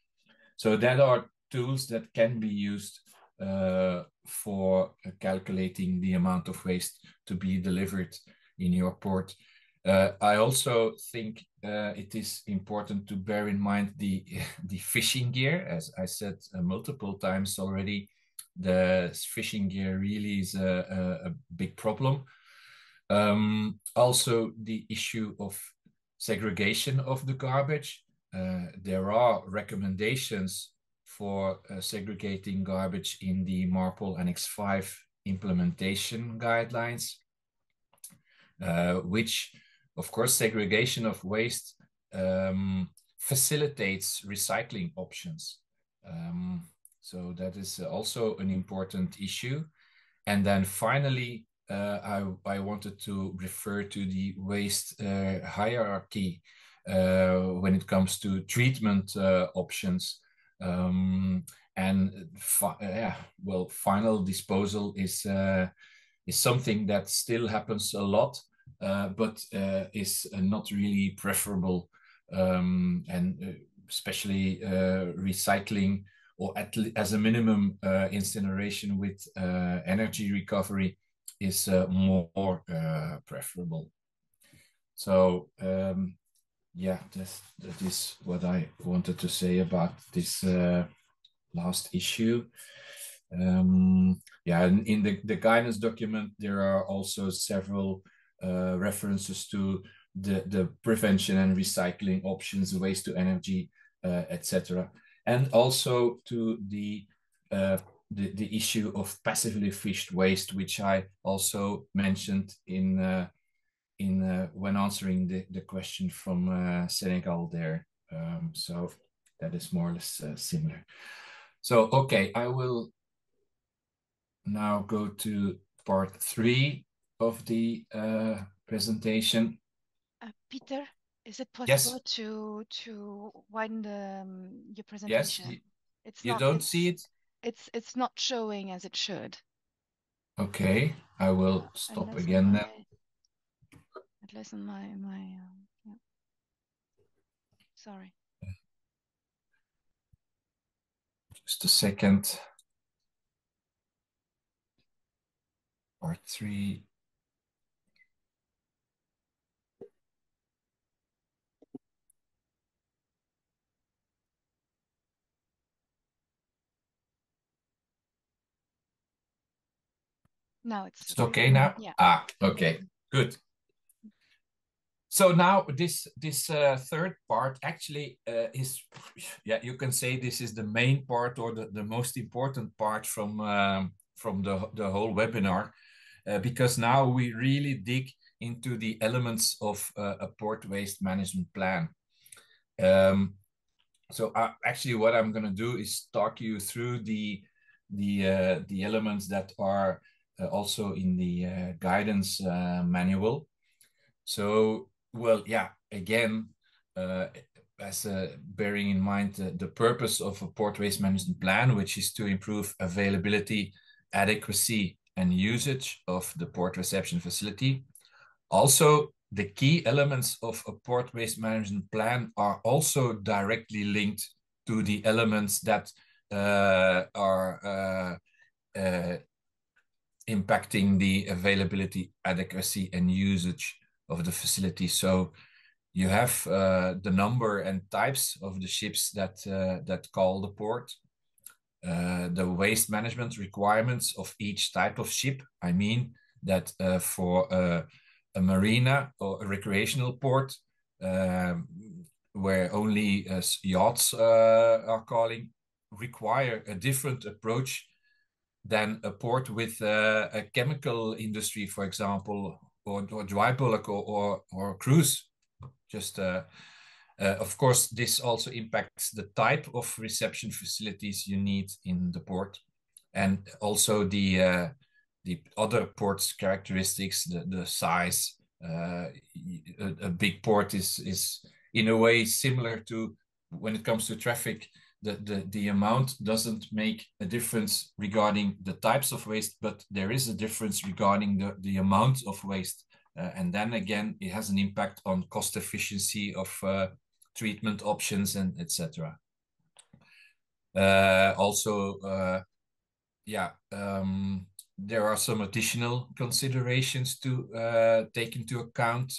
so that are tools that can be used uh, for calculating the amount of waste to be delivered in your port uh, I also think uh, it is important to bear in mind the <laughs> the fishing gear as I said multiple times already the fishing gear really is a, a, a big problem. Um, also, the issue of segregation of the garbage. Uh, there are recommendations for uh, segregating garbage in the MARPOL Annex 5 implementation guidelines, uh, which, of course, segregation of waste um, facilitates recycling options. Um, so that is also an important issue. And then finally, uh, I, I wanted to refer to the waste uh, hierarchy uh, when it comes to treatment uh, options. Um, and yeah, well, final disposal is uh, is something that still happens a lot, uh, but is not really preferable. Um, and especially recycling or at as a minimum, uh, incineration with uh, energy recovery is uh, more uh, preferable. So um, yeah, this, that is what I wanted to say about this uh, last issue. Um, yeah, in, in the, the guidance document, there are also several uh, references to the, the prevention and recycling options, waste to energy, uh, etc. And also to the, uh, the, the issue of passively fished waste, which I also mentioned in uh, in uh, when answering the, the question from uh, Senegal there. Um, so that is more or less uh, similar. So, okay, I will now go to part three of the uh, presentation. Uh, Peter, is it possible Yes. to to widen the um, your presentation? Yes, it's you not, don't it's, see it? It's it's not showing as it should. Okay, I will Uh, stop unless again then. At least on my my um, yeah. Sorry. Just a second. Part three. Now it's Is it okay now? Yeah. Ah, okay, good. So now this this uh, third part actually uh, is, yeah, you can say this is the main part or the, the most important part from um, from the the whole webinar, uh, because now we really dig into the elements of uh, a port waste management plan. Um, so uh, actually, what I'm going to do is talk you through the the uh, the elements that are also in the guidance manual. So, well, yeah, again, uh, as uh, bearing in mind the, purpose of a port waste management plan, which is to improve availability, adequacy, and usage of the port reception facility. Also, the key elements of a port waste management plan are also directly linked to the elements that uh, are uh, uh, impacting the availability, adequacy, and usage of the facility. So you have uh, the number and types of the ships that uh, that call the port, uh, the waste management requirements of each type of ship. I mean that uh, for uh, a marina or a recreational port, um, where only uh, yachts are calling, require a different approach than a port with uh, a chemical industry, for example, or, or dry bulk or, or, or cruise. Just, uh, uh, of course, this also impacts the type of reception facilities you need in the port, and also the uh, the other ports characteristics, the the size. Uh, a, a big port is is in a way similar to when it comes to traffic the, the, the amount doesn't make a difference regarding the types of waste, but there is a difference regarding the, the amount of waste. Uh, and then again, it has an impact on cost efficiency of uh, treatment options and etc. Uh, also, uh, yeah, um, there are some additional considerations to uh, take into account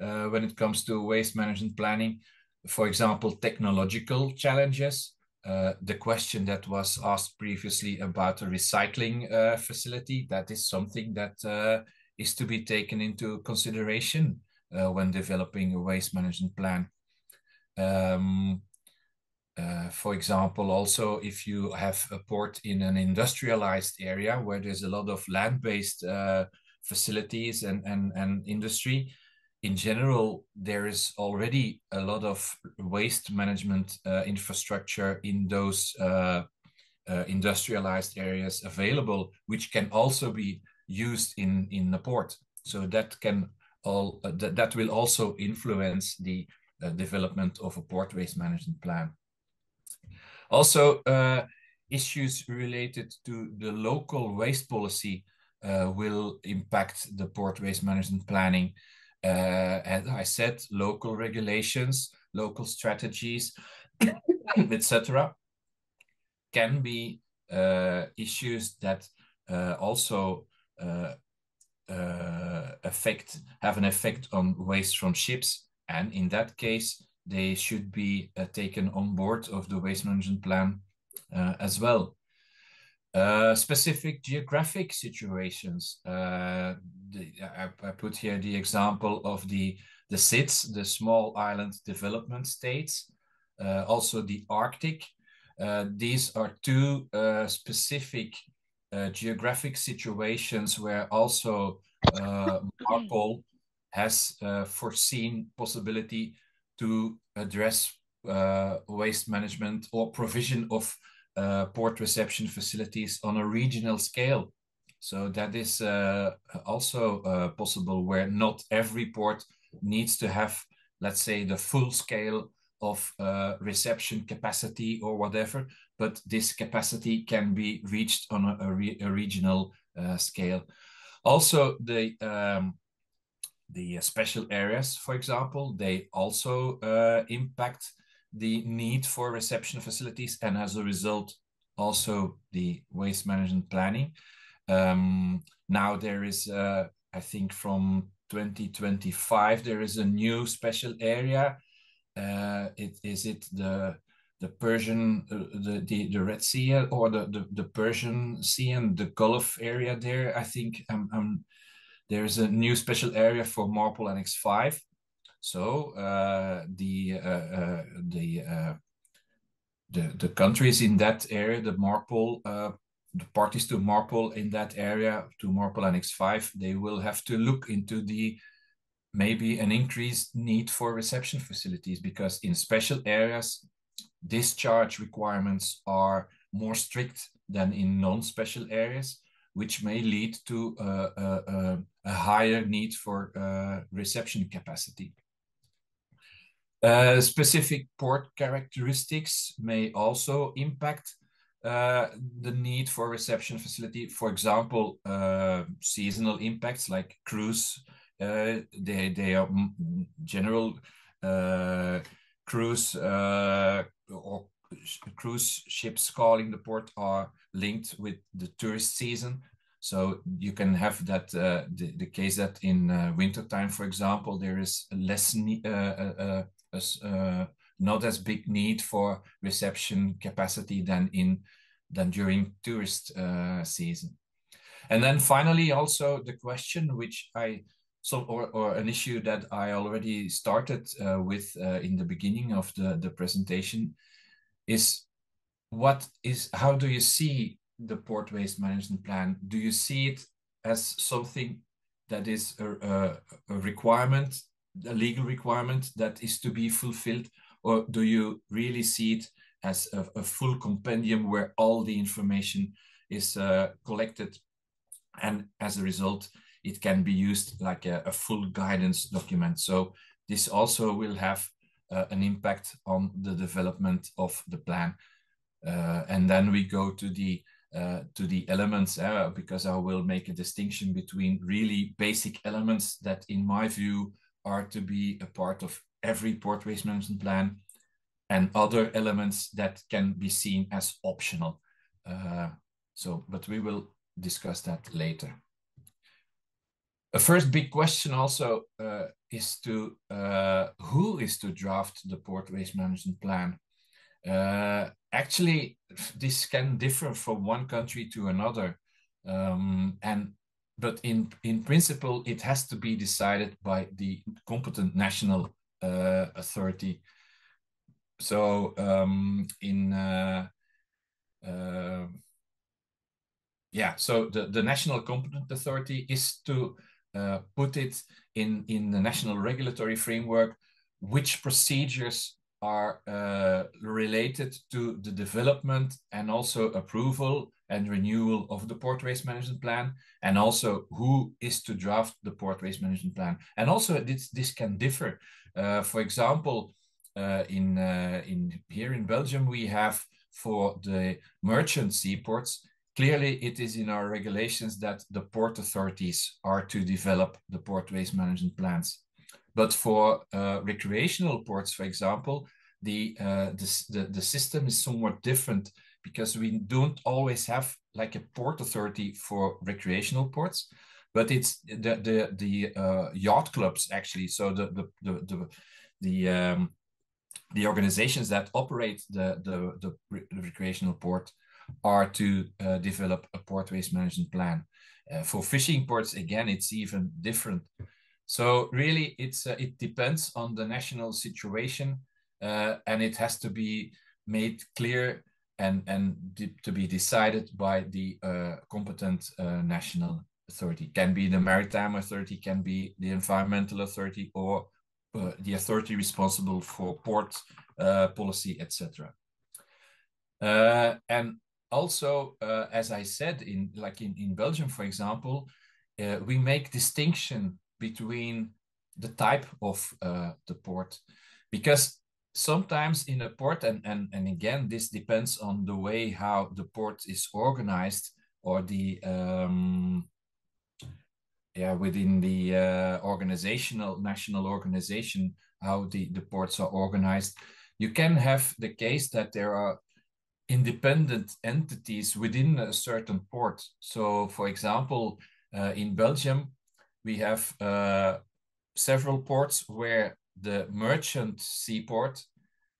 uh, when it comes to waste management planning. For example, technological challenges. Uh, the question that was asked previously about a recycling uh, facility, that is something that uh, is to be taken into consideration uh, when developing a waste management plan. Um, uh, for example, also if you have a port in an industrialized area where there's a lot of land-based facilities and, and, and industry, in general, there is already a lot of waste management uh, infrastructure in those uh, uh, industrialized areas available, which can also be used in in the port. So that can all that that will also influence the development of a port waste management plan. Also, issues related to the local waste policy uh, will impact the port waste management planning uh, as I said, local regulations, local strategies, <coughs> etc., can be uh, issues that uh, also uh, uh, affect have an effect on waste from ships, and in that case, they should be uh, taken on board of the waste management plan as well. Uh, specific geographic situations. Uh, the, I, I, put here the example of the the SIDS, the Small Island Development States, uh, also the Arctic. Uh, these are two uh, specific uh, geographic situations where also <laughs> MARPOL has foreseen possibility to address waste management or provision of uh, port reception facilities on a regional scale. So that is uh, also uh, possible where not every port needs to have, let's say, the full scale of uh, reception capacity or whatever, but this capacity can be reached on a, a, re a regional uh, scale. Also, the um, the special areas, for example, they also impact the need for reception facilities and as a result also the waste management planning. Um, now there is uh, i think from 2025 there is a new special area. Uh, it is it the the Persian, uh, the, the the Red Sea or the, the the Persian Sea and the Gulf area there. I think um, um there's a new special area for MARPOL Annex Five, so uh, the uh, uh, the the the countries in that area, the MARPOL, the parties to MARPOL in that area, to MARPOL Annex 5, they will have to look into the maybe an increased need for reception facilities because in special areas, discharge requirements are more strict than in non-special areas, which may lead to uh, uh, a higher need for uh, reception capacity. Uh, specific port characteristics may also impact uh, the need for reception facility. For example, uh, seasonal impacts like cruise, uh, they, they are general uh, cruise uh, or cruise ships calling the port are linked with the tourist season. So you can have that the, the case that in winter time, for example, there is less uh, not as big need for reception capacity than in than during tourist uh, season. And then finally, also the question which I so or, or an issue that I already started uh, with uh, in the beginning of the, the presentation is what is how do you see the port waste management plan? Do you see it as something that is a, a, a requirement a legal requirement that is to be fulfilled, or do you really see it as a, a full compendium where all the information is uh, collected, and as a result, it can be used like a, a full guidance document? So this also will have uh, an impact on the development of the plan. Uh, and then we go to the uh, to the elements uh, because I will make a distinction between really basic elements that, in my view, are to be a part of every port waste management plan and other elements that can be seen as optional. Uh, so, but we will discuss that later. A first big question also uh, is to uh, who is to draft the port waste management plan? Uh, actually, this can differ from one country to another. Um, and but in in principle it has to be decided by the competent national uh, authority. So um, in uh, uh, yeah so the, the national competent authority is to uh, put it in in the national regulatory framework which procedures are uh, related to the development and also approval and renewal of the port waste management plan, and also who is to draft the port waste management plan. And also this, this can differ. Uh, for example, uh, in, uh, in here in Belgium, we have for the merchant seaports, clearly it is in our regulations that the port authorities are to develop the port waste management plans. But for uh, recreational ports, for example, the, uh, the, the, the system is somewhat different because we don't always have like a port authority for recreational ports, but it's the the the uh, yacht clubs actually. So the the the the, the um, the organizations that operate the, the, the recreational port are to uh, develop a port waste management plan. Uh, for fishing ports, again, it's even different. So really, it's uh, it depends on the national situation, uh, and it has to be made clear and and to be decided by the uh, competent uh, national authority. Can be the maritime authority, can be the environmental authority, or the authority responsible for port policy, etc. and also, uh, as I said, in like in, in Belgium, for example, uh, we make distinction between the type of uh, the port because sometimes in a port and, and and again this depends on the way how the port is organized or the um yeah within the uh, organizational national organization how the the ports are organized you can have the case that there are independent entities within a certain port. So, for example, uh, in Belgium, we have uh, several ports where the merchant seaport,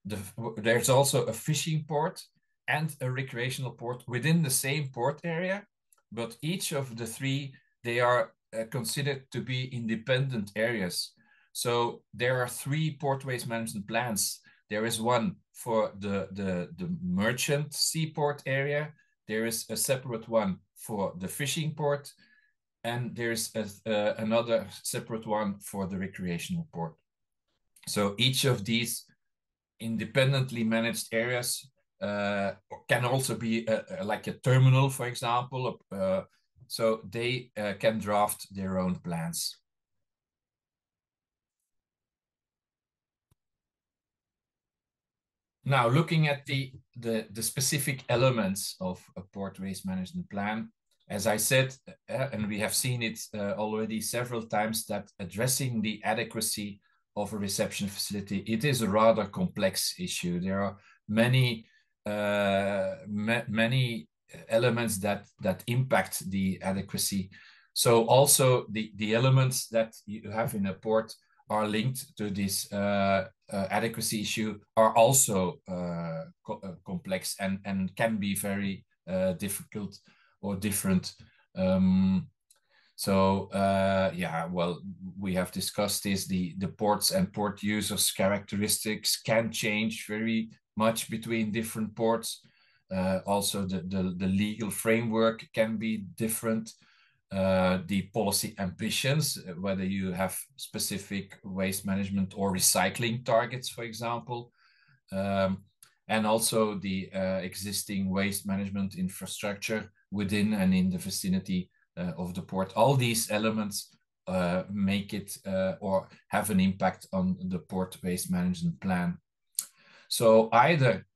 the, there's also a fishing port and a recreational port within the same port area, but each of the three, they are uh, considered to be independent areas. So there are three port waste management plans there is one for the, the, the merchant seaport area. There is a separate one for the fishing port. And there's a, uh, another separate one for the recreational port. So each of these independently managed areas uh, can also be a, a, like a terminal, for example. Uh, so they uh, can draft their own plans. Now, looking at the, the, the specific elements of a port waste management plan, as I said, uh, and we have seen it uh, already several times, that addressing the adequacy of a reception facility, it is a rather complex issue. There are many, uh, ma many elements that, that impact the adequacy. So also the, the elements that you have in a port are linked to this uh, uh, adequacy issue are also uh, co uh, complex and, and can be very uh, difficult or different. Um, so uh, yeah, well, we have discussed this. The the ports and port users characteristics can change very much between different ports. also, the, the the legal framework can be different. Uh, the policy ambitions, uh, whether you have specific waste management or recycling targets, for example, um, and also the uh, existing waste management infrastructure within and in the vicinity uh, of the port. All these elements uh, make it or have an impact on the port waste management plan. So either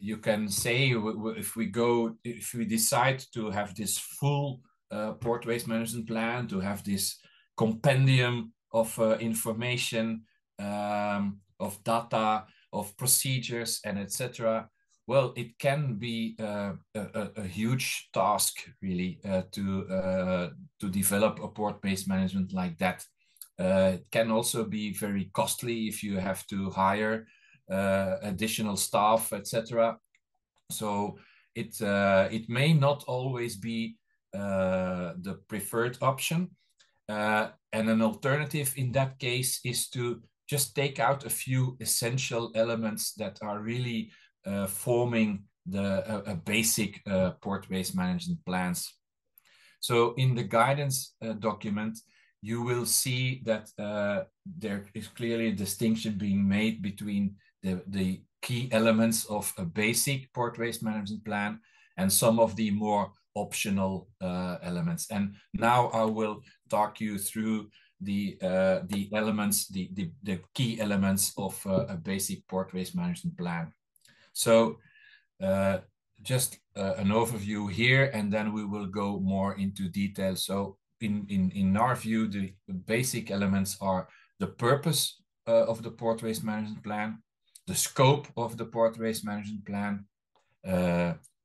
you can say if we go, if we decide to have this full uh, port waste management plan to have this compendium of uh, information, um, of data, of procedures, and etc. Well, it can be uh, a, a, huge task, really, uh, to uh, to develop a port waste management like that. Uh, it can also be very costly if you have to hire additional staff, etc. So it it may not always be uh, the preferred option. Uh, and an alternative in that case is to just take out a few essential elements that are really uh, forming the basic uh, port waste management plans. So in the guidance uh, document, you will see that uh, there is clearly a distinction being made between the, the key elements of a basic port waste management plan and some of the more optional uh, elements. And now I will talk you through the uh, the elements, the, the, the key elements of uh, a basic port waste management plan. So uh, just uh, an overview here, and then we will go more into detail. So in, in, in our view, the basic elements are the purpose uh, of the port waste management plan, the scope of the port waste management plan,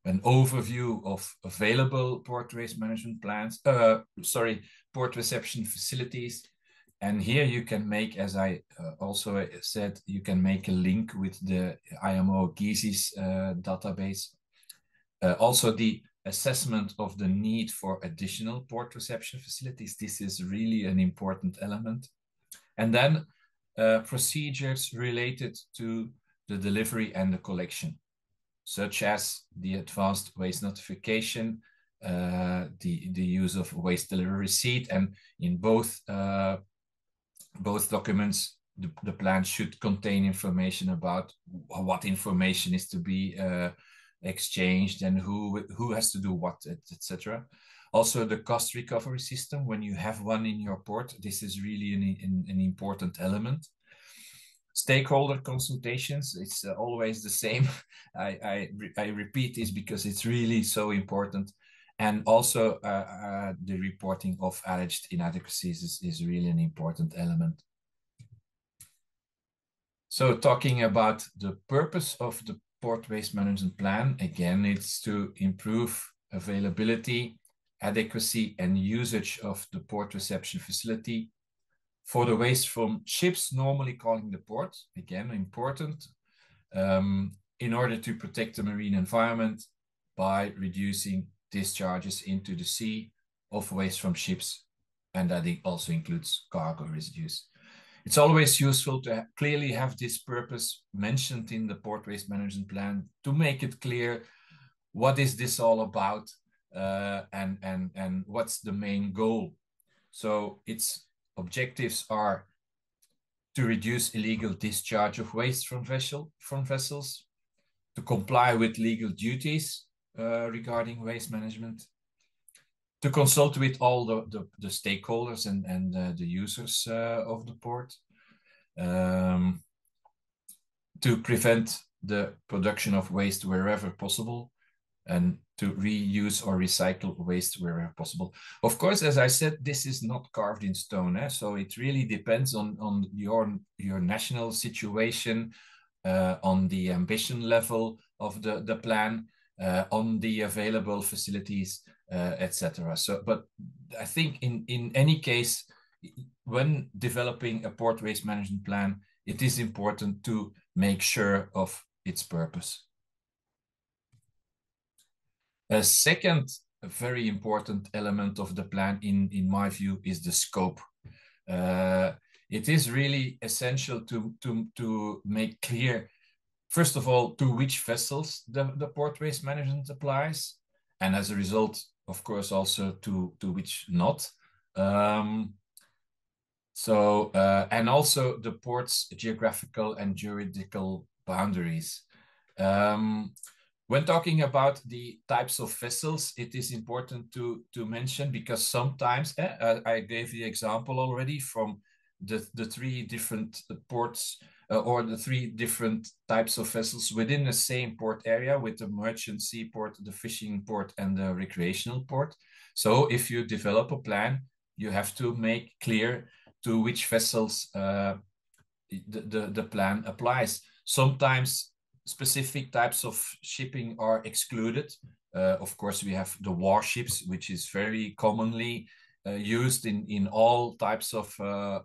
an overview of available port waste management plans, uh, sorry, port reception facilities. And here you can make, as I uh, also said, you can make a link with the IMO GISIS uh, database. Uh, also, the assessment of the need for additional port reception facilities. This is really an important element. And then uh, procedures related to the delivery and the collection, such as the advanced waste notification, uh, the, the use of waste delivery receipt, and in both, uh, both documents, the, the plan should contain information about what information is to be uh, exchanged and who who has to do what, etc. Also, the cost recovery system, when you have one in your port, this is really an, an, an important element. Stakeholder consultations, it's uh, always the same. <laughs> I, I, I, repeat this because it's really so important. And also uh, uh, the reporting of alleged inadequacies is, is really an important element. So talking about the purpose of the port waste management plan, again, it's to improve availability, adequacy, and usage of the port reception facility for the waste from ships normally calling the port, again, important, um, in order to protect the marine environment by reducing discharges into the sea of waste from ships, and that also includes cargo residues. It's always useful to clearly have this purpose mentioned in the port waste management plan to make it clear what is this all about uh, and, and, and what's the main goal. So its objectives are to reduce illegal discharge of waste from, vessel, from vessels, to comply with legal duties uh, regarding waste management, to consult with all the, the, the stakeholders and, and uh, the users uh, of the port, um, to prevent the production of waste wherever possible, and to reuse or recycle waste wherever possible. Of course, as I said, this is not carved in stone, eh? so it really depends on, on your, your national situation, uh, on the ambition level of the, the plan, uh, on the available facilities, uh, etc. So, but I think in in any case, when developing a port waste management plan, it is important to make sure of its purpose. A second very important element of the plan, in, in my view, is the scope. Uh, it is really essential to, to, to make clear, first of all, to which vessels the, the port waste management applies, and as a result, of course, also to, to which not. Um, so, uh, and also the port's geographical and juridical boundaries. Um, when talking about the types of vessels, it is important to, to mention because sometimes, eh, I gave the example already from the, the three different ports uh, or the three different types of vessels within the same port area with the merchant seaport, the fishing port, and the recreational port. So if you develop a plan, you have to make clear to which vessels uh, the, the, the plan applies. Sometimes specific types of shipping are excluded. Uh, of course, we have the warships, which is very commonly uh, used in, in all types of uh,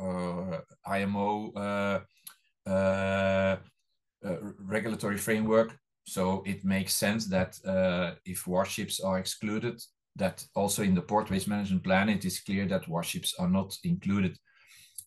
uh IMO uh, uh, regulatory framework. So it makes sense that if warships are excluded, that also in the port waste management plan, it is clear that warships are not included.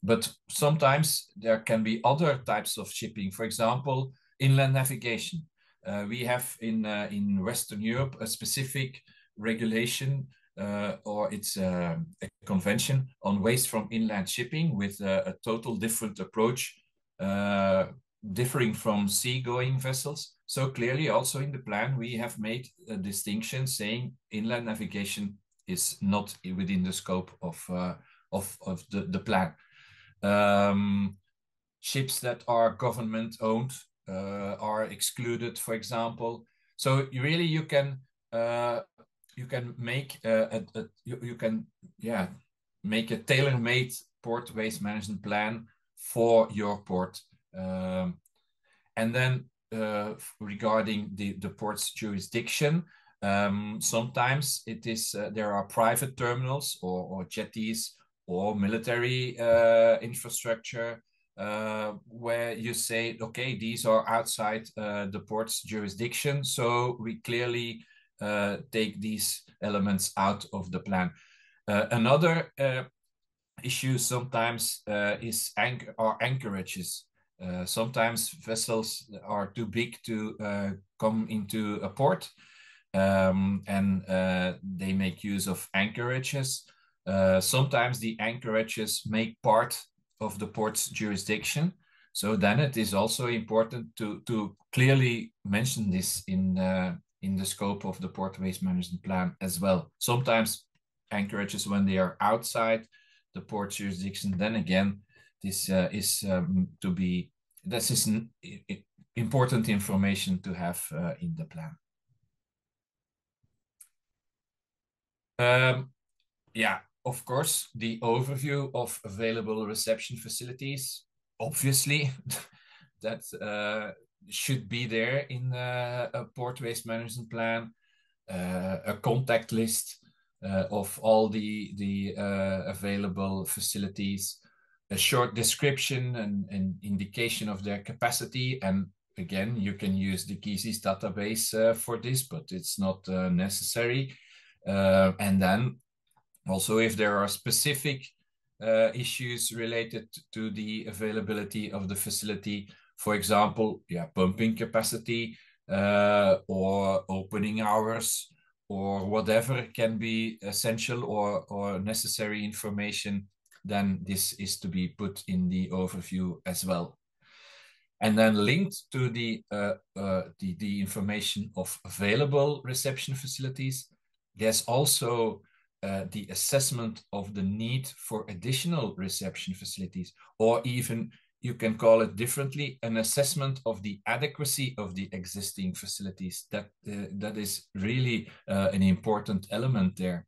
But sometimes there can be other types of shipping. For example, inland navigation. Uh, we have in uh, in Western Europe a specific regulation uh, or it's a, convention on waste from inland shipping with a total different approach, uh, differing from seagoing vessels. So clearly, also in the plan, we have made a distinction saying inland navigation is not within the scope of uh, of of the the plan. Um, ships that are government owned uh, are excluded, for example. So really you can uh, you can make a, a, a you, you can yeah make a tailor-made port waste management plan for your port. Um, and then uh, regarding the, the port's jurisdiction, um, sometimes it is uh, there are private terminals or, or jetties or military uh, infrastructure uh, where you say, okay, these are outside uh, the port's jurisdiction, so we clearly uh, take these elements out of the plan. Another uh, issue sometimes uh, is anch are anchorages. sometimes vessels are too big to come into a port, um, and they make use of anchorages. sometimes the anchorages make part of the port's jurisdiction. So then it is also important to, to clearly mention this in, uh, in the scope of the port waste management plan as well. Sometimes anchorages when they are outside the port jurisdiction, then again, this uh, is um, to be, this is important information to have uh, in the plan. Um, yeah, of course, the overview of available reception facilities, obviously, <laughs> that uh, should be there in uh, a port waste management plan, uh, a contact list of all the, the uh, available facilities, a short description and an indication of their capacity. And again, you can use the GISIS database uh, for this, but it's not necessary. and then also, if there are specific uh, issues related to the availability of the facility, for example, yeah, pumping capacity uh, or opening hours or whatever can be essential or, or necessary information, then this is to be put in the overview as well. And then linked to the, uh, uh, the, the information of available reception facilities, there's also uh, the assessment of the need for additional reception facilities, or even you can call it differently, an assessment of the adequacy of the existing facilities. That uh, that is really uh, an important element there.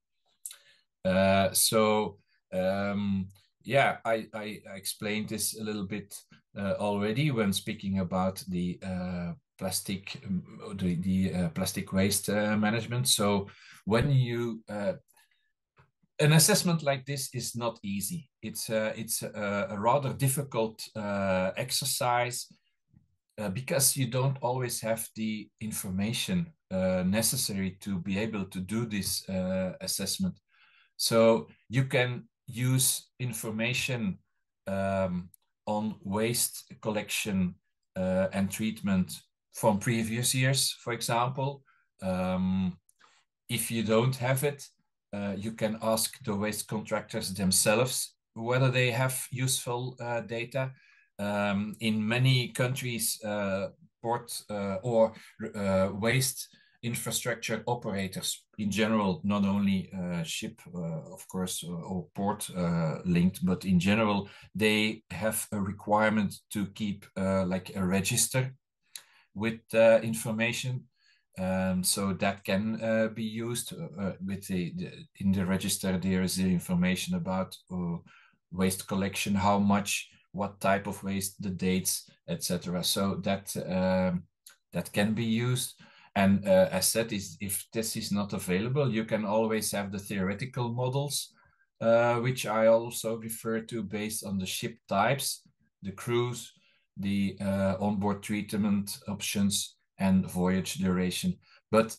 Uh, so um, yeah, I, I, I, explained this a little bit uh, already when speaking about the plastic the, the plastic waste management. So when you an assessment like this is not easy. It's it's a, a rather difficult uh, exercise uh, because you don't always have the information uh, necessary to be able to do this uh, assessment. So you can use information um, on waste collection uh, and treatment from previous years, for example. Um, if you don't have it, uh, you can ask the waste contractors themselves whether they have useful uh, data. Um, in many countries, uh, port uh, or uh, waste infrastructure operators in general, not only uh, ship, of course, or port linked, but in general, they have a requirement to keep like a register with information um, so that can uh, be used uh, uh, with the, the, in the register. There is the information about uh, waste collection, how much, what type of waste, the dates, etc. So that um, that can be used. And uh, as said, is if this is not available, you can always have the theoretical models, uh, which I also refer to based on the ship types, the crews, the onboard treatment options, and voyage duration. But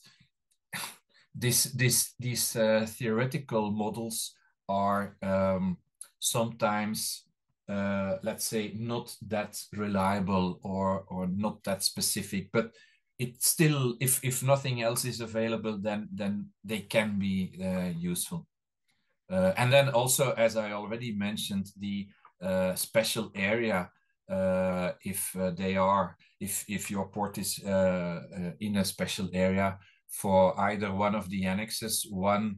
this, this, these uh, theoretical models are um, sometimes, uh, let's say, not that reliable or, or not that specific. But it still, if, if nothing else is available, then, then they can be uh, useful. Uh, and then also, as I already mentioned, the uh, special area uh, if uh, they are if if your port is uh, uh, in a special area for either one of the annexes one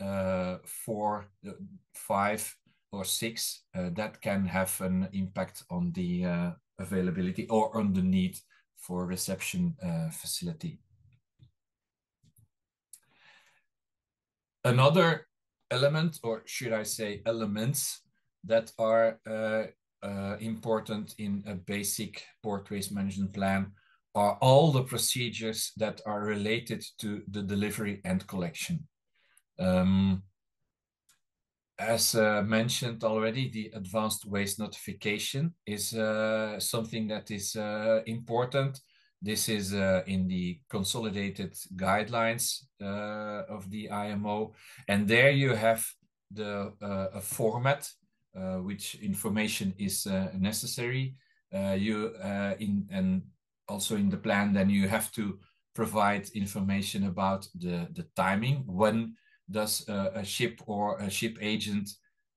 uh, four uh, five or six that can have an impact on the availability or on the need for reception facility. Another element or should i say elements that are uh, important in a basic port waste management plan are all the procedures that are related to the delivery and collection. Um, as uh, mentioned already, the advanced waste notification is uh, something that is uh, important. This is uh, in the consolidated guidelines uh, of the IMO, and there you have the uh, a format which information is necessary. you in and also in the plan, then you have to provide information about the the timing when does a, ship or a ship agent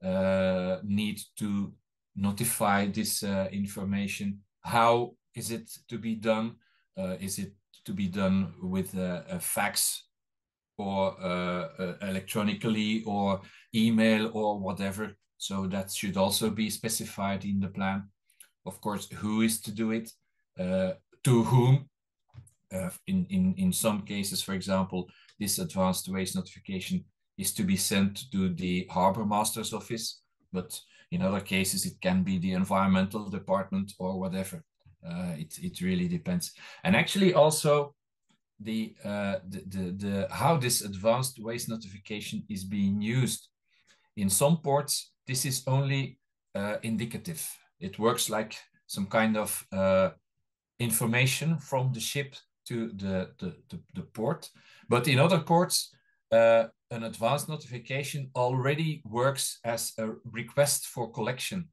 uh, need to notify this uh, information? How is it to be done? Uh, is it to be done with a, a fax or uh, uh, electronically or email or whatever? So that should also be specified in the plan. Of course, who is to do it, uh, to whom. in, in, in some cases, for example, this advanced waste notification is to be sent to the harbor master's office, but in other cases it can be the environmental department or whatever. Uh, it it really depends. And actually also the, uh, the the the how this advanced waste notification is being used in some ports. This is only uh, indicative. It works like some kind of uh, information from the ship to the, the, the, the port. But in other ports, uh, an advanced notification already works as a request for collection.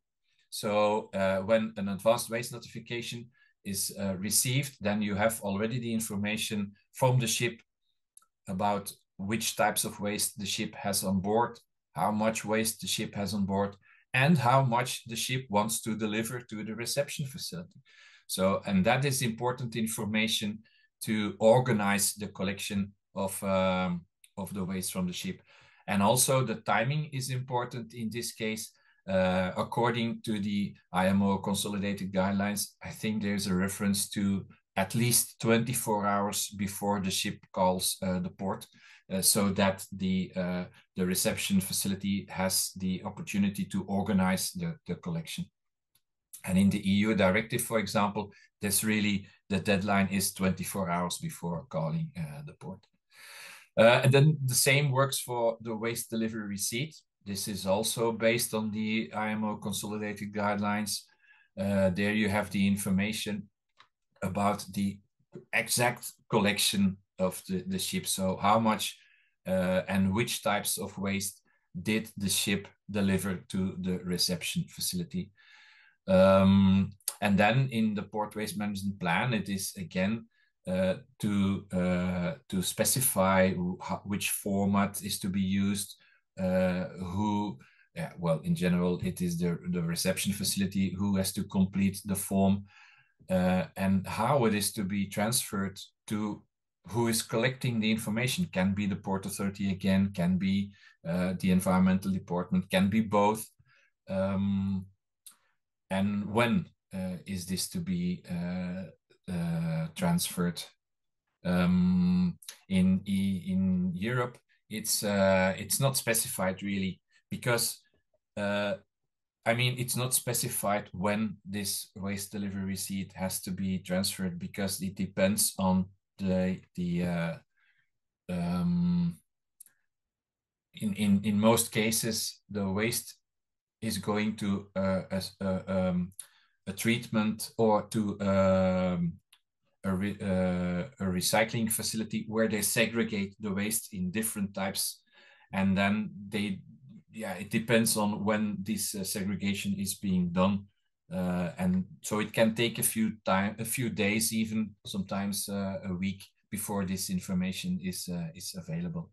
So uh, when an advanced waste notification is uh, received, then you have already the information from the ship about which types of waste the ship has on board, how much waste the ship has on board, and how much the ship wants to deliver to the reception facility. So, and that is important information to organize the collection of um, of the waste from the ship. And also the timing is important in this case. Uh, according to the IMO consolidated guidelines, I think there's a reference to at least 24 hours before the ship calls uh, the port, uh, so that the uh, the reception facility has the opportunity to organize the, the collection. And in the EU directive, for example, this really the deadline is 24 hours before calling uh, the port. Uh, and then the same works for the waste delivery receipt. This is also based on the IMO consolidated guidelines. Uh, there you have the information about the exact collection of the, the ship. So how much uh, and which types of waste did the ship deliver to the reception facility. Um, and then in the port waste management plan, it is again uh, to uh, to specify which format is to be used, uh, who, yeah, well, in general, it is the the reception facility who has to complete the form, uh, and how it is to be transferred to who is collecting the information. Can be the port authority again, can be uh, the environmental department, can be both, um, and when is this to be uh, transferred. Um, in in Europe, it's uh, it's not specified really because uh, I mean it's not specified when this waste delivery receipt has to be transferred because it depends on the the uh, um, in in in most cases the waste is going to uh, as uh, um, a treatment or to um, a, re, uh, a recycling facility where they segregate the waste in different types and then they yeah it depends on when this uh, segregation is being done uh, and so it can take a few time a few days even sometimes uh, a week before this information is uh, is available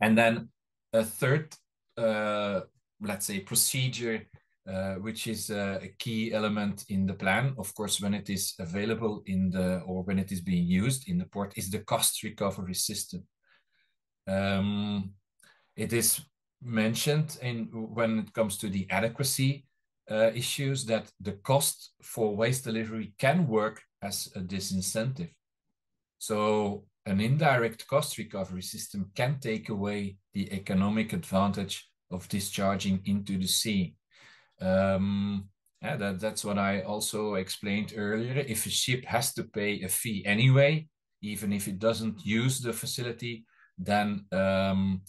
and then a third uh, let's say procedure which is a key element in the plan. Of course, when it is available in the or when it is being used in the port, is the cost recovery system. Um, it is mentioned in when it comes to the adequacy uh, issues that the cost for waste delivery can work as a disincentive. So an indirect cost recovery system can take away the economic advantage of discharging into the sea. Um, yeah, that, that's what I also explained earlier. If a ship has to pay a fee anyway, even if it doesn't use the facility, then um,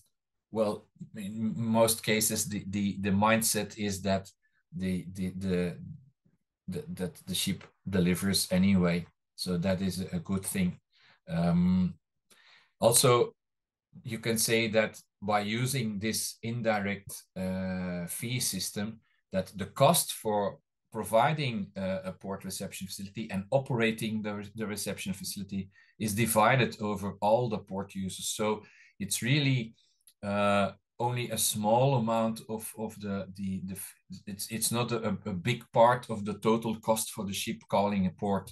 well, in most cases, the, the, the mindset is that the, the, the, the, that the ship delivers anyway. So that is a good thing. Um, also, you can say that by using this indirect uh, fee system, that the cost for providing uh, a port reception facility and operating the, the reception facility is divided over all the port users. So it's really uh, only a small amount of, of the, the, the it's, it's not a, a big part of the total cost for the ship calling a port.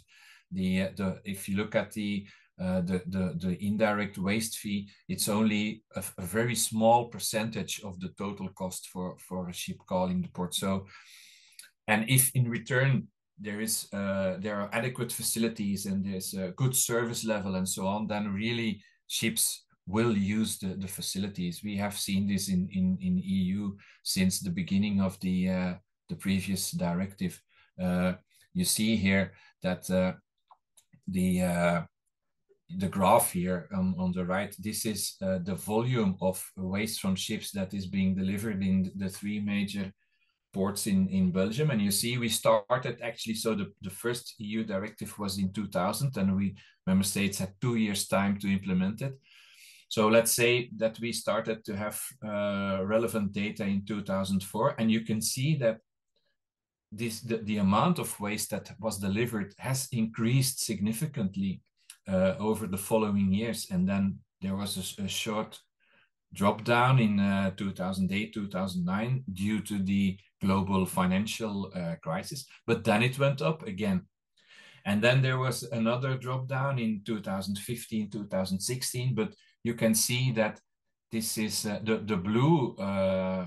The, the, if you look at the uh, the, the, the indirect waste fee, it's only a, a, very small percentage of the total cost for, for a ship calling the port. So, and if in return there is uh, there are adequate facilities and there's a good service level and so on, then really ships will use the, the facilities. We have seen this in, in, in EU since the beginning of the uh, the previous directive. Uh, you see here that uh, the uh, the graph here on, on the right, this is uh, the volume of waste from ships that is being delivered in the three major ports in, in Belgium. And you see, we started actually, so the, the first EU directive was in 2000 and we, member states had two years time to implement it. So let's say that we started to have uh, relevant data in 2004 and you can see that this the, the amount of waste that was delivered has increased significantly uh, over the following years. And then there was a, a short drop down in uh, 2008, 2009 due to the global financial uh, crisis, but then it went up again. And then there was another drop down in 2015, 2016, but you can see that this is uh, the, the blue uh,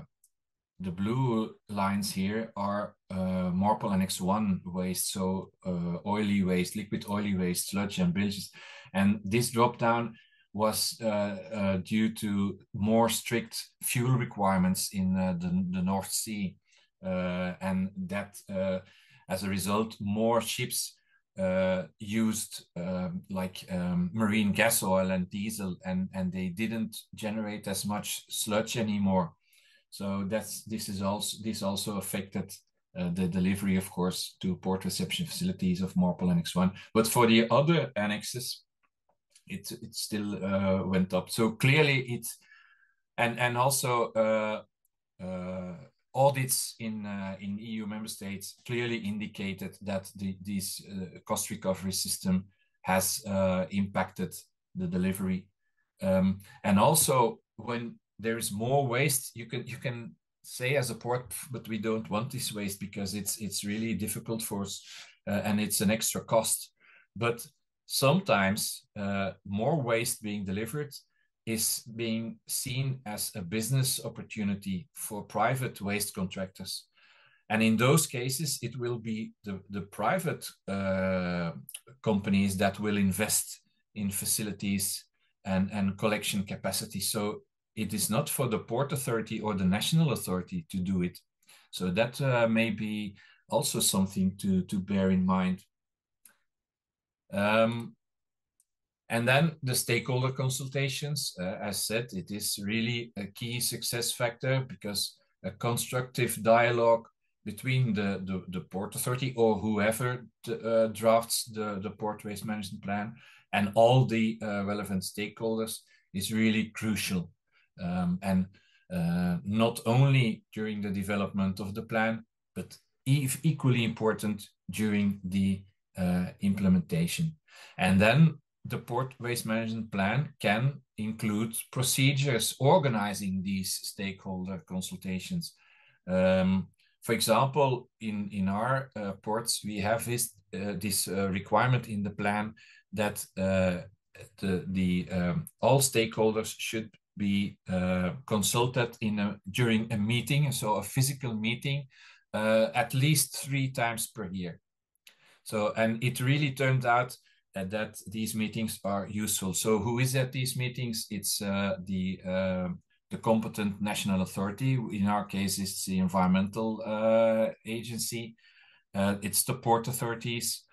the blue lines here are uh, MARPOL Annex 1 waste, so uh, oily waste, liquid oily waste, sludge and bilges. And this drop down was uh, uh due to more strict fuel requirements in uh, the, the North Sea. And that, as a result, more ships used um, like um, marine gas oil and diesel, and, and they didn't generate as much sludge anymore. So that's this is also this also affected uh, the delivery, of course, to port reception facilities of MARPOL Annex 1. But for the other annexes, it it still uh, went up. So clearly it's and and also uh, uh audits in uh, in EU member states clearly indicated that the this uh, cost recovery system has impacted the delivery. Um, and also when there is more waste you can you can say as a port but we don't want this waste because it's it's really difficult for us uh, and it's an extra cost but sometimes uh, more waste being delivered is being seen as a business opportunity for private waste contractors and in those cases it will be the, the private uh, companies that will invest in facilities and, and collection capacity so it is not for the port authority or the national authority to do it. So that uh, may be also something to, to bear in mind. Um, and then the stakeholder consultations, uh, as said, it is really a key success factor because a constructive dialogue between the, the, the port authority or whoever uh, drafts the, the port waste management plan and all the uh, relevant stakeholders is really crucial um, and uh, not only during the development of the plan, but equally important during the uh, implementation. And then the port waste management plan can include procedures organizing these stakeholder consultations. Um, for example, in, in our uh, ports, we have this, uh, this uh, requirement in the plan that uh, the, the um, all stakeholders should be uh, consulted in a, during a meeting, so a physical meeting, uh, at least three times per year. So, and it really turned out uh, that these meetings are useful. So, who is at these meetings? It's uh, the uh, the competent national authority. In our case, it's the environmental uh, agency. it's the port authorities.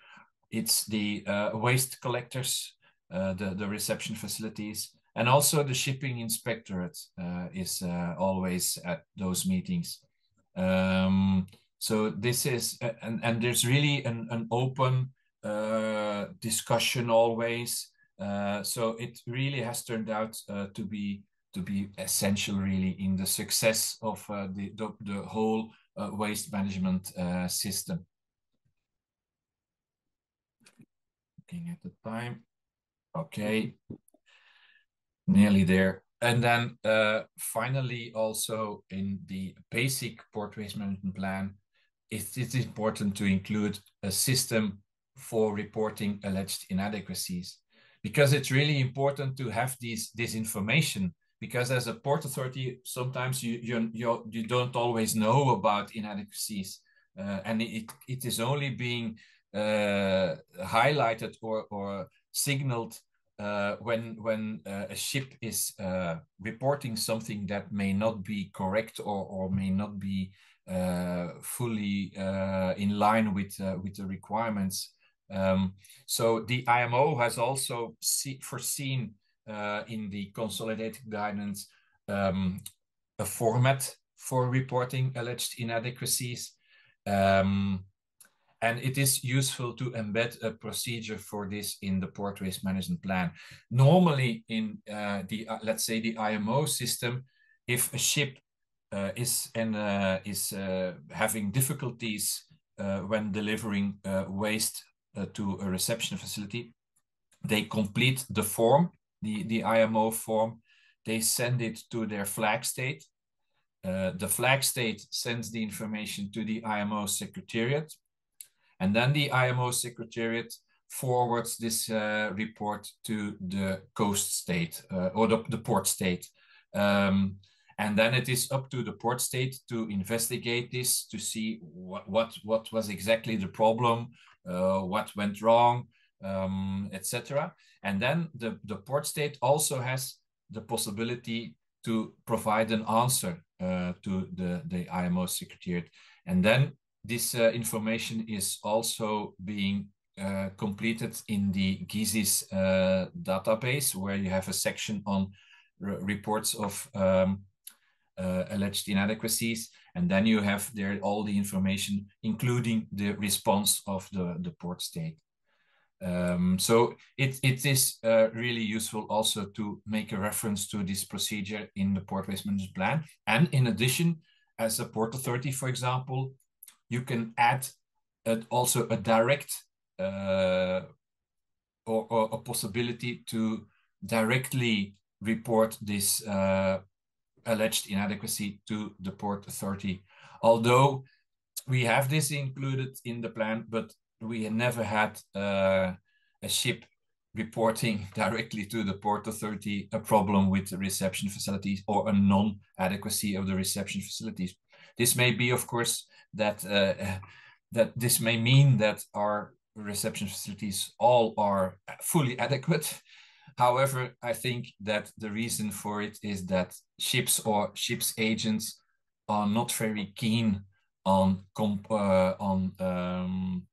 It's the waste collectors, the the reception facilities And also the shipping inspectorate uh, is uh, always at those meetings. Um, so this is, uh, and, and there's really an, an open uh, discussion always. Uh, so it really has turned out uh, to be to be essential really in the success of the, the, the whole waste management system. Looking at the time. Okay, nearly there. And then uh, finally, also in the basic port waste management plan, it is important to include a system for reporting alleged inadequacies because it's really important to have these this information because as a port authority sometimes you you you, you don't always know about inadequacies uh, and it, it is only being uh, highlighted or, or signaled uh, when when uh, a ship is uh, reporting something that may not be correct or, or may not be uh, fully in line with with the requirements. Um, so the IMO has also see, foreseen in the consolidated guidance um, a format for reporting alleged inadequacies. Um, and it is useful to embed a procedure for this in the port waste management plan. Normally in uh, the, uh, let's say the IMO system, if a ship uh, is and uh, is uh, having difficulties uh, when delivering waste to a reception facility, they complete the form, the, the IMO form, they send it to their flag state. the flag state sends the information to the IMO secretariat, and then the IMO Secretariat forwards this uh, report to the coast state uh, or the, the, port state. Um, and then it is up to the port state to investigate this to see what, what, what was exactly the problem, uh, what went wrong, um, etc. And then the, the port state also has the possibility to provide an answer uh, to the, the IMO Secretariat. And then this uh, information is also being uh, completed in the GISIS uh, database, where you have a section on reports of um, uh, alleged inadequacies. And then you have there all the information, including the response of the, the port state. Um, so it, it is uh, really useful also to make a reference to this procedure in the port waste management plan. And in addition, as a port authority, for example, you can add a, also a direct uh, or, or, a possibility to directly report this uh, alleged inadequacy to the port authority. Although we have this included in the plan, but we never had uh, a ship reporting <laughs> directly to the port authority a problem with the reception facilities or a non-adequacy of the reception facilities. This may be, of course, that uh, that this may mean that our reception facilities all are fully adequate. However, I think that the reason for it is that ships or ships agents are not very keen on uh, on um,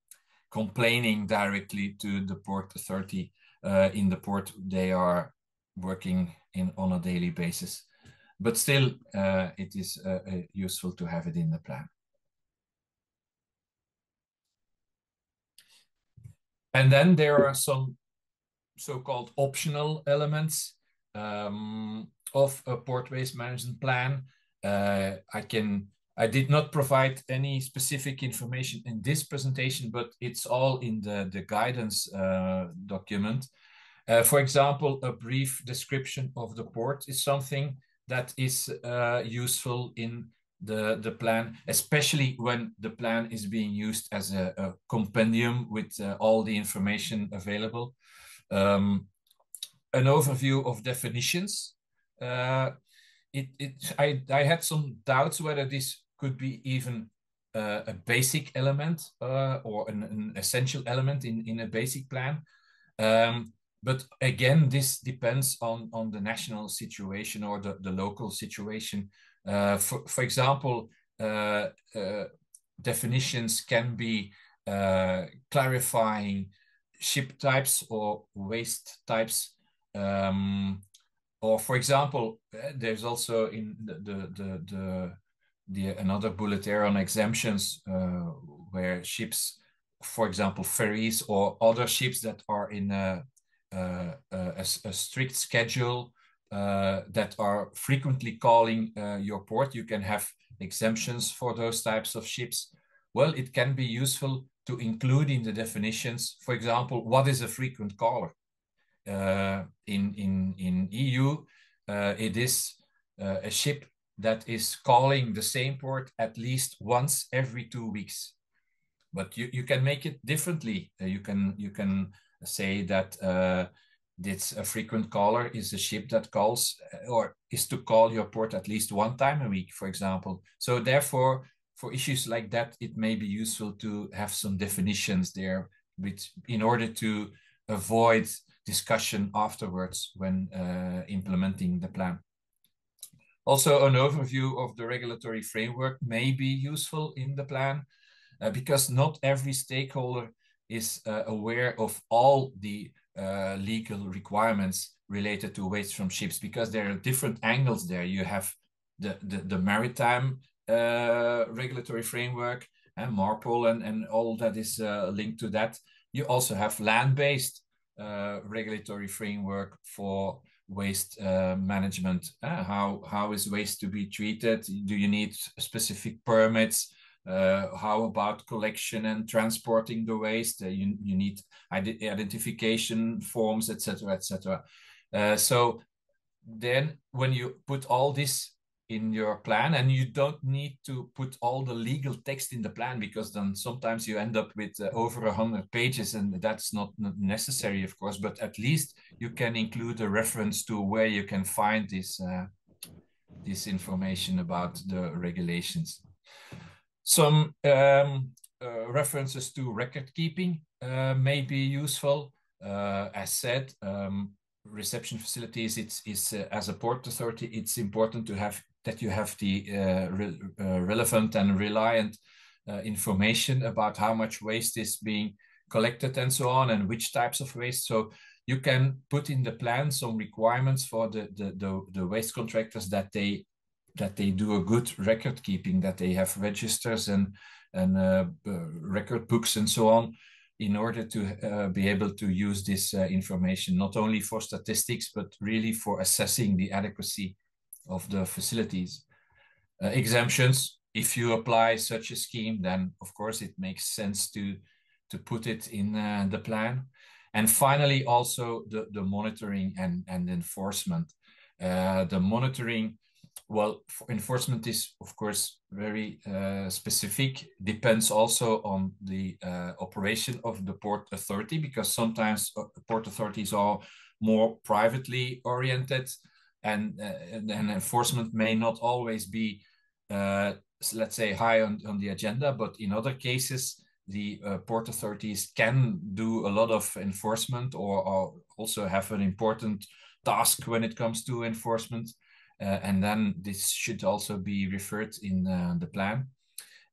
complaining directly to the port authority uh, in the port they are working in on a daily basis. But still, uh, it is uh, uh, useful to have it in the plan. And then there are some so-called optional elements um, of a port waste management plan. Uh, I can I did not provide any specific information in this presentation, but it's all in the, the guidance uh, document. Uh, for example, a brief description of the port is something that is uh, useful in the, the plan, especially when the plan is being used as a, a compendium with uh, all the information available. Um, an overview of definitions. Uh, it, it, I, I had some doubts whether this could be even uh, a basic element uh, or an, an, essential element in, in a basic plan. Um, but again, this depends on, on the national situation or the, the local situation. Uh, for, for example, uh, uh, definitions can be clarifying ship types or waste types um, or for example, uh, there's also in the the the, the, the another bullet there on exemptions uh, where ships, for example, ferries or other ships that are in a, a, a, a strict schedule uh, that are frequently calling uh, your port, you can have exemptions for those types of ships. Well, it can be useful to include in the definitions, for example, what is a frequent caller? Uh, in, in, in EU, uh, it is uh, a ship that is calling the same port at least once every two weeks. But you, you can make it differently. Uh, you can you can say that uh, this a frequent caller is a ship that calls or is to call your port at least one time a week, for example. So therefore, for issues like that, it may be useful to have some definitions there, which in order to avoid discussion afterwards when uh, implementing the plan. Also, an overview of the regulatory framework may be useful in the plan uh, because not every stakeholder is uh, aware of all the uh, legal requirements related to waste from ships because there are different angles there. You have the, the, the maritime uh, regulatory framework and MARPOL and, and all that is uh, linked to that. You also have land-based uh, regulatory framework for waste uh, management. Uh, how how is waste to be treated? Do you need specific permits? How about collection and transporting the waste? You you need identification forms, etc., etc. So then, when you put all this in your plan and you don't need to put all the legal text in the plan because then sometimes you end up with uh, over a hundred pages and that's not necessary of course but at least you can include a reference to where you can find this uh, this information about the regulations. Some um, uh, references to record keeping uh, may be useful. Uh, as said um, reception facilities it's, it's uh, as a port authority it's important to have that you have the uh, re uh, relevant and reliant uh, information about how much waste is being collected and so on and which types of waste. So you can put in the plan some requirements for the, the, the, the waste contractors that they that they do a good record keeping, that they have registers and and uh, uh, record books and so on, in order to uh, be able to use this information not only for statistics but really for assessing the adequacy of the facilities. Uh, exemptions, if you apply such a scheme, then of course it makes sense to, to put it in uh, the plan. And finally, also the, the monitoring and, and enforcement. Uh, the monitoring, well, enforcement is of course very uh, specific, depends also on the uh, operation of the port authority, because sometimes uh, port authorities are more privately oriented and uh, and enforcement may not always be uh, let's say high on, on the agenda but in other cases the uh, port authorities can do a lot of enforcement or, or, also have an important task when it comes to enforcement uh, and then this should also be referred in uh, the plan.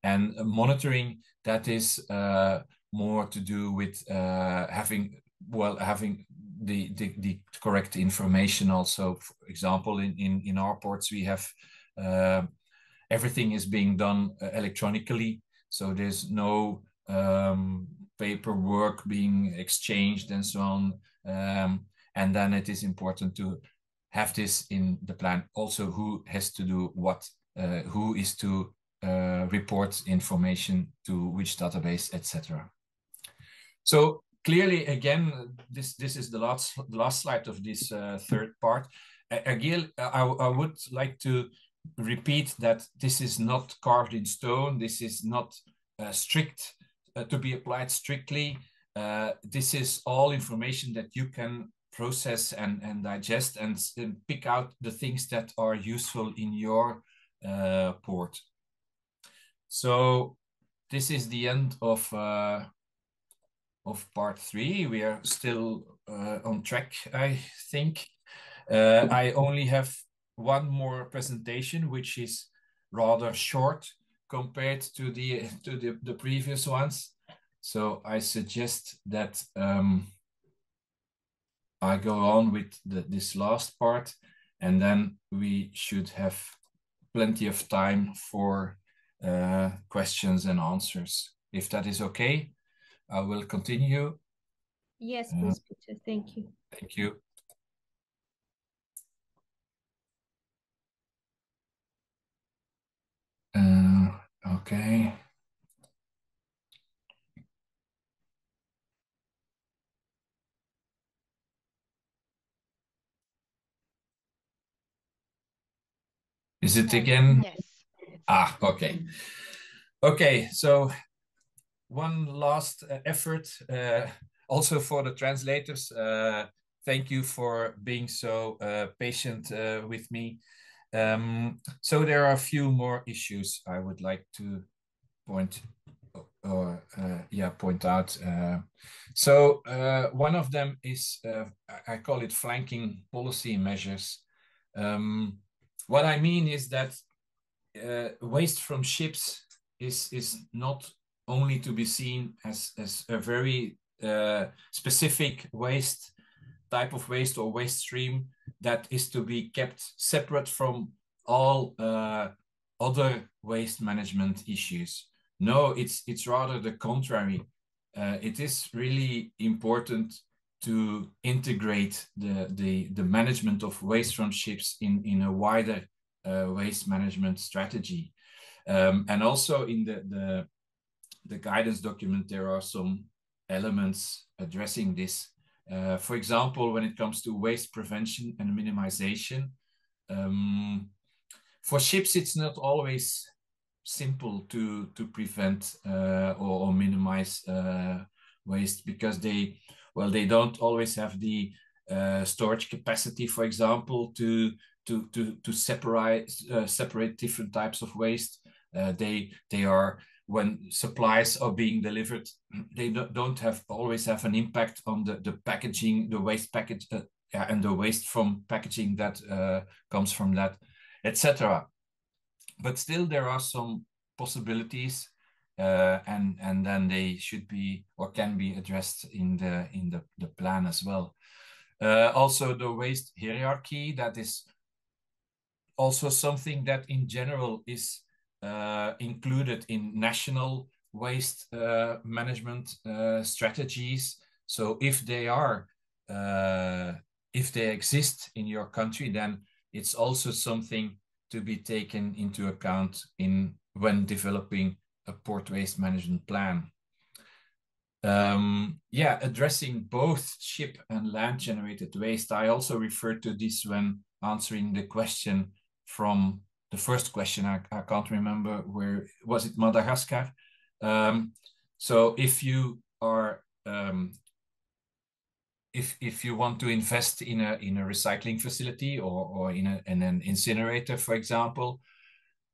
And monitoring that is uh, more to do with having well having the, the, the correct information also. For example in, in, in our ports we have uh, everything is being done uh, electronically. So there's no um, paperwork being exchanged and so on. Um, and then it is important to have this in the plan. Also who has to do what uh, who is to uh, report information to which database etc so clearly, again, this this is the last the last slide of this uh, third part. Again, I, I would like to repeat that this is not carved in stone. This is not uh, strict uh, to be applied strictly. Uh, this is all information that you can process and, and digest and, and pick out the things that are useful in your uh, port. So this is the end of uh, of part three. We are still uh, on track, I think. Uh, I only have one more presentation, which is rather short compared to the to the, the previous ones. So I suggest that um, I go on with the, this last part. and then we should have plenty of time for uh, questions and answers. If that is okay, I will continue. Yes, uh, please, Peter. Thank you. Thank you. Uh, okay. Is it again? Yes. Ah, okay. Okay, so one last uh, effort uh, also for the translators. Uh, thank you for being so uh, patient uh, with me. Um, so there are a few more issues I would like to point or uh, yeah point out. so one of them is I call it flanking policy measures. Um, what I mean is that uh, waste from ships is is not only to be seen as as a very uh, specific waste type of waste or waste stream that is to be kept separate from all uh, other waste management issues. No, it's it's rather the contrary. Uh, it is really important to integrate the, the, the management of waste from ships in, in a wider uh, waste management strategy. Um, and also in the, the, the guidance document, there are some elements addressing this. Uh, for example, when it comes to waste prevention and minimization, um, for ships, it's not always simple to to prevent uh, or, or, minimize uh, waste because they well, they don't always have the uh, storage capacity, for example, to to to to separate uh, separate different types of waste. Uh, they they are when supplies are being delivered, they don't have always have an impact on the the packaging, the waste package, uh, and the waste from packaging that uh, comes from that, etc. But still, there are some possibilities uh, and and then they should be or can be addressed in the in the, the plan as well. Uh, also, the waste hierarchy that is also something that in general is included in national waste uh, management uh, strategies. So if they are uh, if they exist in your country, then it's also something to be taken into account in when developing a port waste management plan. Um, yeah, addressing both ship and land generated waste. I also referred to this when answering the question from the first question. I, I can't remember where was it Madagascar. Um, so if you are um, if if you want to invest in a in a recycling facility or or in a in an incinerator, for example,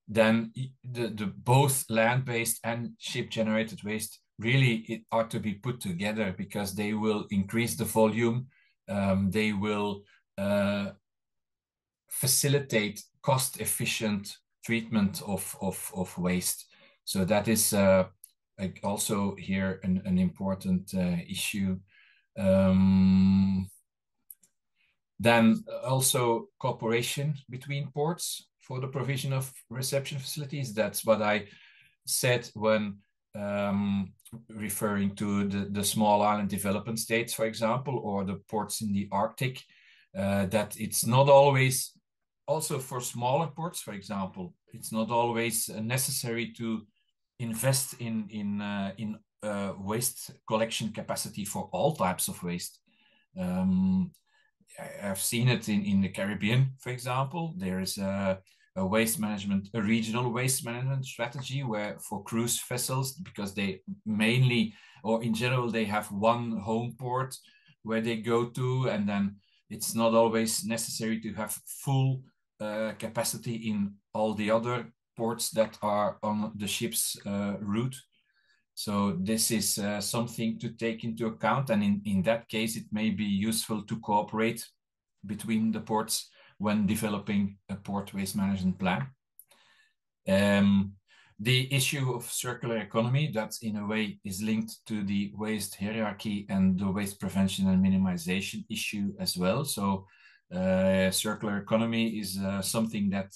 then the, the both land-based and ship-generated waste really it are to be put together because they will increase the volume, um, they will uh, facilitate cost-efficient treatment of, of, of waste. So that is uh, also here an, an important uh, issue. Um, then also cooperation between ports for the provision of reception facilities. That's what I said when um, referring to the, the small island development states, for example, or the ports in the Arctic, uh, that it's not always, also for smaller ports, for example, it's not always necessary to invest in, in, uh, in uh, waste collection capacity for all types of waste. Um, I've seen it in, in the Caribbean, for example. There is a, a waste management, a regional waste management strategy where for cruise vessels, because they mainly or in general they have one home port where they go to, and then it's not always necessary to have full uh, capacity in all the other ports that are on the ship's uh, route. So this is uh, something to take into account. And in, in that case, it may be useful to cooperate between the ports when developing a port waste management plan. Um, the issue of circular economy that in a way is linked to the waste hierarchy and the waste prevention and minimization issue as well. So Uh, circular economy is uh, something that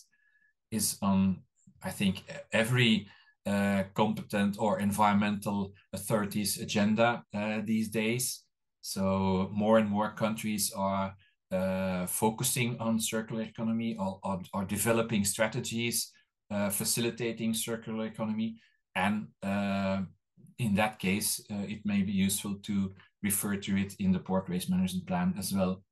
is on, I think, every uh, competent or environmental authorities agenda uh, these days. So more and more countries are uh, focusing on circular economy or, or, or developing strategies facilitating circular economy. And uh, in that case, uh, it may be useful to refer to it in the port waste management plan as well.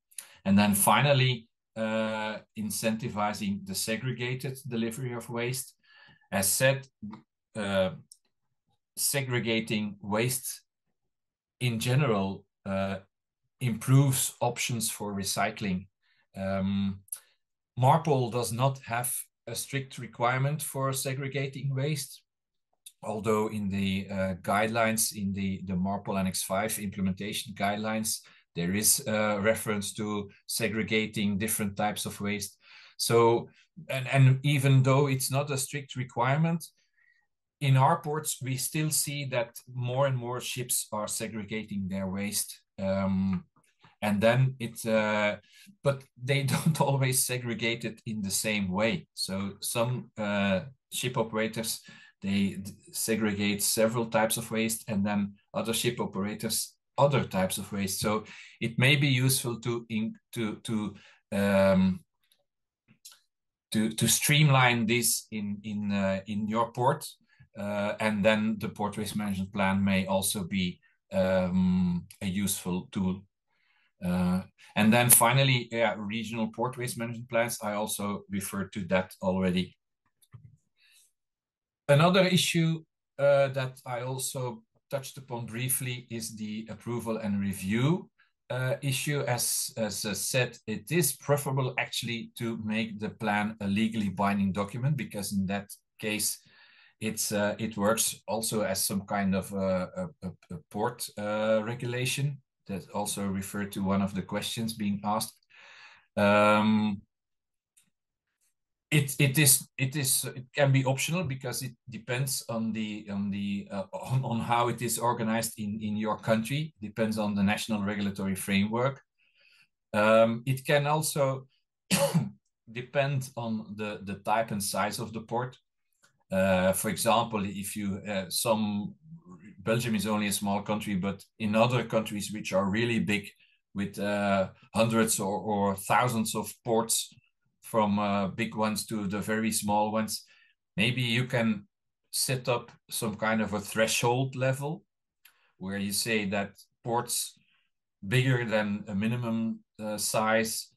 And then finally, incentivizing the segregated delivery of waste. As said, uh, segregating waste in general uh, improves options for recycling. Um, MARPOL does not have a strict requirement for segregating waste, although in the uh, guidelines, in the, the MARPOL Annex 5 implementation guidelines, there is a reference to segregating different types of waste. So, and, and even though it's not a strict requirement, in our ports, we still see that more and more ships are segregating their waste. Um, and then it, uh, but they <laughs> don't always segregate it in the same way. So some uh, ship operators, they segregate several types of waste and then other ship operators, other types of waste. So it may be useful to, in, to, to, um, to, to streamline this in, in, uh, in your port uh, and then the port waste management plan may also be um, a useful tool. Uh, and then finally, yeah, regional port waste management plans. I also referred to that already. Another issue uh, that I also touched upon briefly is the approval and review uh, issue. As, as I said, it is preferable actually to make the plan a legally binding document because in that case, it's uh, it works also as some kind of a, a port uh, regulation that also referred to one of the questions being asked. Um, it it is it is it can be optional because it depends on the on the uh, on, on how it is organized in in your country. Depends on the national regulatory framework. Um, it can also <coughs> depend on the the type and size of the port. Uh, for example, if you uh, some Belgium is only a small country, but in other countries which are really big, with uh, hundreds or, or thousands of ports, from uh, big ones to the very small ones, maybe you can set up some kind of a threshold level, where you say that ports bigger than a minimum uh, size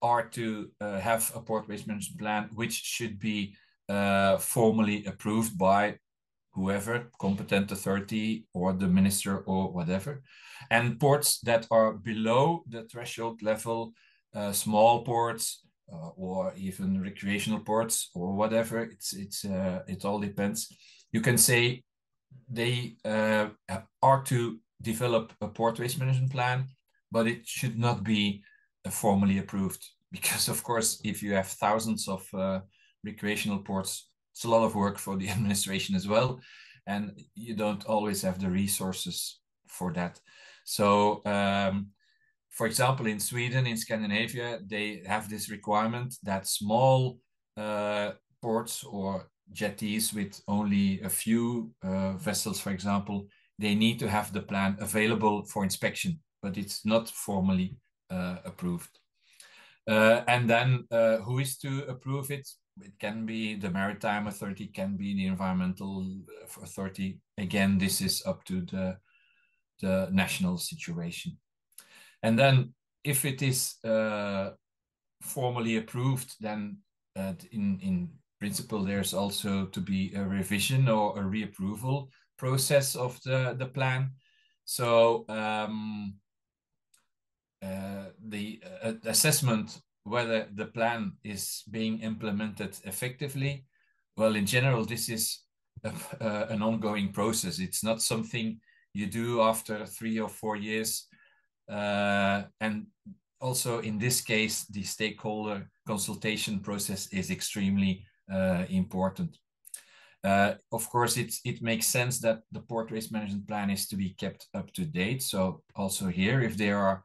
are to uh, have a port waste management plan, which should be uh, formally approved by whoever, competent authority or the minister or whatever. And ports that are below the threshold level, uh, small ports uh, or even recreational ports or whatever, it's, it's, uh, it all depends. You can say they uh, are to develop a port waste management plan, but it should not be uh, formally approved <laughs> because of course, if you have thousands of recreational ports, it's a lot of work for the <laughs> administration as well. And you don't always have the resources for that. So, um, for example, in Sweden, in Scandinavia, they have this requirement that small uh, ports or jetties with only a few uh, vessels, for example, they need to have the plan available for inspection, but it's not formally uh, approved. Uh, and then uh, who is to approve it? It can be the maritime authority, can be the environmental uh, authority. Again, this is up to the the national situation. And then, if it is uh, formally approved, then uh, in in principle, there's also to be a revision or a reapproval process of the the plan. So um, uh, the uh, assessment whether the plan is being implemented effectively, well, in general, this is a, uh, an ongoing process. It's not something you do after three or four years. Uh, and also in this case, the stakeholder consultation process is extremely uh, important. Uh, of course, it, it makes sense that the port waste management plan is to be kept up to date. So also here, if there are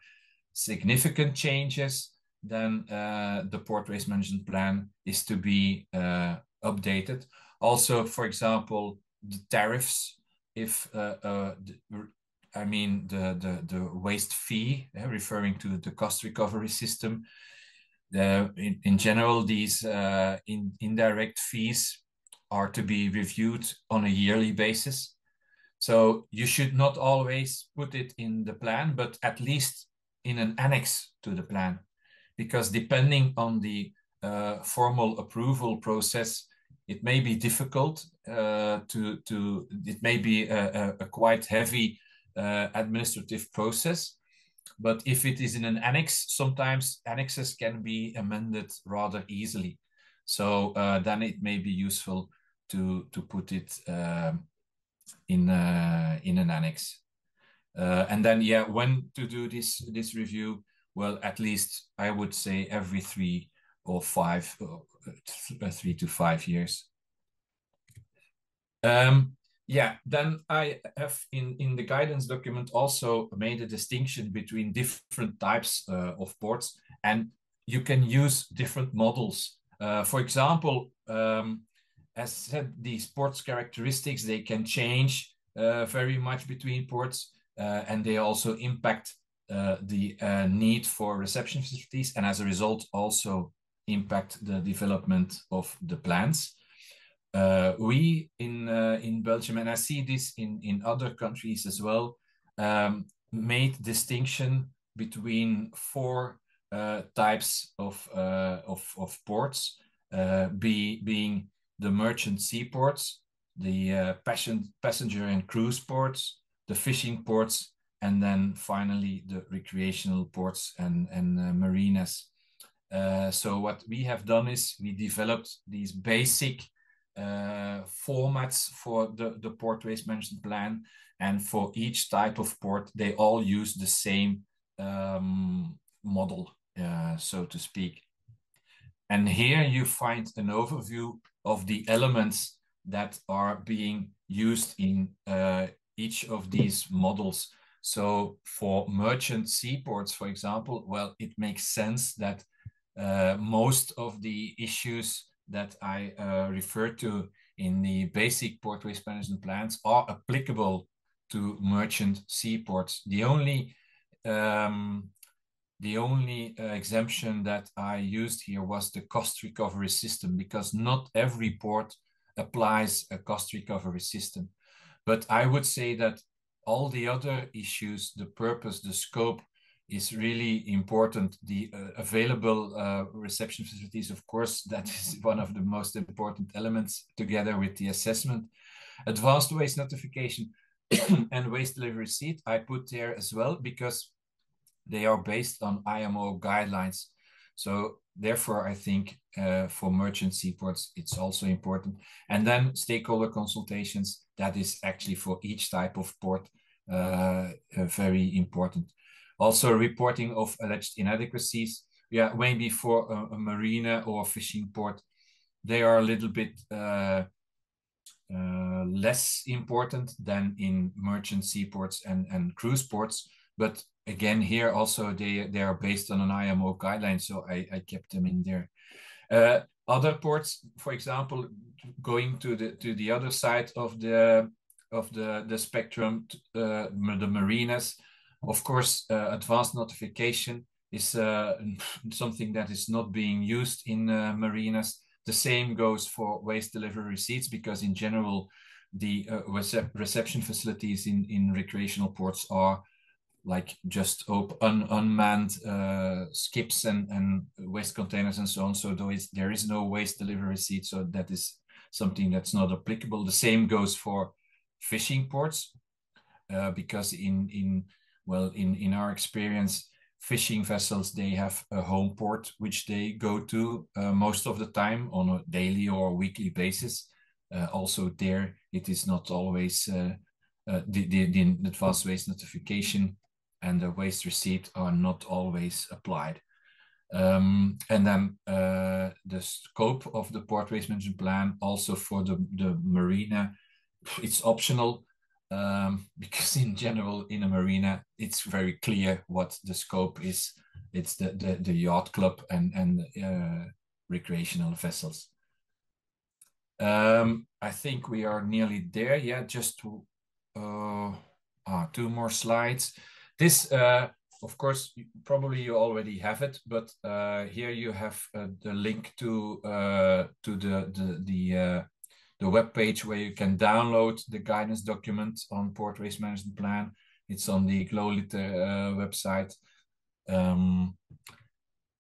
significant changes, then uh, the port waste management plan is to be uh, updated. Also, for example, the tariffs, if uh, uh the, I mean the, the, the waste fee, uh, referring to the cost recovery system, in, in general, these uh, in, indirect fees are to be reviewed on a yearly basis. So you should not always put it in the plan, but at least in an annex to the plan, because depending on the uh, formal approval process, it may be difficult uh, to to it may be a, a, a quite heavy uh, administrative process. But if it is in an annex, sometimes annexes can be amended rather easily. So uh, then it may be useful to to put it um, in uh, in an annex. Uh, and then yeah, when to do this this review? Well, at least I would say every three or five, uh, three to five years. Um, yeah, then I have in, in the guidance document also made a distinction between different types uh, of ports and you can use different models. Uh, for example, um, as said, these ports characteristics, they can change uh, very much between ports uh, and they also impact uh, the uh, need for reception facilities and as a result also impact the development of the plants. Uh, we in uh, in Belgium, and I see this in in other countries as well, um, made distinction between four uh, types of, of of ports, be being the merchant seaports, the passion, passenger and cruise ports, the fishing ports, and then finally the recreational ports and and marinas. so what we have done is we developed these basic uh, formats for the, the port waste management plan. And for each type of port, they all use the same um, model, uh, so to speak. And here you find an overview of the elements that are being used in uh, each of these models. So for merchant seaports, for example, well, it makes sense that uh, most of the issues that I uh, referred to in the basic port waste management plans are applicable to merchant seaports. The only um, the only uh, exemption that I used here was the cost recovery system because not every port applies a cost recovery system. But I would say that all the other issues, the purpose, the scope, is really important. The uh, available uh, reception facilities, of course, that is one of the most important elements together with the assessment. Advanced waste notification <coughs> and waste delivery receipt, I put there as well because they are based on IMO guidelines. So therefore, I think uh, for merchant seaports, it's also important. And then stakeholder consultations, that is actually for each type of port, uh, very important. Also, reporting of alleged inadequacies. Yeah, maybe for a, a marina or a fishing port, they are a little bit uh, uh, less important than in merchant seaports and, and cruise ports. But again, here also they, they are based on an IMO guideline, so I, I kept them in there. Uh, other ports, for example, going to the to the other side of the of the the spectrum, uh, the marinas, of course, uh, advanced notification is uh, <laughs> something that is not being used in uh, marinas. The same goes for waste delivery receipts because in general, the uh, recep reception facilities in, in recreational ports are like just open, un unmanned uh, skips and, and waste containers and so on. So there is, there is no waste delivery receipt. So that is something that's not applicable. The same goes for fishing ports uh, because in, in well, in, in our experience, fishing vessels, they have a home port, which they go to uh, most of the time on a daily or weekly basis. Uh, also there, it is not always uh, uh the, the, the advanced waste notification and the waste receipt are not always applied. Um, and then uh, the scope of the port waste management plan also for the, the marina, it's optional um, <laughs> because in general in a marina it's very clear what the scope is it's the, the, the yacht club and, and uh, recreational vessels. Um, I think we are nearly there. Yeah, just uh, ah, two more slides. This, uh, of course, probably you already have it, but uh, here you have uh, the link to uh, to the the the uh, the web page where you can download the guidance document on port waste management plan. It's on the GloLitter website. Um,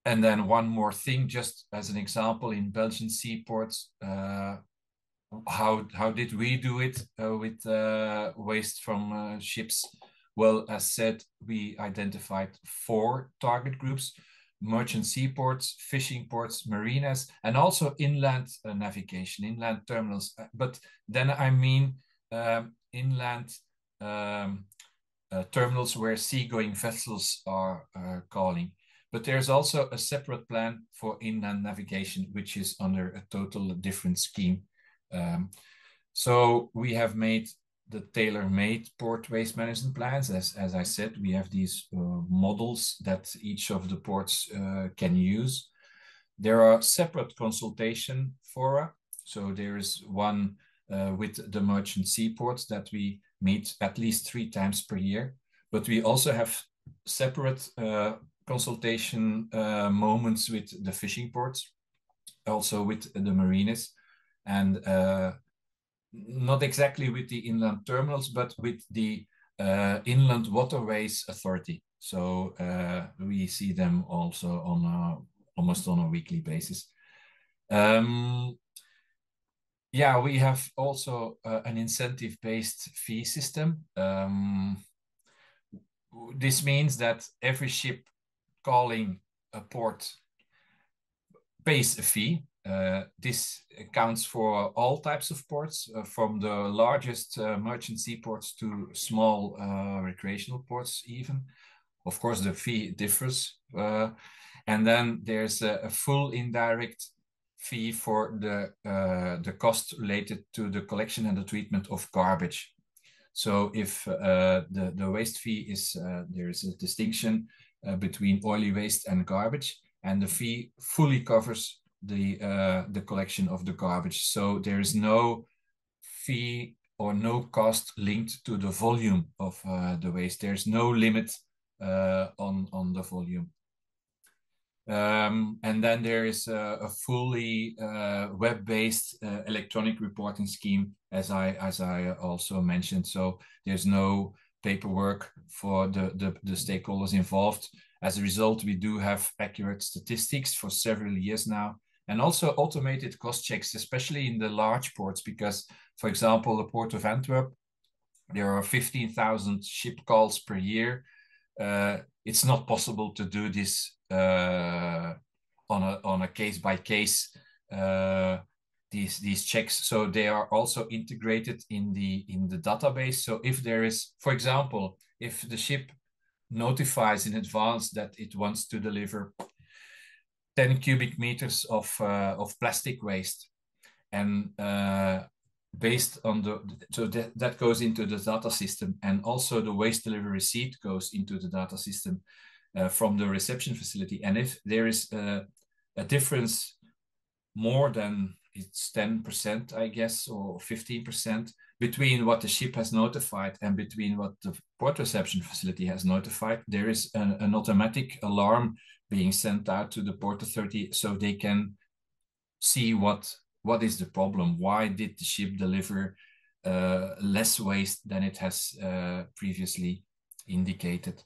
and then one more thing, just as an example, in Belgian seaports, uh, how how did we do it uh, with uh, waste from uh, ships? Well, as said, we identified four target groups: merchant seaports, fishing ports, marinas, and also inland uh, navigation, inland terminals. Uh, but then I mean um, inland um, terminals where seagoing vessels are calling. But there's also a separate plan for inland navigation, which is under a total different scheme. Um, so we have made the tailor-made port waste management plans. As, as I said, we have these uh, models that each of the ports uh, can use. There are separate consultation fora. So there is one uh, with the merchant seaports that we meet at least three times per year. But we also have separate uh, consultation uh, moments with the fishing ports, also with the marinas, and uh, not exactly with the inland terminals, but with the uh, Inland Waterways Authority. So uh, we see them also on a, almost on a weekly basis. Um, yeah, we have also uh, an incentive-based fee system. Um, this means that every ship calling a port pays a fee. Uh, this accounts for all types of ports, uh, from the largest uh, merchant seaports to small uh, recreational ports, even. Of course, the fee differs. Uh, and then there's a, a, full indirect fee for the, the cost related to the collection and the treatment of garbage. So if the, the waste fee is, there is a distinction between oily waste and garbage, and the fee fully covers the uh, the collection of the garbage. So there is no fee or no cost linked to the volume of uh, the waste. There's no limit uh, on on the volume. Um, and then there is a, a fully uh, web-based uh, electronic reporting scheme, as I as I also mentioned. So there's no paperwork for the, the, the stakeholders involved. As a result, we do have accurate statistics for several years now, and also automated cost checks, especially in the large ports, because, for example, the port of Antwerp, there are 15,000 ship calls per year. Uh, it's not possible to do this uh, on a on a case by case uh, these these checks so they are also integrated in the in the database so if there is for example if the ship notifies in advance that it wants to deliver 10 cubic meters of uh, of plastic waste and uh, based on the so that, that goes into the data system and also the waste delivery receipt goes into the data system uh, from the reception facility and if there is a, a difference more than it's 10%, I guess, or 15% between what the ship has notified and between what the port reception facility has notified. There is an, an automatic alarm being sent out to the port authority so they can see what what is the problem. Why did the ship deliver uh, less waste than it has uh, previously indicated?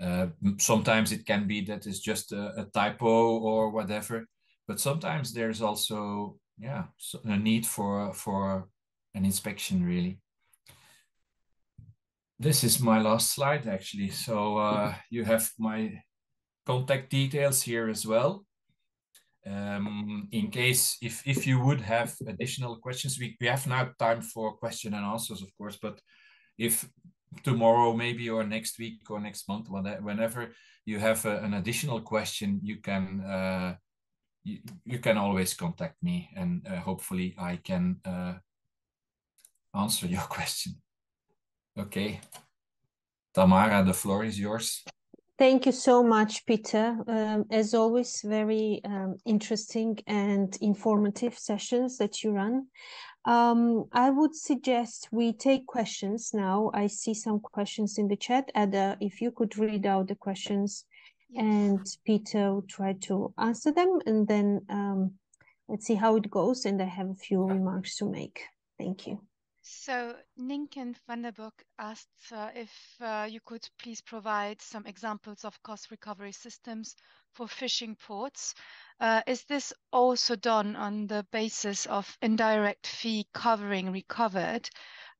Uh, sometimes it can be that it's just a, a typo or whatever, but sometimes there's also yeah a need for for an inspection really this is my last slide actually so uh, you have my contact details here as well um, in case if if you would have additional questions we, we have now time for question and answers of course but if tomorrow maybe or next week or next month whenever you have a, an additional question you can uh, you, you can always contact me and uh, hopefully I can uh, answer your <laughs> question. Okay. Tamara, the floor is yours. Thank you so much, Peter. Um, as always, very um, interesting and informative sessions that you run. Um, I would suggest we take questions now. I see some questions in the chat. Ada, if you could read out the questions yes. and Peter will try to answer them and then um, let's see how it goes. And I have a few remarks to make. Thank you. So Ninken van der Broek asked uh, if uh, you could please provide some examples of cost recovery systems for fishing ports. Uh, is this also done on the basis of indirect fee covering recovered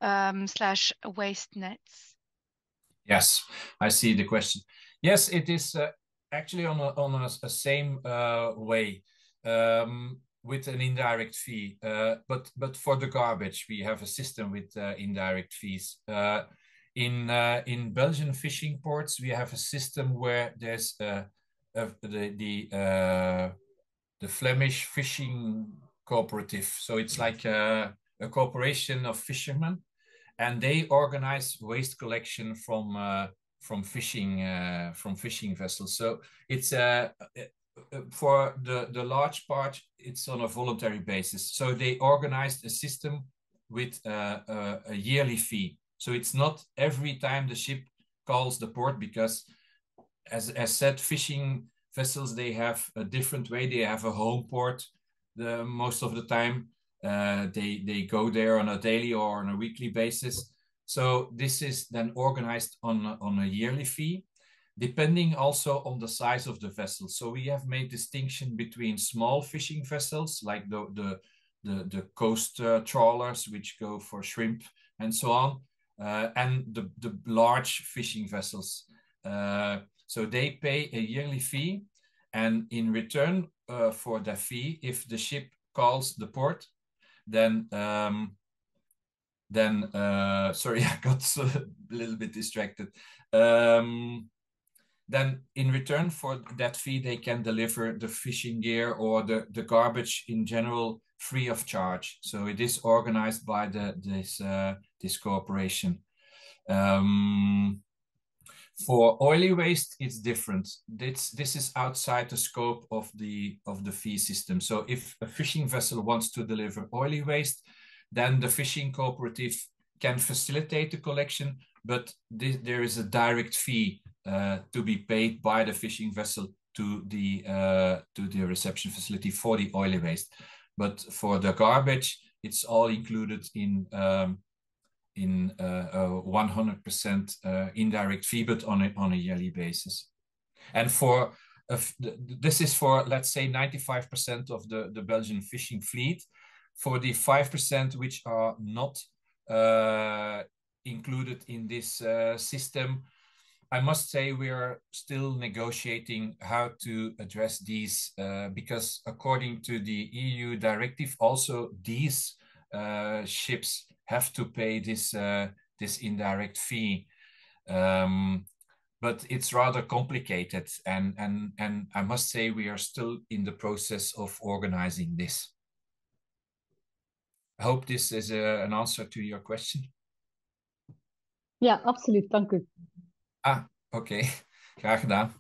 um, slash waste nets? Yes, I see the question. Yes, it is uh, actually on a, on a, a same uh, way. Um, with an indirect fee. Uh, but but for the garbage, we have a system with uh, indirect fees. Uh, in uh, in Belgian fishing ports, we have a system where there's uh, the the uh, the Flemish fishing cooperative. So it's like a, a corporation of fishermen, and they organize waste collection from from fishing from fishing vessels. So it's a uh, for the, the large part, it's on a voluntary basis. So they organized a system with uh, a, a, yearly fee. So it's not every time the ship calls the port because, as, as said, fishing vessels, they have a different way. They have a home port the, most of the time. Uh, they, they go there on a daily or on a weekly basis. So this is then organized on, on a yearly fee depending also on the size of the vessel. So we have made distinction between small fishing vessels like the the the, the coast uh, trawlers, which go for shrimp and so on, uh, and the, the large fishing vessels. Uh, so they pay a yearly fee, and in return uh, for the fee, if the ship calls the port, then um, then uh, <laughs> sorry, I got <laughs> a little bit distracted. Um, then in return for that fee, they can deliver the fishing gear or the, the garbage in general free of charge. So it is organized by the this uh, this corporation. Um, for oily waste, it's different. This this is outside the scope of the of the fee system. So if a fishing vessel wants to deliver oily waste, then the fishing cooperative can facilitate the collection, but this, there is a direct fee uh, to be paid by the fishing vessel to the uh, to the reception facility for the oily waste. But for the garbage, it's all included in um, in uh, a 100% uh, indirect fee, but on a, on a yearly basis. And for this is for let's say 95% of the the Belgian fishing fleet. For the 5% which are not uh, included in this uh, system, I must say we are still negotiating how to address these uh, because according to the EU directive, also these uh, ships have to pay this this indirect fee. Um, but it's rather complicated, and and and I must say we are still in the process of organizing this. I hope this is a, an answer to your question. Ja, absoluut. Dank u. Ah, oké. <laughs> Graag gedaan.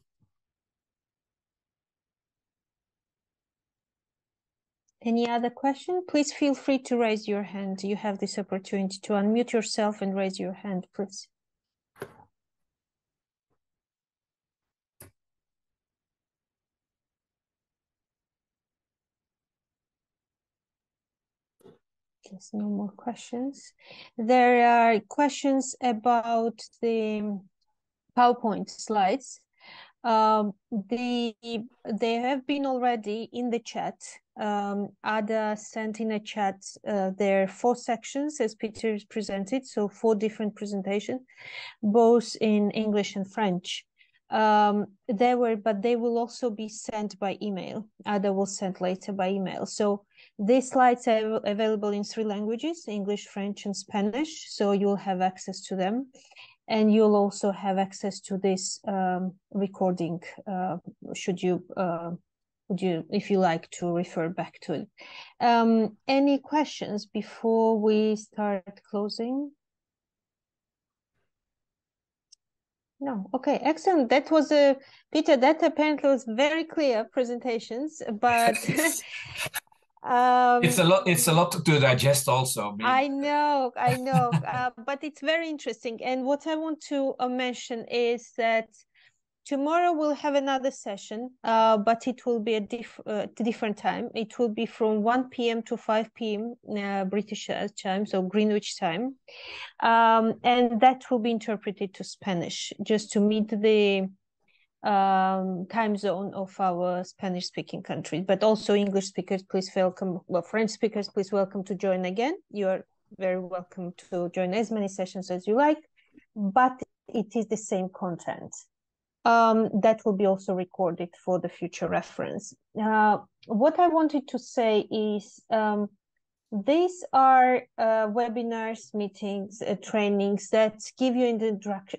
Any other question? Please feel free to raise your hand. You have this opportunity to unmute yourself and raise your hand, please. There's no more questions. There are questions about the PowerPoint slides. Um, they, they have been already in the chat. Um, Ada sent in a chat uh, there are four sections as Peter presented, so four different presentations, both in English and French. Um, they were, but they will also be sent by email. Ada will send later by email. So these slides are available in three languages, English, French, and Spanish. So you'll have access to them and you'll also have access to this um, recording uh, should you uh, would you if you like to refer back to it um, any questions before we start closing No, okay, excellent. That was a Peter. That apparently was very clear presentations, but <laughs> <laughs> um, it's a lot. It's a lot to digest, also. I know, I know, uh, but it's very interesting. And what I want to uh, mention is that tomorrow we'll have another session, uh, but it will be a diff uh, different time. It will be from 1 p.m. to 5 p.m. Uh, British time, so Greenwich time. Um, and that will be interpreted to Spanish just to meet the um, time zone of our Spanish speaking countries, but also English speakers, please welcome, well, French speakers, please welcome to join again. You are very welcome to join as many sessions as you like, but it is the same content. Um, that will be also recorded for the future reference. Uh, what I wanted to say is um, these are uh, webinars, meetings, uh, trainings that give you the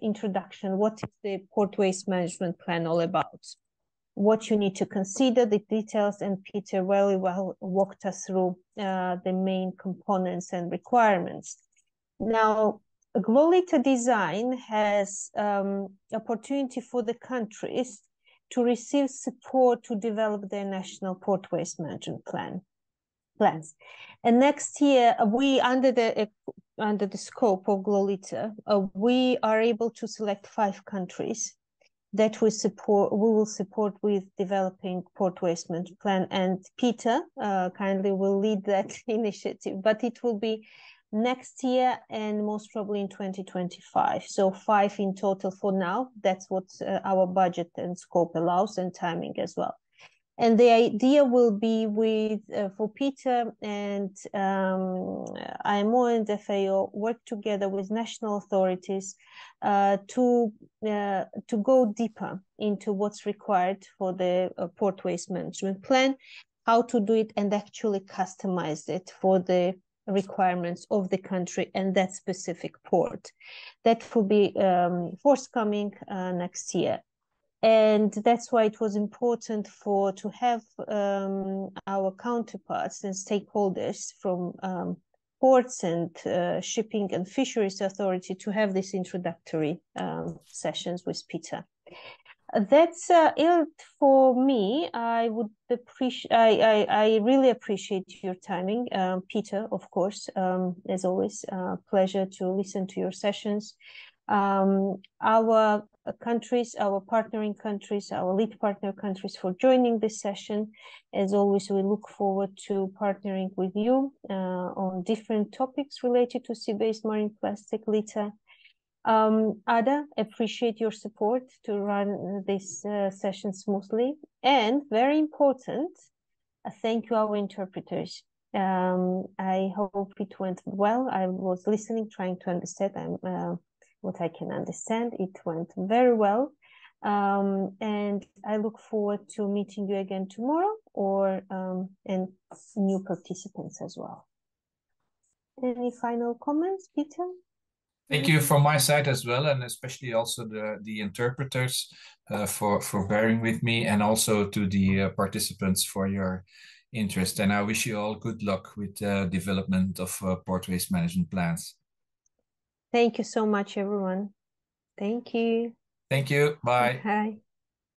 introduction. What is the port waste management plan all about, what you need to consider, the details, and Peter very well walked us through uh, the main components and requirements. Now, GloLitter Design has um, opportunity for the countries to receive support to develop their national port waste management plan plans. And next year, we under the uh, under the scope of GloLitter, uh, we are able to select five countries that we support. We will support with developing port waste management plan, and Peter uh, kindly will lead that <laughs> initiative. But it will be next year and most probably in 2025 so five in total for now that's what uh, our budget and scope allows and timing as well and the idea will be with uh, for Peter and um, IMO and FAO work together with national authorities uh, to uh, to go deeper into what's required for the uh, port waste management plan, how to do it, and actually customize it for the requirements of the country and that specific port. That will be um, forthcoming uh, next year and that's why it was important for to have um, our counterparts and stakeholders from um, ports and uh, shipping and fisheries authority to have these introductory um, sessions with Peter. That's uh, it for me. I would appreciate. I, I, I really appreciate your timing, um, Peter. Of course, um, as always, uh, pleasure to listen to your sessions. Um, our countries, our partnering countries, our lead partner countries for joining this session. As always, we look forward to partnering with you uh, on different topics related to sea-based marine plastic litter. Um, Ada, appreciate your support to run this uh, session smoothly. And very important, uh, thank you our interpreters. Um, I hope it went well. I was listening, trying to understand. I'm uh, what I can understand. It went very well. Um, and I look forward to meeting you again tomorrow or um, and new participants as well. Any final comments, Peter? Thank you from my side as well, and especially also the the interpreters uh, for for bearing with me, and also to the uh, participants for your interest. And I wish you all good luck with the development of uh, port waste management plans. Thank you so much, everyone. Thank you. Thank you. Bye. Bye.